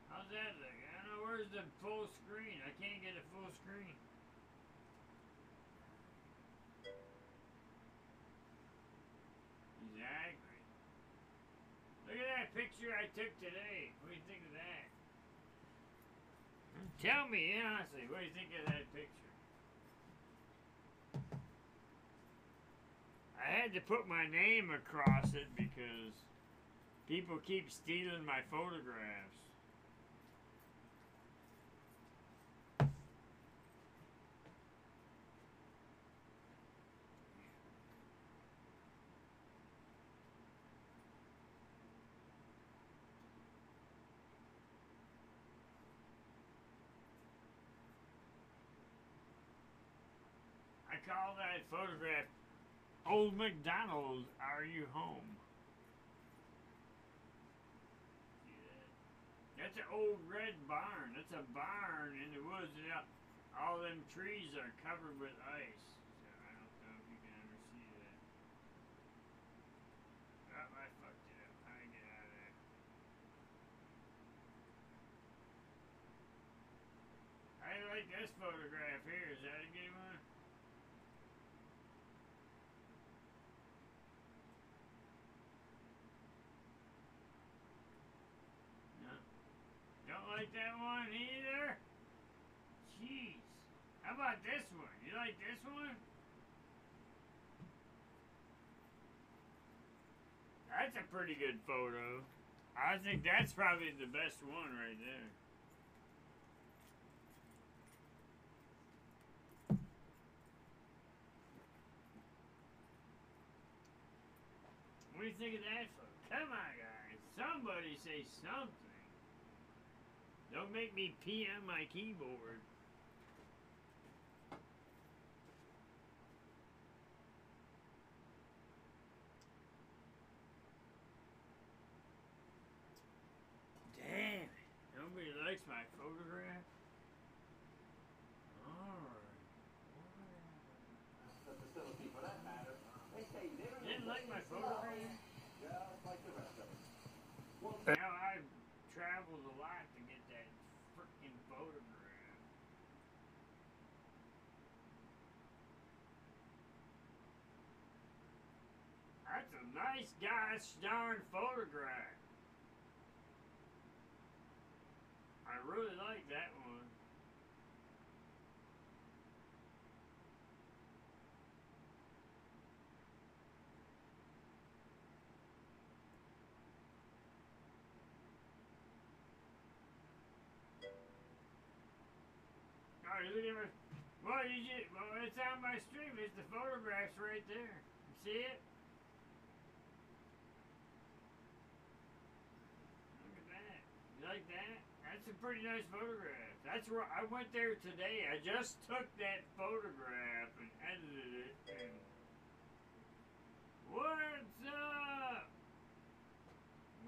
How's that look? I don't know where's the full screen. I can't get a full screen. Exactly. Look at that picture I took today. What do you think of that? Tell me honestly, what do you think of that picture? I had to put my name across it because people keep stealing my photographs. call that photograph Old McDonald's. Are You Home? That's an old red barn. That's a barn in the woods. All them trees are covered with ice. Like that one either? Jeez. How about this one? You like this one? That's a pretty good photo. I think that's probably the best one right there. What do you think of that photo? Come on, guys. Somebody say something. Don't make me pee on my keyboard. Damn it. Nobody likes my photograph? Alright. The facility, for that matter, they say they're in Didn't like my photograph? just like the rest of us. Now I've traveled a lot to get that freaking photograph. Nice gosh darn photograph. I really like that one. Oh, you look at. Well, you just. Well, it's on my stream. It's the photographs right there. See it? Look at that. You like that? That's a pretty nice photograph. That's where I went there today. I just took that photograph and edited it. And what's up?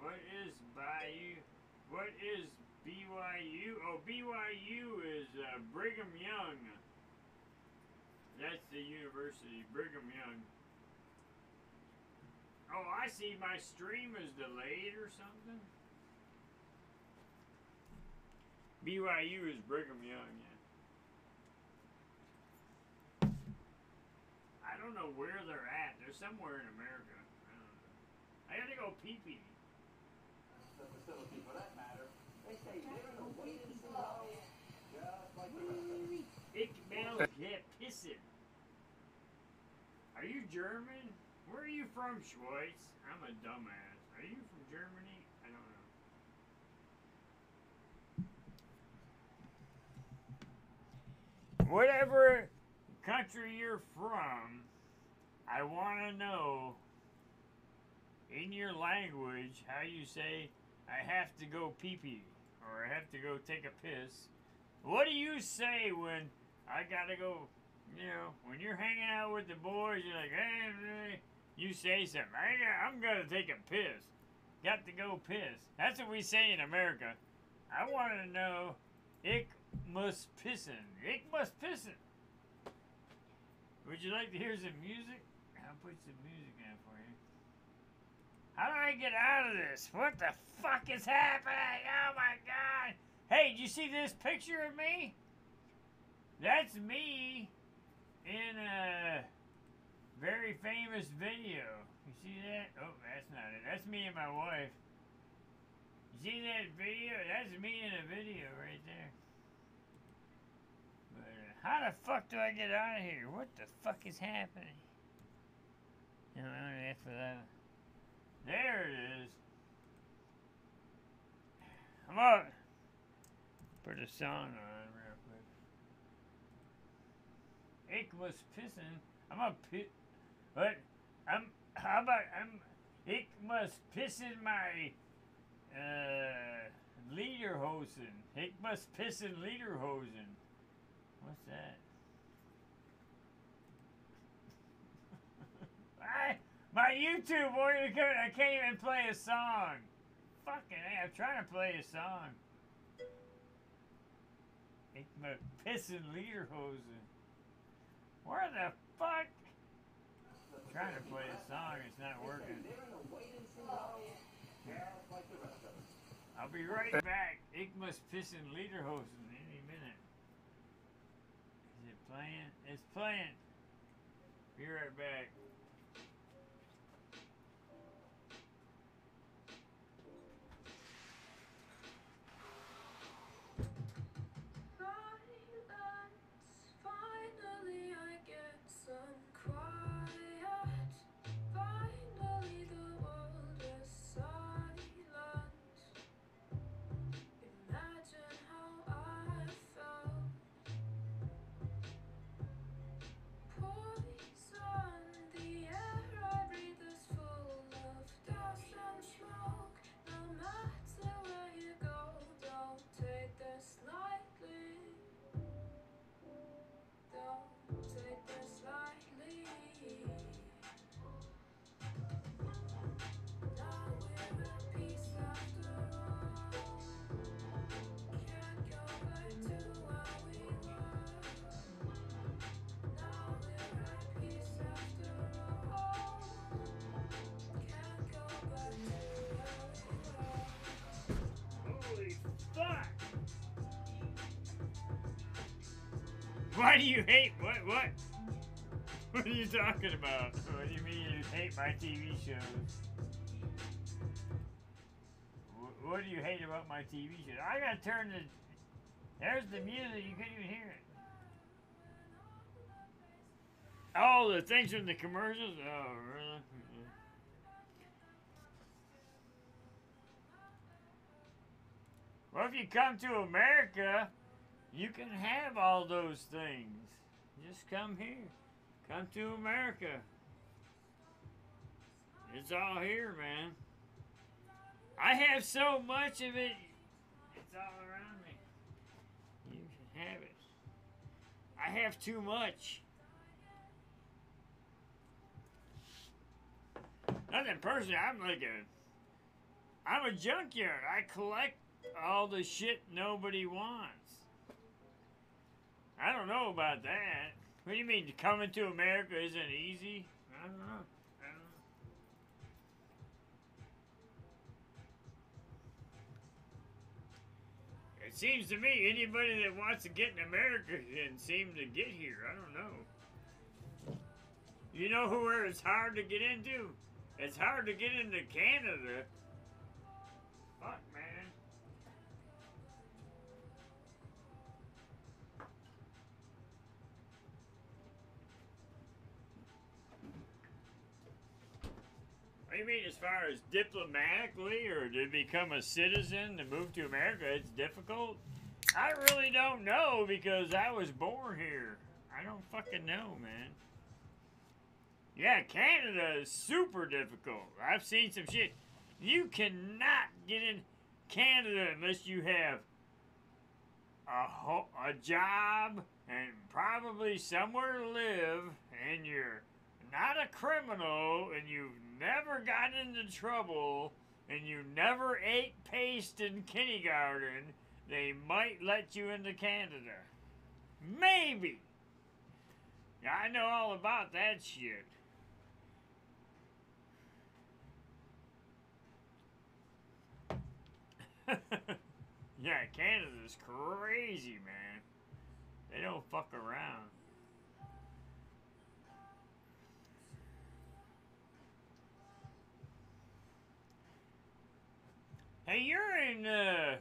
What is Bayou? What is BYU? Oh, BYU is uh, Brigham Young. That's the university, Brigham Young. Oh, I see. My stream is delayed or something. BYU is Brigham Young, yeah. I don't know where they're at. They're somewhere in America. I. I gotta go pee pee. The facility, for that matter, they say. Ich oh, will get pissing. Are you German? Where are you from, Schweitz? I'm a dumbass. Are you from Germany? I don't know. Whatever country you're from, I want to know in your language how you say, I have to go pee pee or I have to go take a piss. What do you say when I gotta go, you know, when you're hanging out with the boys, you're like, hey, hey," you say something. I, I'm gonna take a piss. Got to go piss. That's what we say in America. I want to know, ich muss pissen. Ich must pissen. Would you like to hear some music? I'll put some music in for you. How do I get out of this? What the fuck is happening? Oh my god! Hey, did you see this picture of me? That's me in a very famous video. You see that? Oh, that's not it. That's me and my wife. You see that video? That's me in a video right there. How the fuck do I get out of here? What the fuck is happening? No, I don't ask for that. There it is. I'm up. Put a song on real quick. Ich was pissing. I'm a pit. What? I'm. How about I'm. Ich must piss in my. Uh. Lederhosen. Ich must piss in Lederhosen. What's that? I, my YouTube won't even. I can't even play a song. Fucking, A, I'm trying to play a song. Igma pissing Lederhosen. Where the fuck? I'm trying to play a song, it's not working. I'll be right back. Igma's pissing Lederhosen any minute. Is it playing? It's playing. Be right back. Why do you hate what what? What are you talking about? What do you mean you hate my TV shows? What do you hate about my TV shows? I gotta turn the. There's the music. You couldn't even hear it. Oh, the things from the commercials. Oh, really? Well, if you come to America, you can have all those things. Just come here. Come to America. It's all here, man. I have so much of it. It's all around me. You can have it. I have too much. Nothing personal. I'm like a. I'm a junkyard. I collect all the shit nobody wants. I don't know about that. What do you mean coming to America isn't easy? I don't know. I don't know. It seems to me anybody that wants to get in America can seem to get here. I don't know. You know who where it's hard to get into? It's hard to get into Canada. You mean as far as diplomatically or to become a citizen to move to America, it's difficult? I really don't know because I was born here. I don't fucking know, man. Yeah, Canada is super difficult. I've seen some shit. You cannot get in Canada unless you have a ho- a job and probably somewhere to live, and you're not a criminal, and you've never got into trouble, and you never ate paste in kindergarten. They might let you into Canada. Maybe. Yeah, I know all about that shit. yeah, Canada's crazy, man. They don't fuck around. Hey, you're in, uh,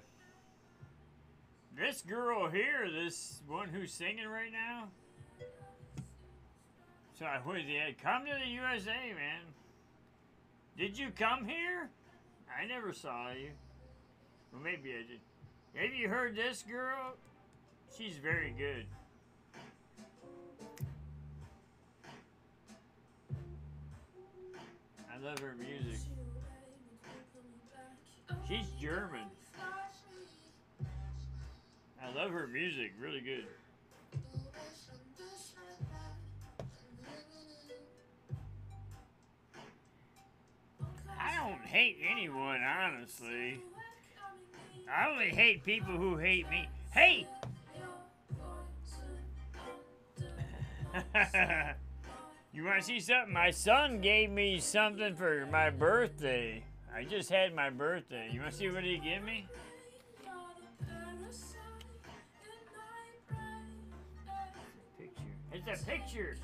this girl here, this one who's singing right now. So, what is it? Come to the USA, man. Did you come here? I never saw you. Well, maybe I did. Have you heard this girl? She's very good. I love her music. She's German. I love her music, really good. I don't hate anyone, honestly. I only hate people who hate me. Hey! you want to see something? My son gave me something for my birthday. I just had my birthday. You want to see what he gave me? Picture. It's a picture.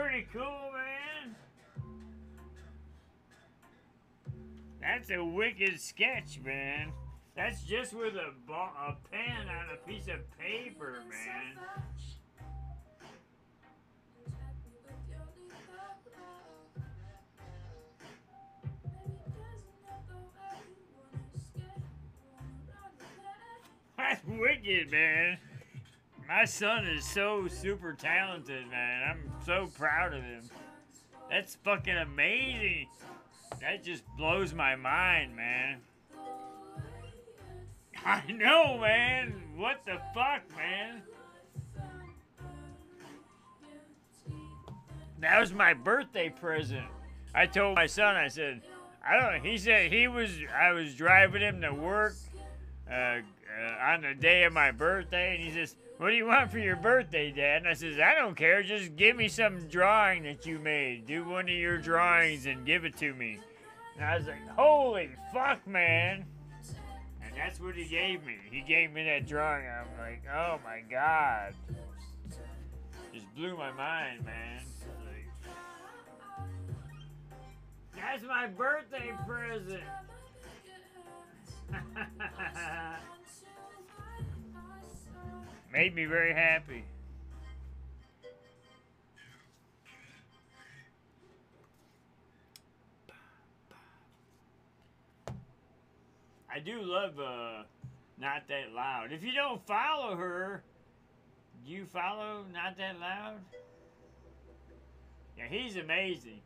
Pretty cool, man? That's a wicked sketch, man. That's just with a, a pen on a piece of paper, man. That's wicked, man. My son is so super talented, man. I'm so proud of him. That's fucking amazing. That just blows my mind, man. I know, man. What the fuck, man? That was my birthday present. I told my son, I said, I don't. know. He said he was. I was driving him to work uh, uh, on the day of my birthday, and he says, "What do you want for your birthday, Dad?" And I says, "I don't care. Just give me some drawing that you made. Do one of your drawings and give it to me." And I was like, "Holy fuck, man!" And that's what he gave me. He gave me that drawing. I'm like, "Oh my god!" Just blew my mind, man. Like, that's my birthday present. Made me very happy. I do love uh, Not That Loud. If you don't follow her, do you follow Not That Loud? Yeah, he's amazing.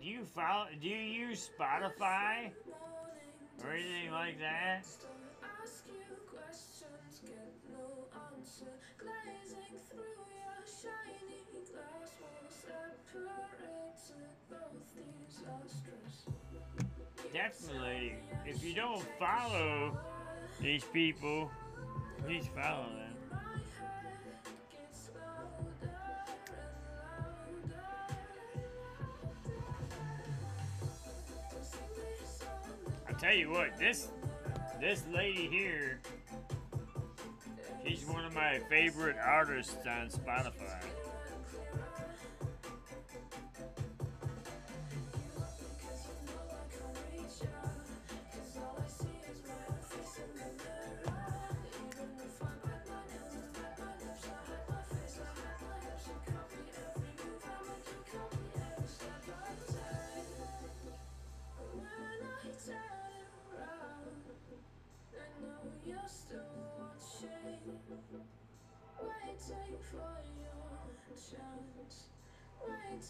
Do you follow? Do you use Spotify or anything like that? Definitely. If you don't follow these people, please follow them. I tell you what, this this lady here, she's one of my favorite artists on Spotify.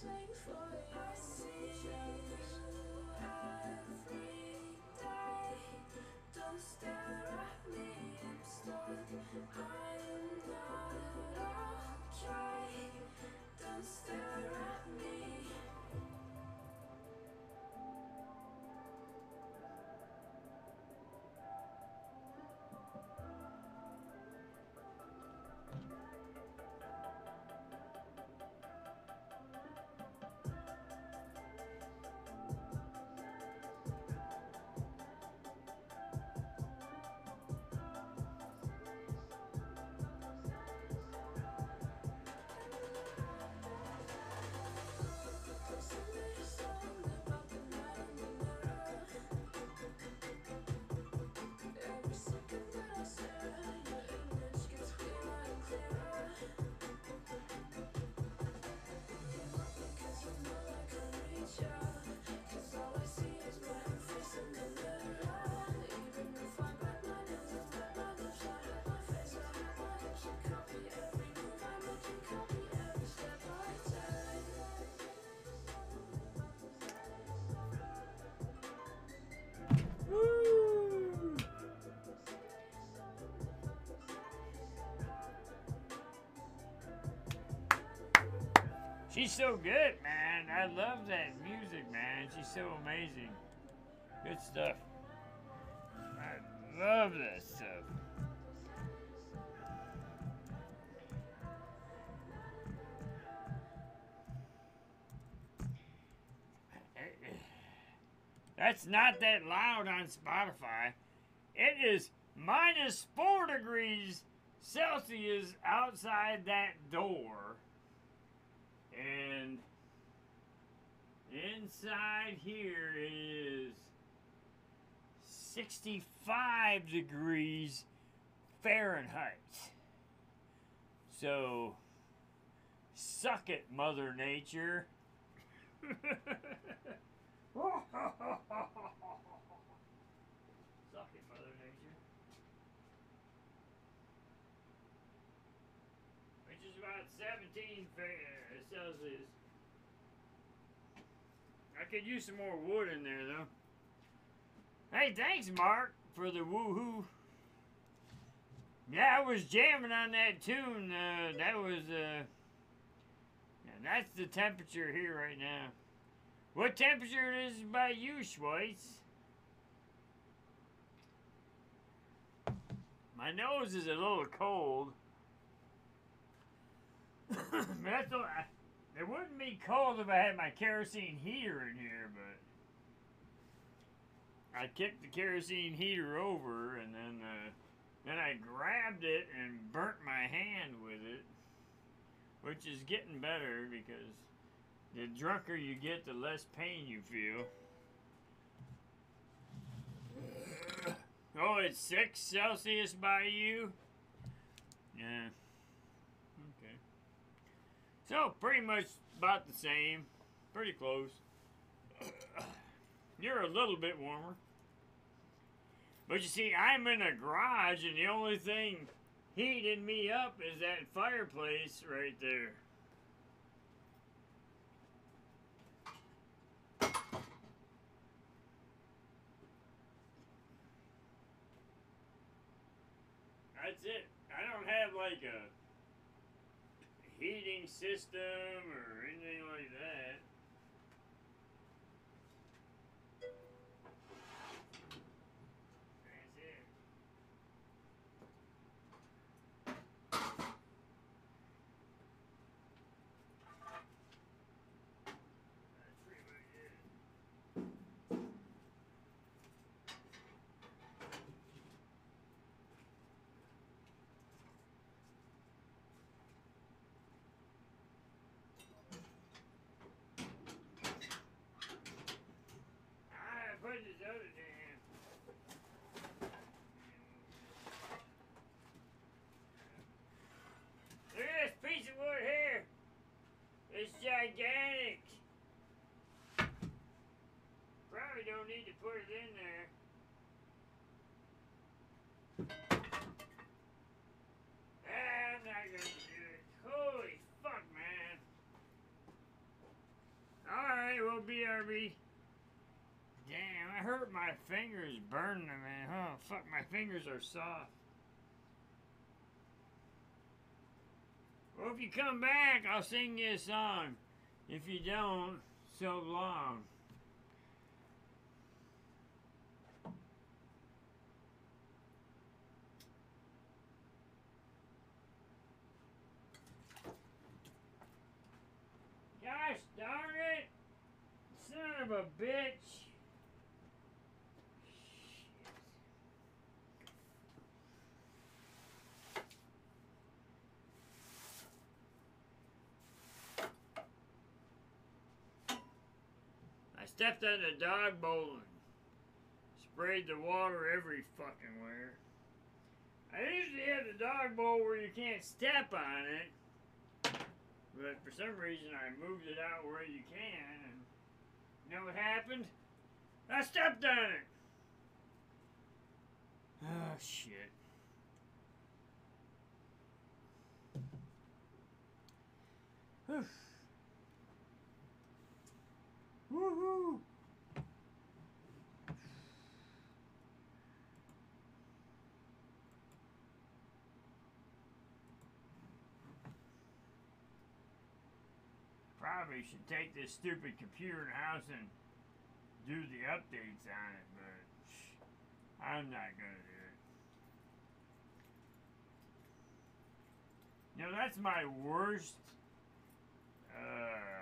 Waiting She's so good, man. I love that music, man. She's so amazing. Good stuff. I love that stuff. That's not that loud on Spotify. It is minus four degrees Celsius outside that door. And inside here is 65 degrees Fahrenheit. So, suck it, Mother Nature. Suck it, Mother Nature. Which is about 17 Fa- uh, Celsius. Could use some more wood in there, though. Hey, thanks, Mark, for the woohoo. Yeah, I was jamming on that tune. Uh, that was, uh, yeah, that's the temperature here right now. What temperature it is by you, Schweitz? My nose is a little cold. that's all, I, it wouldn't be cold if I had my kerosene heater in here, but I kicked the kerosene heater over and then uh, then I grabbed it and burnt my hand with it, which is getting better because the drunker you get, the less pain you feel. Oh, it's six Celsius by you? Yeah. So, pretty much about the same. Pretty close. You're a little bit warmer. But you see, I'm in a garage, and the only thing heating me up is that fireplace right there. That's it. I don't have like a heating system or anything like that. That's it. That's pretty much it. Put this other damn. Look at this piece of wood here. It's gigantic. Probably don't need to put it in there. I'm not gonna do it. Holy fuck, man. Alright, well, BRB. Hurt my fingers burning man. Huh, fuck, my fingers are soft. Well, if you come back, I'll sing you a song. If you don't, so long. Gosh darn it! Son of a bitch! I stepped on the dog bowl and sprayed the water every fucking where. I usually have the dog bowl where you can't step on it, but for some reason I moved it out where you can, and you know what happened? I stepped on it! Oh, shit. Whew. Woohoo! probably should take this stupid computer in the house and do the updates on it, but I'm not gonna do it. You know, that's my worst uh,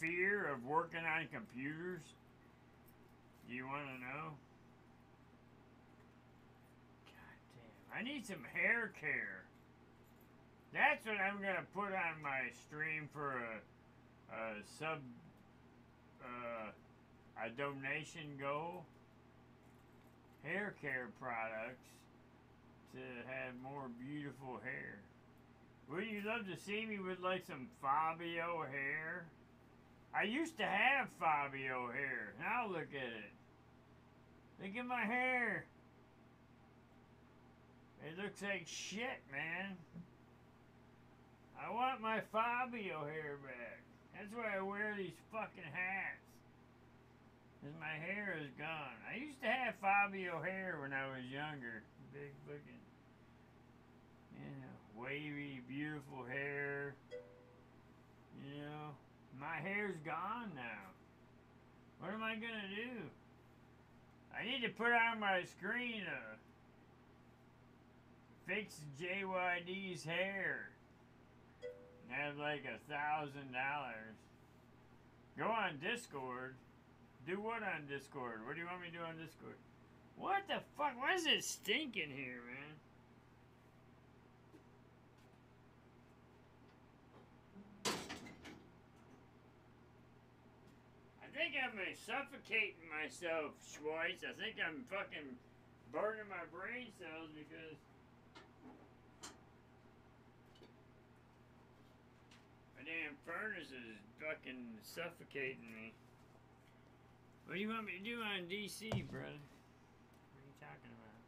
fear of working on computers. You want to know? God damn. I need some hair care. That's what I'm going to put on my stream for a, a sub, uh, a donation goal. Hair care products to have more beautiful hair. Would you love to see me with like some Fabio hair? I used to have Fabio hair. Now look at it. Look at my hair. It looks like shit, man. I want my Fabio hair back. That's why I wear these fucking hats. Cause my hair is gone. I used to have Fabio hair when I was younger. Big fucking, you know, wavy, beautiful hair. You know, my hair's gone now. What am I gonna do? I need to put on my screen uh, fix JYD's hair. Have like a thousand dollars. Go on Discord. Do what on Discord? What do you want me to do on Discord? What the fuck? Why is it stinking here, man? I think I'm suffocating myself, Schweitz. I think I'm fucking burning my brain cells because my damn furnace is fucking suffocating me. What do you want me to do on DC, brother? What are you talking about?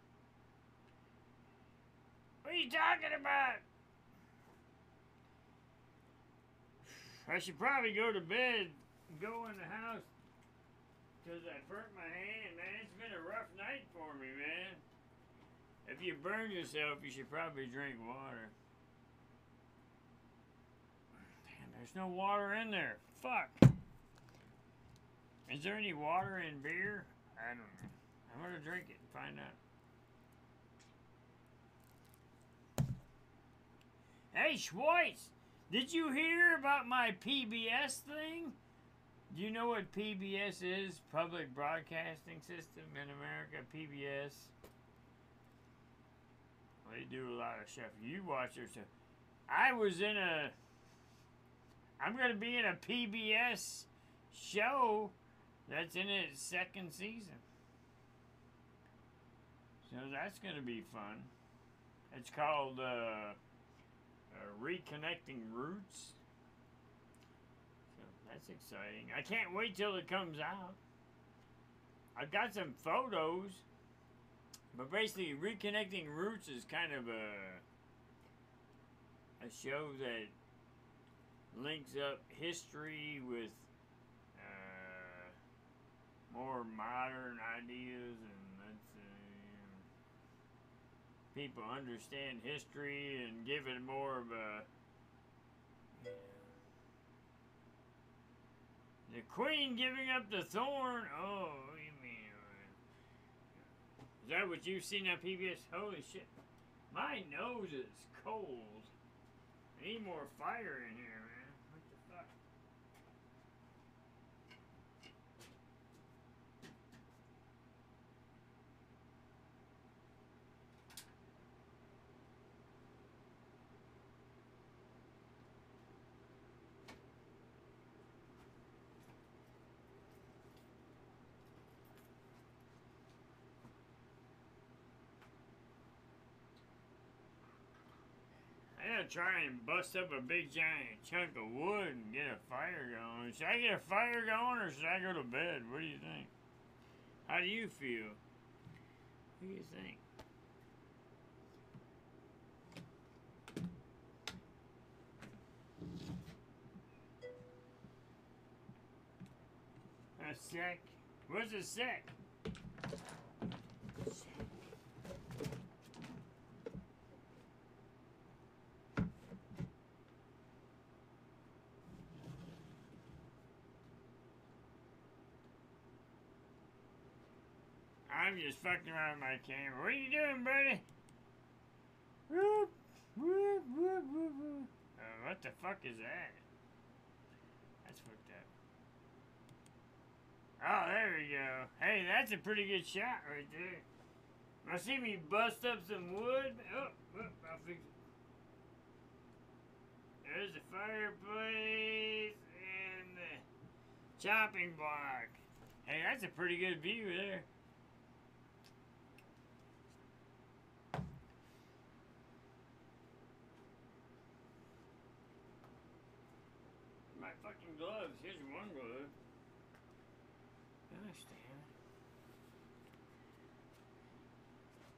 What are you talking about? I should probably go to bed go in the house because I burnt my hand, man. It's been a rough night for me, man. If you burn yourself, you should probably drink water. Damn, there's no water in there. Fuck. Is there any water in beer? I don't know. I'm gonna drink it and find out. Hey, Schweitz! Did you hear about my PBS thing? Do you know what PBS is? Public Broadcasting System in America, PBS. They do a lot of stuff. You watch their stuff. I was in a. I'm gonna be in a PBS show that's in its second season. So that's going to be fun. It's called uh, uh, Reconnecting Roots. That's exciting. I can't wait till it comes out. I've got some photos. But basically, Reconnecting Roots is kind of a, a show that links up history with more modern ideas and let's uh, people understand history and give it more of a the queen giving up the thorn? Oh you mean uh, is that what you've seen on PBS holy shit. My nose is cold. I need more fire in here gotta try and bust up a big giant chunk of wood and get a fire going. Should I get a fire going or should I go to bed? What do you think? How do you feel? What do you think? A sec? What's a sec? I'm just fucking around my camera. What are you doing, buddy? Uh, what the fuck is that? That's fucked up. Oh, there we go. Hey, that's a pretty good shot right there. Now see me bust up some wood. Oh, oh I'll fix it. There's the fireplace and the chopping block. Hey, that's a pretty good view there. My fucking gloves. Here's one glove. Gosh damn.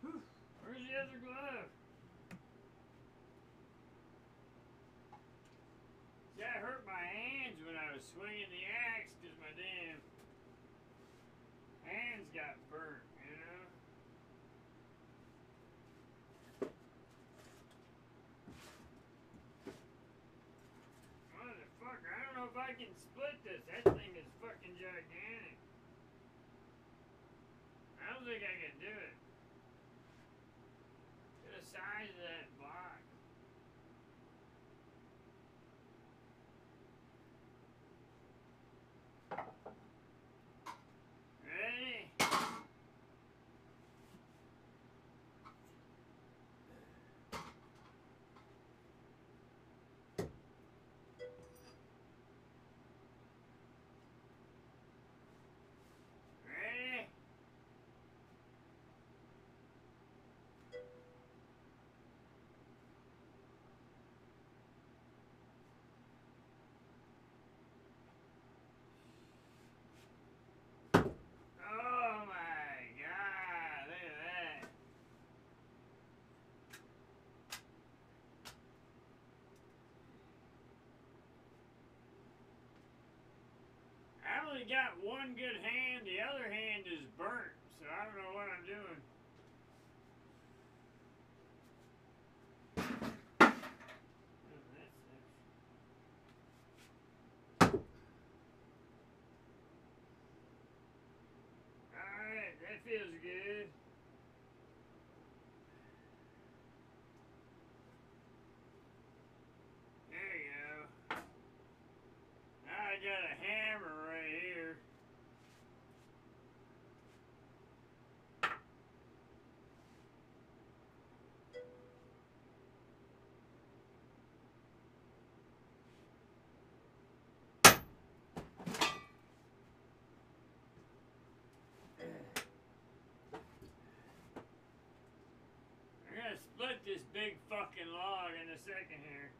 Whew. Where's the other glove? That hurt my hands when I was swinging the axe because my damn hands got burnt, you know? Motherfucker, I don't know if I can split this. That thing is fucking gigantic. I don't think I can do it. To the size of that block. Ready? Ready? Oh my god, look at that. I only got one good hand, the other hand is burnt, so I don't know what I'm doing. Oh, that sucks. Alright, that feels good. There you go. Now I got a hammer right here. I'm this big fucking log in a second here.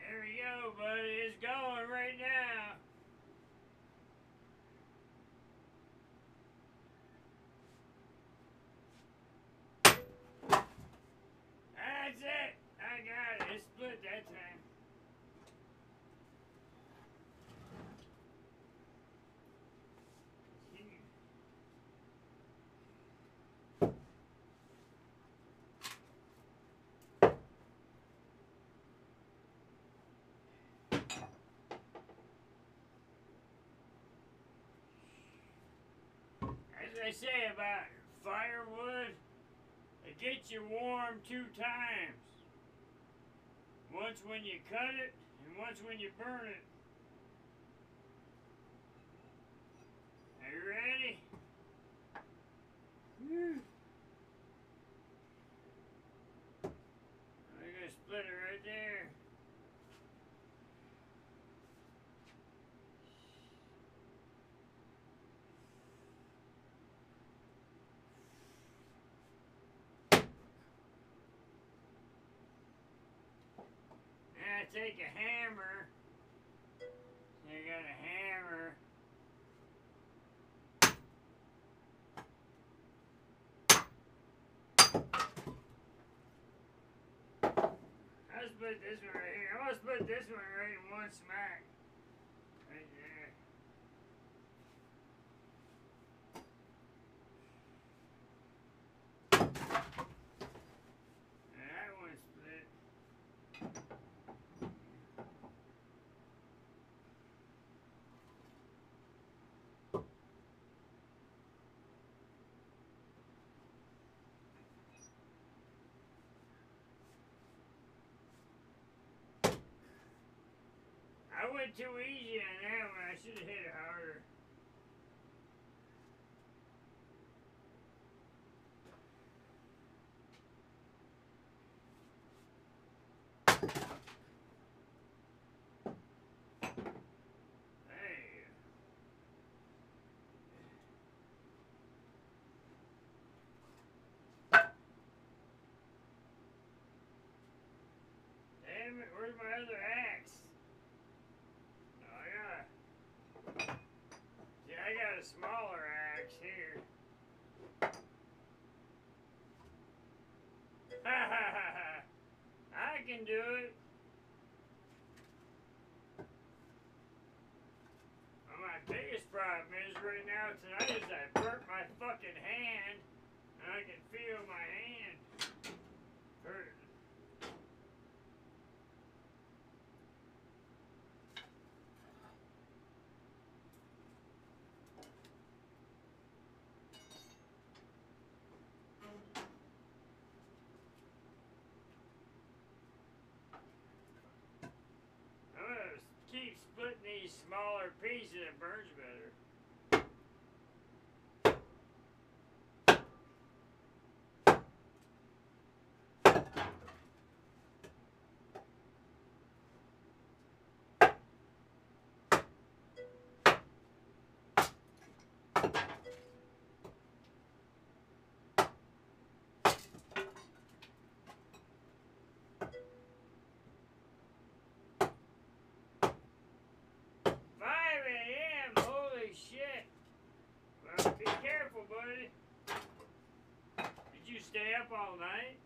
There we go, buddy. It's going right now. That's it. I got it. It split that time. As they say about firewood, it gets you warm two times. Once when you cut it, and once when you burn it. Are you ready? Whew. We're gonna split it right there. Now take a hammer. You got a hammer. I split this one right here. I'm gonna split this one right in one smack. Right there. And that one split. I went too easy on that one. I should have hit it harder. Where's my other axe? Oh, I got a... Yeah, I got a smaller axe here. I can do it! Well, my biggest problem is right now tonight is I burnt my fucking hand, and I can feel my hand hurting. I'm gonna keep splitting these smaller pieces. It burns better. Five a.m. Holy shit! Well, be Did you stay up all night?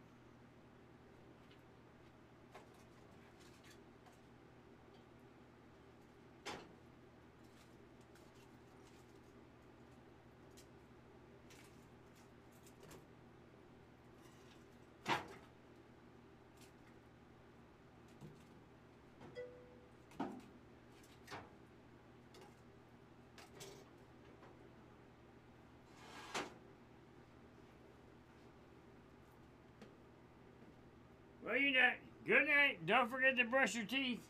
Well, you know, good night. Don't forget to brush your teeth.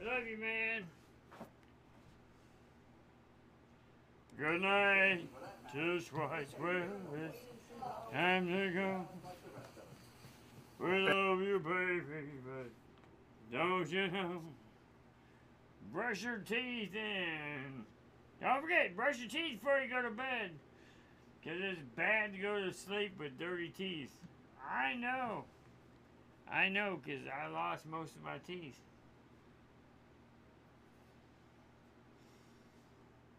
I love you, man. Good night. Just right. Well, it's time to go. We love you, baby, but don't you know? Brush your teeth and don't forget, brush your teeth before you go to bed. Cause it's bad to go to sleep with dirty teeth. I know. I know, cause I lost most of my teeth.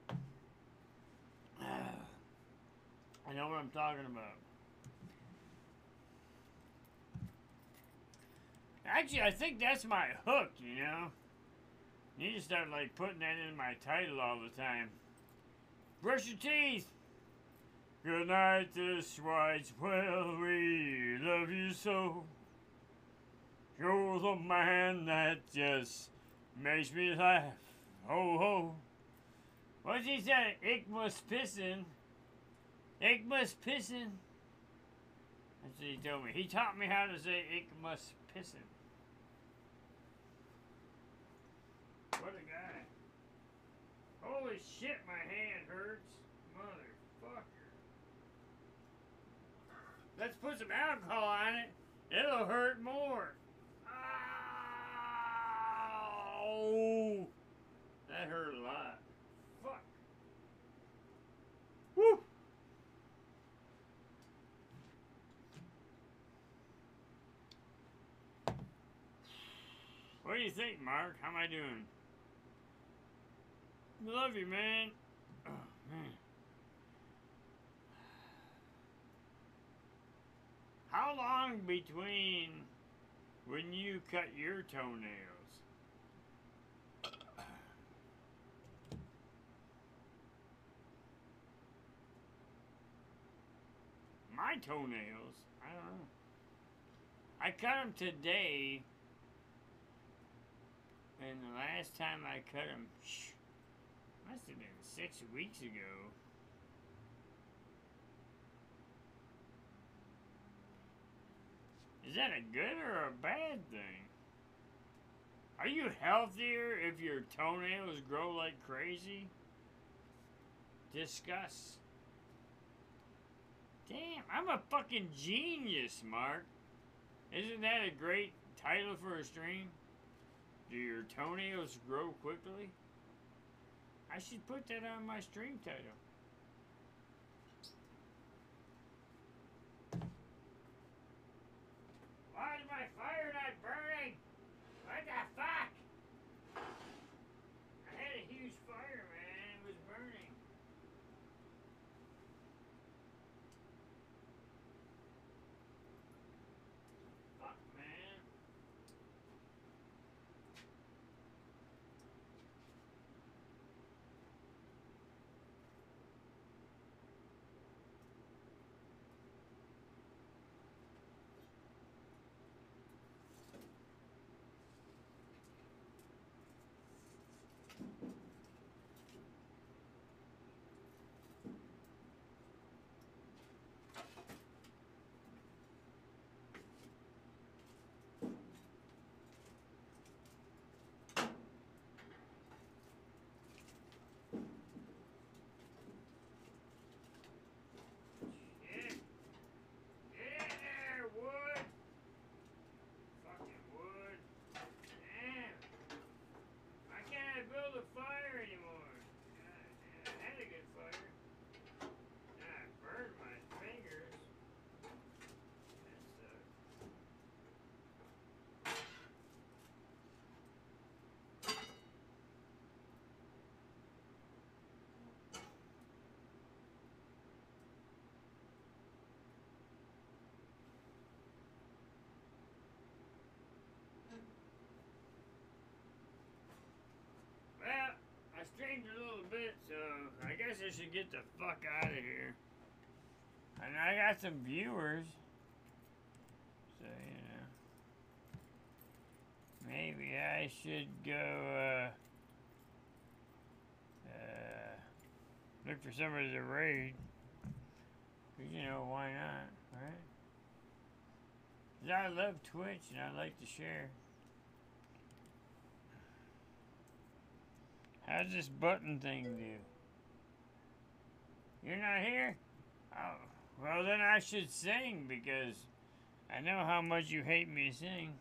I know what I'm talking about. Actually, I think that's my hook, you know? Need to start, like, putting that in my title all the time. Brush your teeth! Good night, this white's well, we love you so. You're the man that just makes me laugh. Ho ho. What's he say? Ich muss pissen. Ich muss pissen. That's what he told me. He taught me how to say ich muss pissen. What a guy. Holy shit, my hand hurts. Motherfucker. Let's put some alcohol on it. It'll hurt more. Ow! That hurt a lot. Fuck. Woo! What do you think, Mark? How am I doing? Love you, man. Oh, man. How long between when you cut your toenails? My toenails? I don't know. I cut them today. And the last time I cut them, must have been six weeks ago. Is that a good or a bad thing? Are you healthier if your toenails grow like crazy? Discuss. Damn, I'm a fucking genius, Mark. Isn't that a great title for a stream? Do your toenails grow quickly? I should put that on my stream title. Why is my fire not burning? What the fuck? I had a huge fire, man. It was burning. Fuck, man. Shit. Get in there, wood. Fucking wood. Damn. Why can't I build a fire anymore? God damn, I had a good fire. Now I burned my fingers. That sucks. Well, I streamed a little bit, so Should get the fuck out of here. And I got some viewers. So, you know. Maybe I should go, uh, uh, look for somebody to raid. Cause, you know, why not, right? 'Cause I love Twitch and I like to share. How's this button thing do? You're not here? Oh, well then I should sing because I know how much you hate me to sing.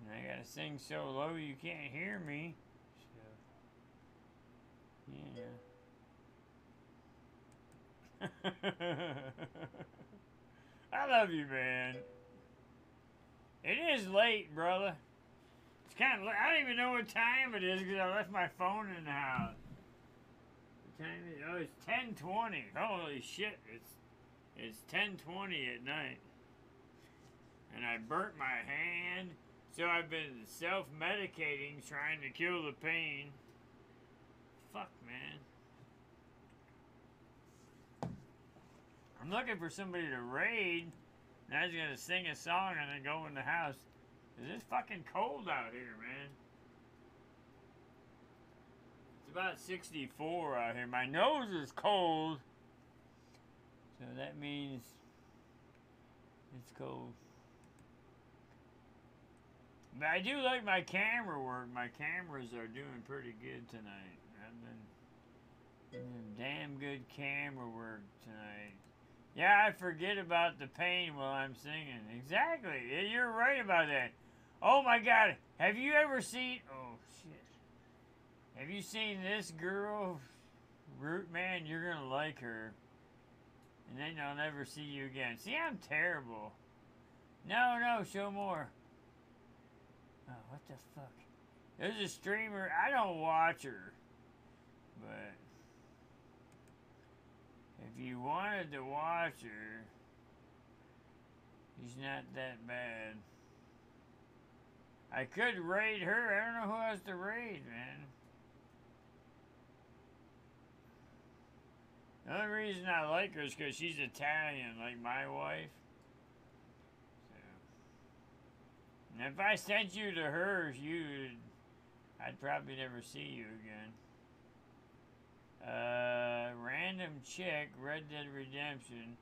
And I gotta sing so low you can't hear me. So, yeah. I love you, man. It is late, brother. Kind of. I don't even know what time it is because I left my phone in the house. What time is? Oh, it's 10:20. Holy shit! It's it's 10:20 at night, and I burnt my hand. So I've been self-medicating, trying to kill the pain. Fuck, man. I'm looking for somebody to raid. And I gonna sing a song and then go in the house. It's fucking cold out here, man. It's about 64 out here. My nose is cold. So that means it's cold. But I do like my camera work. My cameras are doing pretty good tonight. I've been doing damn good camera work tonight. Yeah, I forget about the pain while I'm singing. Exactly. You're right about that. Oh my god. Have you ever seen Oh shit. Have you seen this girl? Root man, you're gonna like her. And then I'll never see you again. See, I'm terrible. No, no, show more. Oh, what the fuck? There's a streamer. I don't watch her. But if you wanted to watch her, she's not that bad. I could raid her. I don't know who else to raid, man. The only reason I like her is because she's Italian, like my wife. So. And if I sent you to her, you'd, I'd probably never see you again. Uh, random chick, Red Dead Redemption.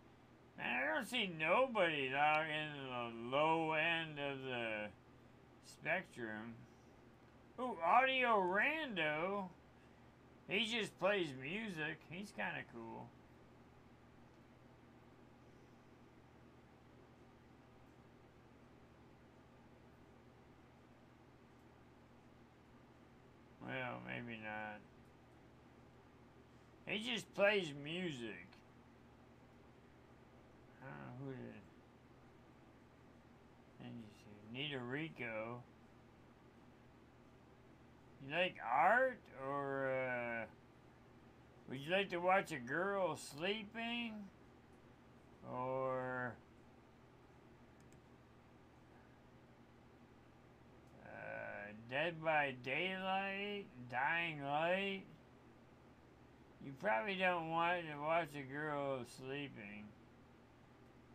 Man, I don't see nobody down in the low end of the spectrum. Ooh, Audio Rando. He just plays music. He's kind of cool. Well, maybe not. He just plays music. I don't know who you see, Nita Rico. You like art, or uh, would you like to watch a girl sleeping, or uh, Dead by Daylight, Dying Light? You probably don't want to watch a girl sleeping.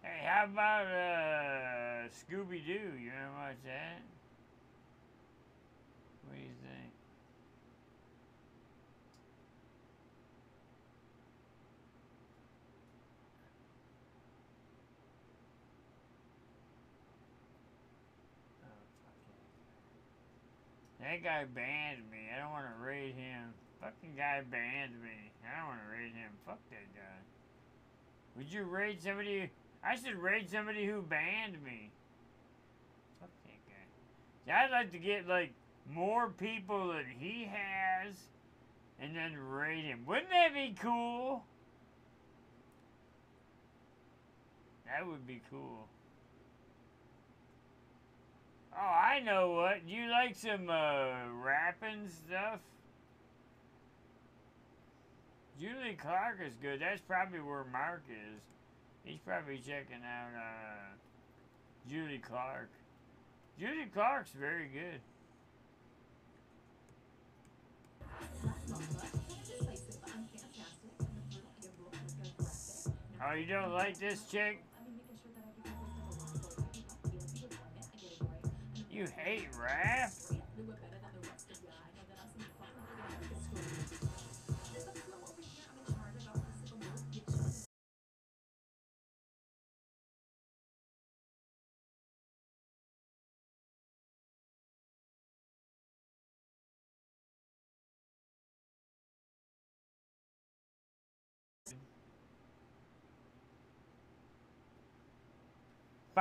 Hey, how about uh, Scooby Doo? You ever watch that? What do you think? That guy banned me. I don't want to raid him. Fucking guy banned me. I don't want to raid him. Fuck that guy. Would you raid somebody? I should raid somebody who banned me. Fuck that guy. I'd like to get like more people than he has, and then raid him. Wouldn't that be cool? That would be cool. Oh, I know what. Do you like some uh, rapping stuff? Julie Clark is good. That's probably where Mark is. He's probably checking out uh, Julie Clark. Julie Clark's very good. Oh, you don't like this chick? You hate rap?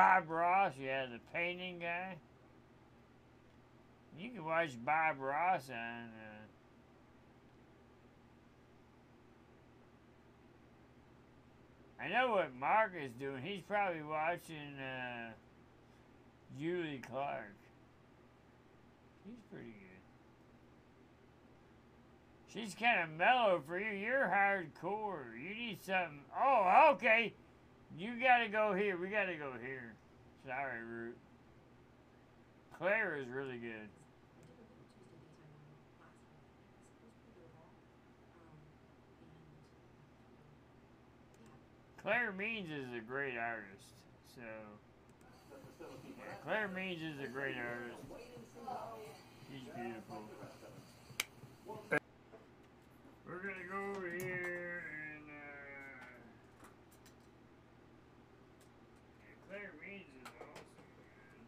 Bob Ross, yeah, the painting guy. You can watch Bob Ross on. Uh, I know what Mark is doing. He's probably watching uh, Julie Clark. She's pretty good. She's kind of mellow for you. You're hardcore. You need something. Oh, okay. You gotta go here. We gotta go here. Sorry, Root. Claire is really good. Claire Means is a great artist. So, Claire Means is a great artist. She's beautiful. We're gonna go over here and uh, yeah, Claire Means is awesome, man.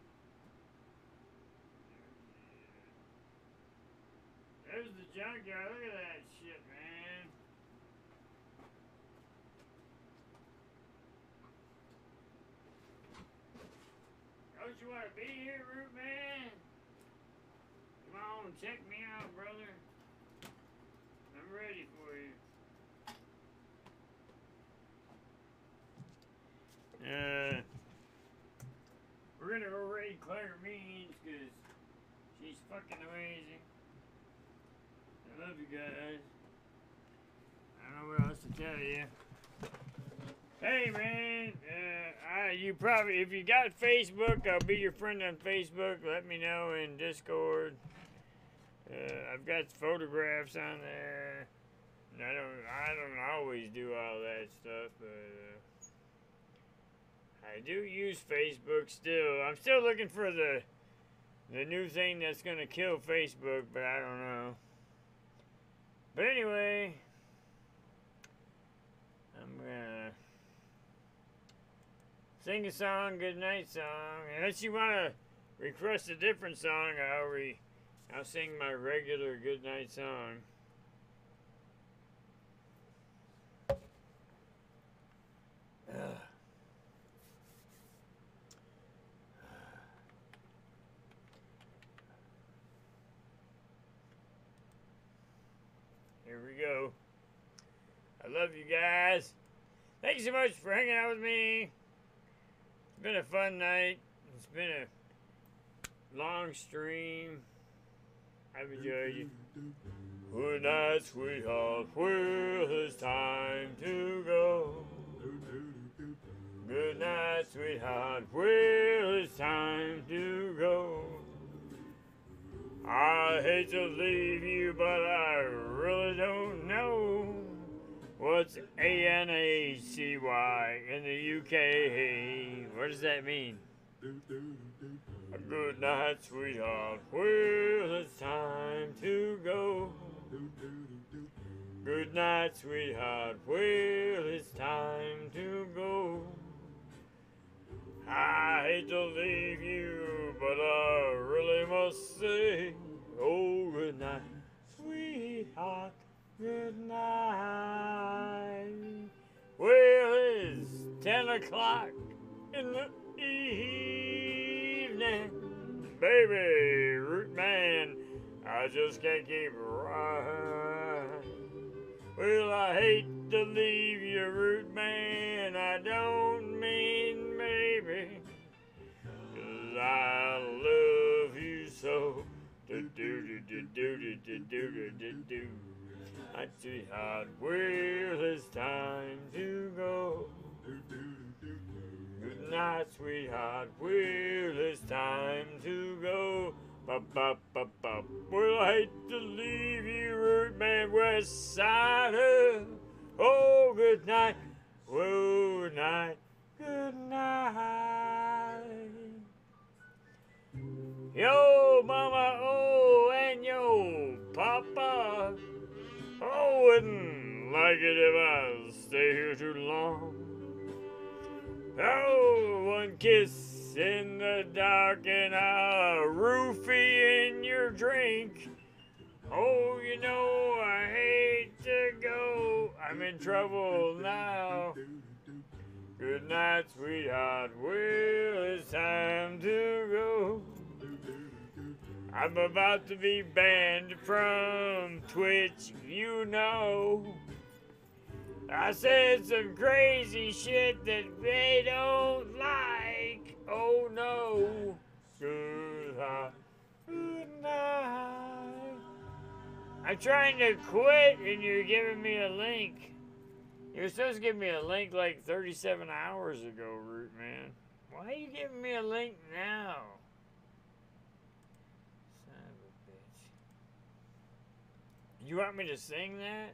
There's the junkyard. Look at that shit, man. Don't you want be here, Root Man? Come on, check me out, brother. I'm ready for you. Uh, we're gonna go raid Claire Means because she's fucking amazing. I love you guys. I don't know what else to tell you. Hey man, you probably if you got Facebook, I'll be your friend on Facebook. Let me know in Discord. Uh, I've got photographs on there. And I don't, I don't always do all that stuff, but uh, I do use Facebook still. I'm still looking for the the new thing that's gonna kill Facebook, but I don't know. But anyway, I'm gonna Sing a song, good night song. Unless you want to request a different song, I'll re, I'll sing my regular good night song. Ugh. Here we go. I love you guys. Thank you so much for hanging out with me. It's been a fun night. It's been a long stream. I've enjoyed you. Good night, sweetheart. Well, it's time to go. Good night, sweetheart. Well, it's time to go. I hate to leave you, but I really don't know what's A N A C Y in the UK. What does that mean? Good night, sweetheart. Well, it's time to go. Good night, sweetheart. Well, it's time to go. I hate to leave you, but I really must say, oh, good night, sweetheart. Good night. Well, it's 10 o'clock in the evening. Baby, root man, I just can't keep right. Well, I hate to leave you, root man. I don't mean maybe. Cause I love you so. Do do do do do do do do do see hard well, it's time to go. Good night, sweetheart. Well, it's time to go. Ba ba ba ba. Well, I hate to leave you, root man, west side. Oh, good night. Good night. Good night. Yo, mama, oh, and yo, papa. Oh, wouldn't like it if I stay here too long. Oh, one kiss in the dark and a roofie in your drink. Oh, you know, I hate to go. I'm in trouble now. Good night, sweetheart. Well, it's time to go. I'm about to be banned from Twitch, you know. I said some crazy shit that they don't like. Oh no. Good night. Good night. I'm trying to quit and you're giving me a link. You were supposed to give me a link like 37 hours ago, Root Man. Why are you giving me a link now? Son of a bitch. You want me to sing that?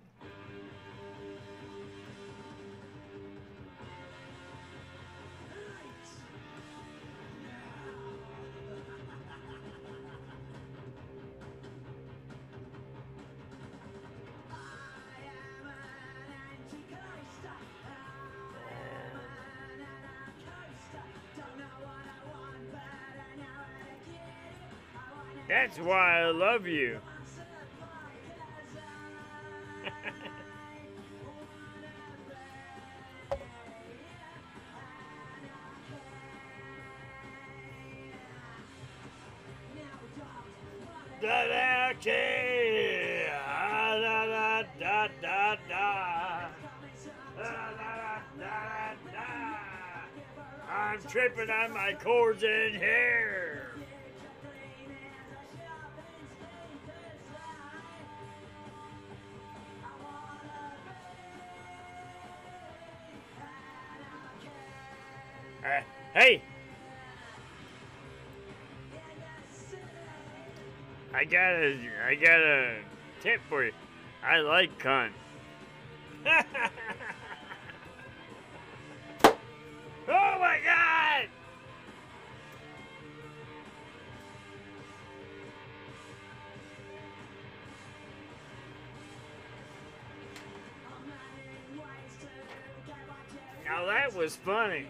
That's why I love you. On my. Uh, hey! I got a, I got a tip for you. I like cunt. that was funny.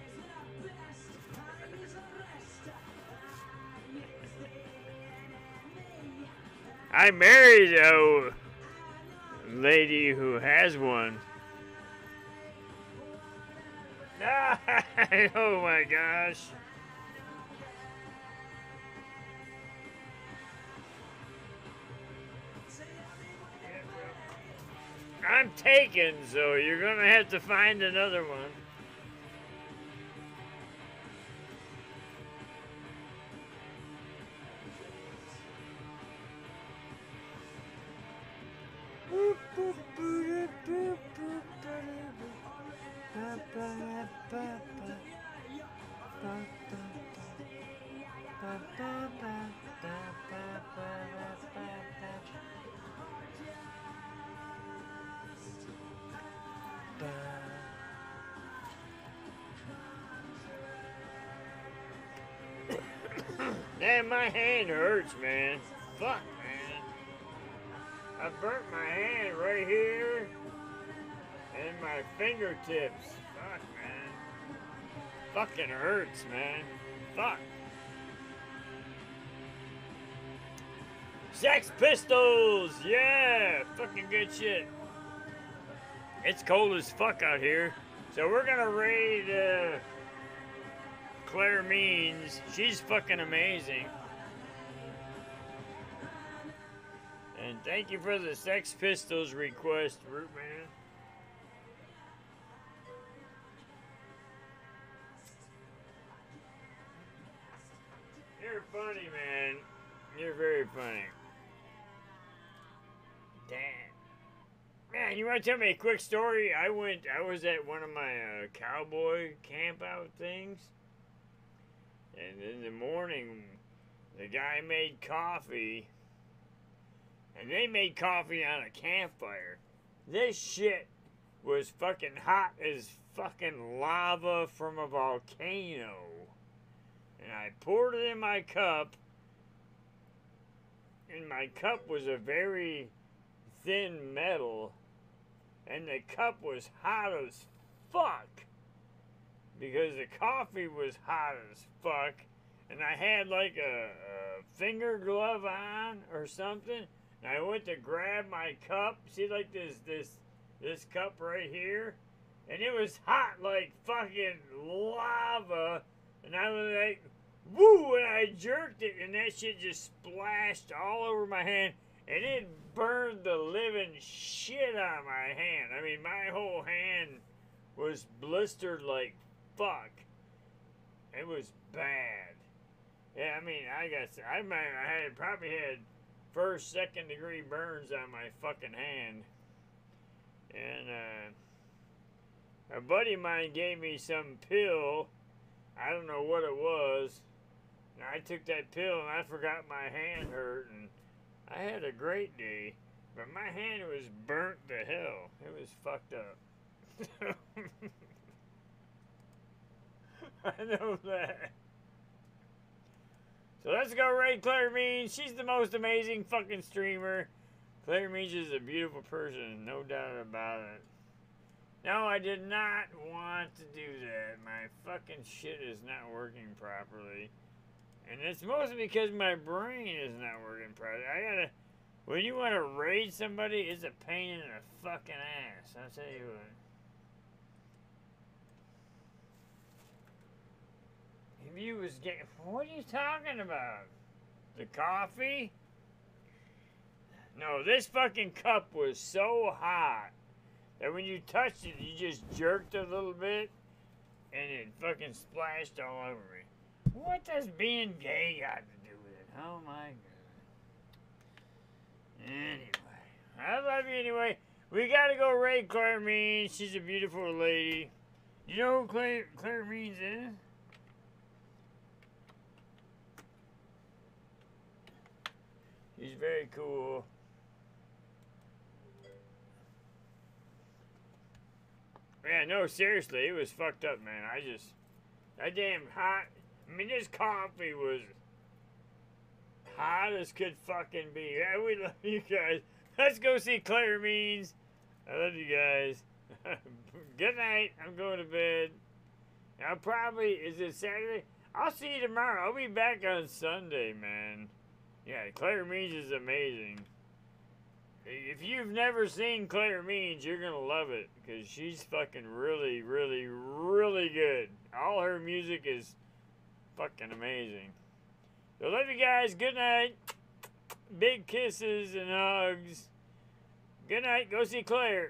I married a lady who has one. oh my gosh. I'm taken, so you're gonna have to find another one. My hand hurts, man. Fuck, man. I burnt my hand right here and my fingertips. Fuck, man. Fucking hurts, man. Fuck. Sex Pistols! Yeah! Fucking good shit. It's cold as fuck out here. So we're gonna raid, uh, Claire Means. She's fucking amazing. Thank you for the Sex Pistols request, Root Man. You're funny, man. You're very funny. Damn. Man, you want to tell me a quick story? I went, I was at one of my uh, cowboy camp out things. And in the morning, the guy made coffee. And they made coffee on a campfire. This shit was fucking hot as fucking lava from a volcano. And I poured it in my cup. And my cup was a very thin metal. And the cup was hot as fuck because the coffee was hot as fuck, and I had like a, a finger glove on or something. And I went to grab my cup. See, like this this this cup right here, and it was hot like fucking lava. And I was like, woo! And I jerked it, and that shit just splashed all over my hand, and it burned the living shit out of my hand. I mean, my whole hand was blistered like fuck. It was bad. Yeah, I mean, I guess I might I had probably had first, second degree burns on my fucking hand. And uh, a buddy of mine gave me some pill. I don't know what it was. And I took that pill and I forgot my hand hurt and I had a great day. But my hand was burnt to hell. It was fucked up. I know that. So let's go raid Claire Means. She's the most amazing fucking streamer. Claire Means is a beautiful person, no doubt about it. No, I did not want to do that. My fucking shit is not working properly. And it's mostly because my brain is not working properly. I gotta... When you want to raid somebody, it's a pain in the fucking ass. I'll tell you what. You was getting... What are you talking about? The coffee? No, this fucking cup was so hot that when you touched it, you just jerked a little bit and it fucking splashed all over me. What does being gay got to do with it? Oh my god. Anyway, I love you anyway. We gotta go raid Claire Means. She's a beautiful lady. You know who Claire, Claire Means is? He's very cool. Yeah, no, seriously, it was fucked up, man. I just, that damn hot. I mean, this coffee was hot as could fucking be. Yeah, we love you guys. Let's go see Claire Means. I love you guys. Good night. I'm going to bed. I'll probably, is it Saturday? I'll see you tomorrow. I'll be back on Sunday, man. Yeah, Claire Means is amazing. If you've never seen Claire Means, you're gonna love it because she's fucking really, really, really good. All her music is fucking amazing. So love you guys. Good night. Big kisses and hugs. Good night. Go see Claire.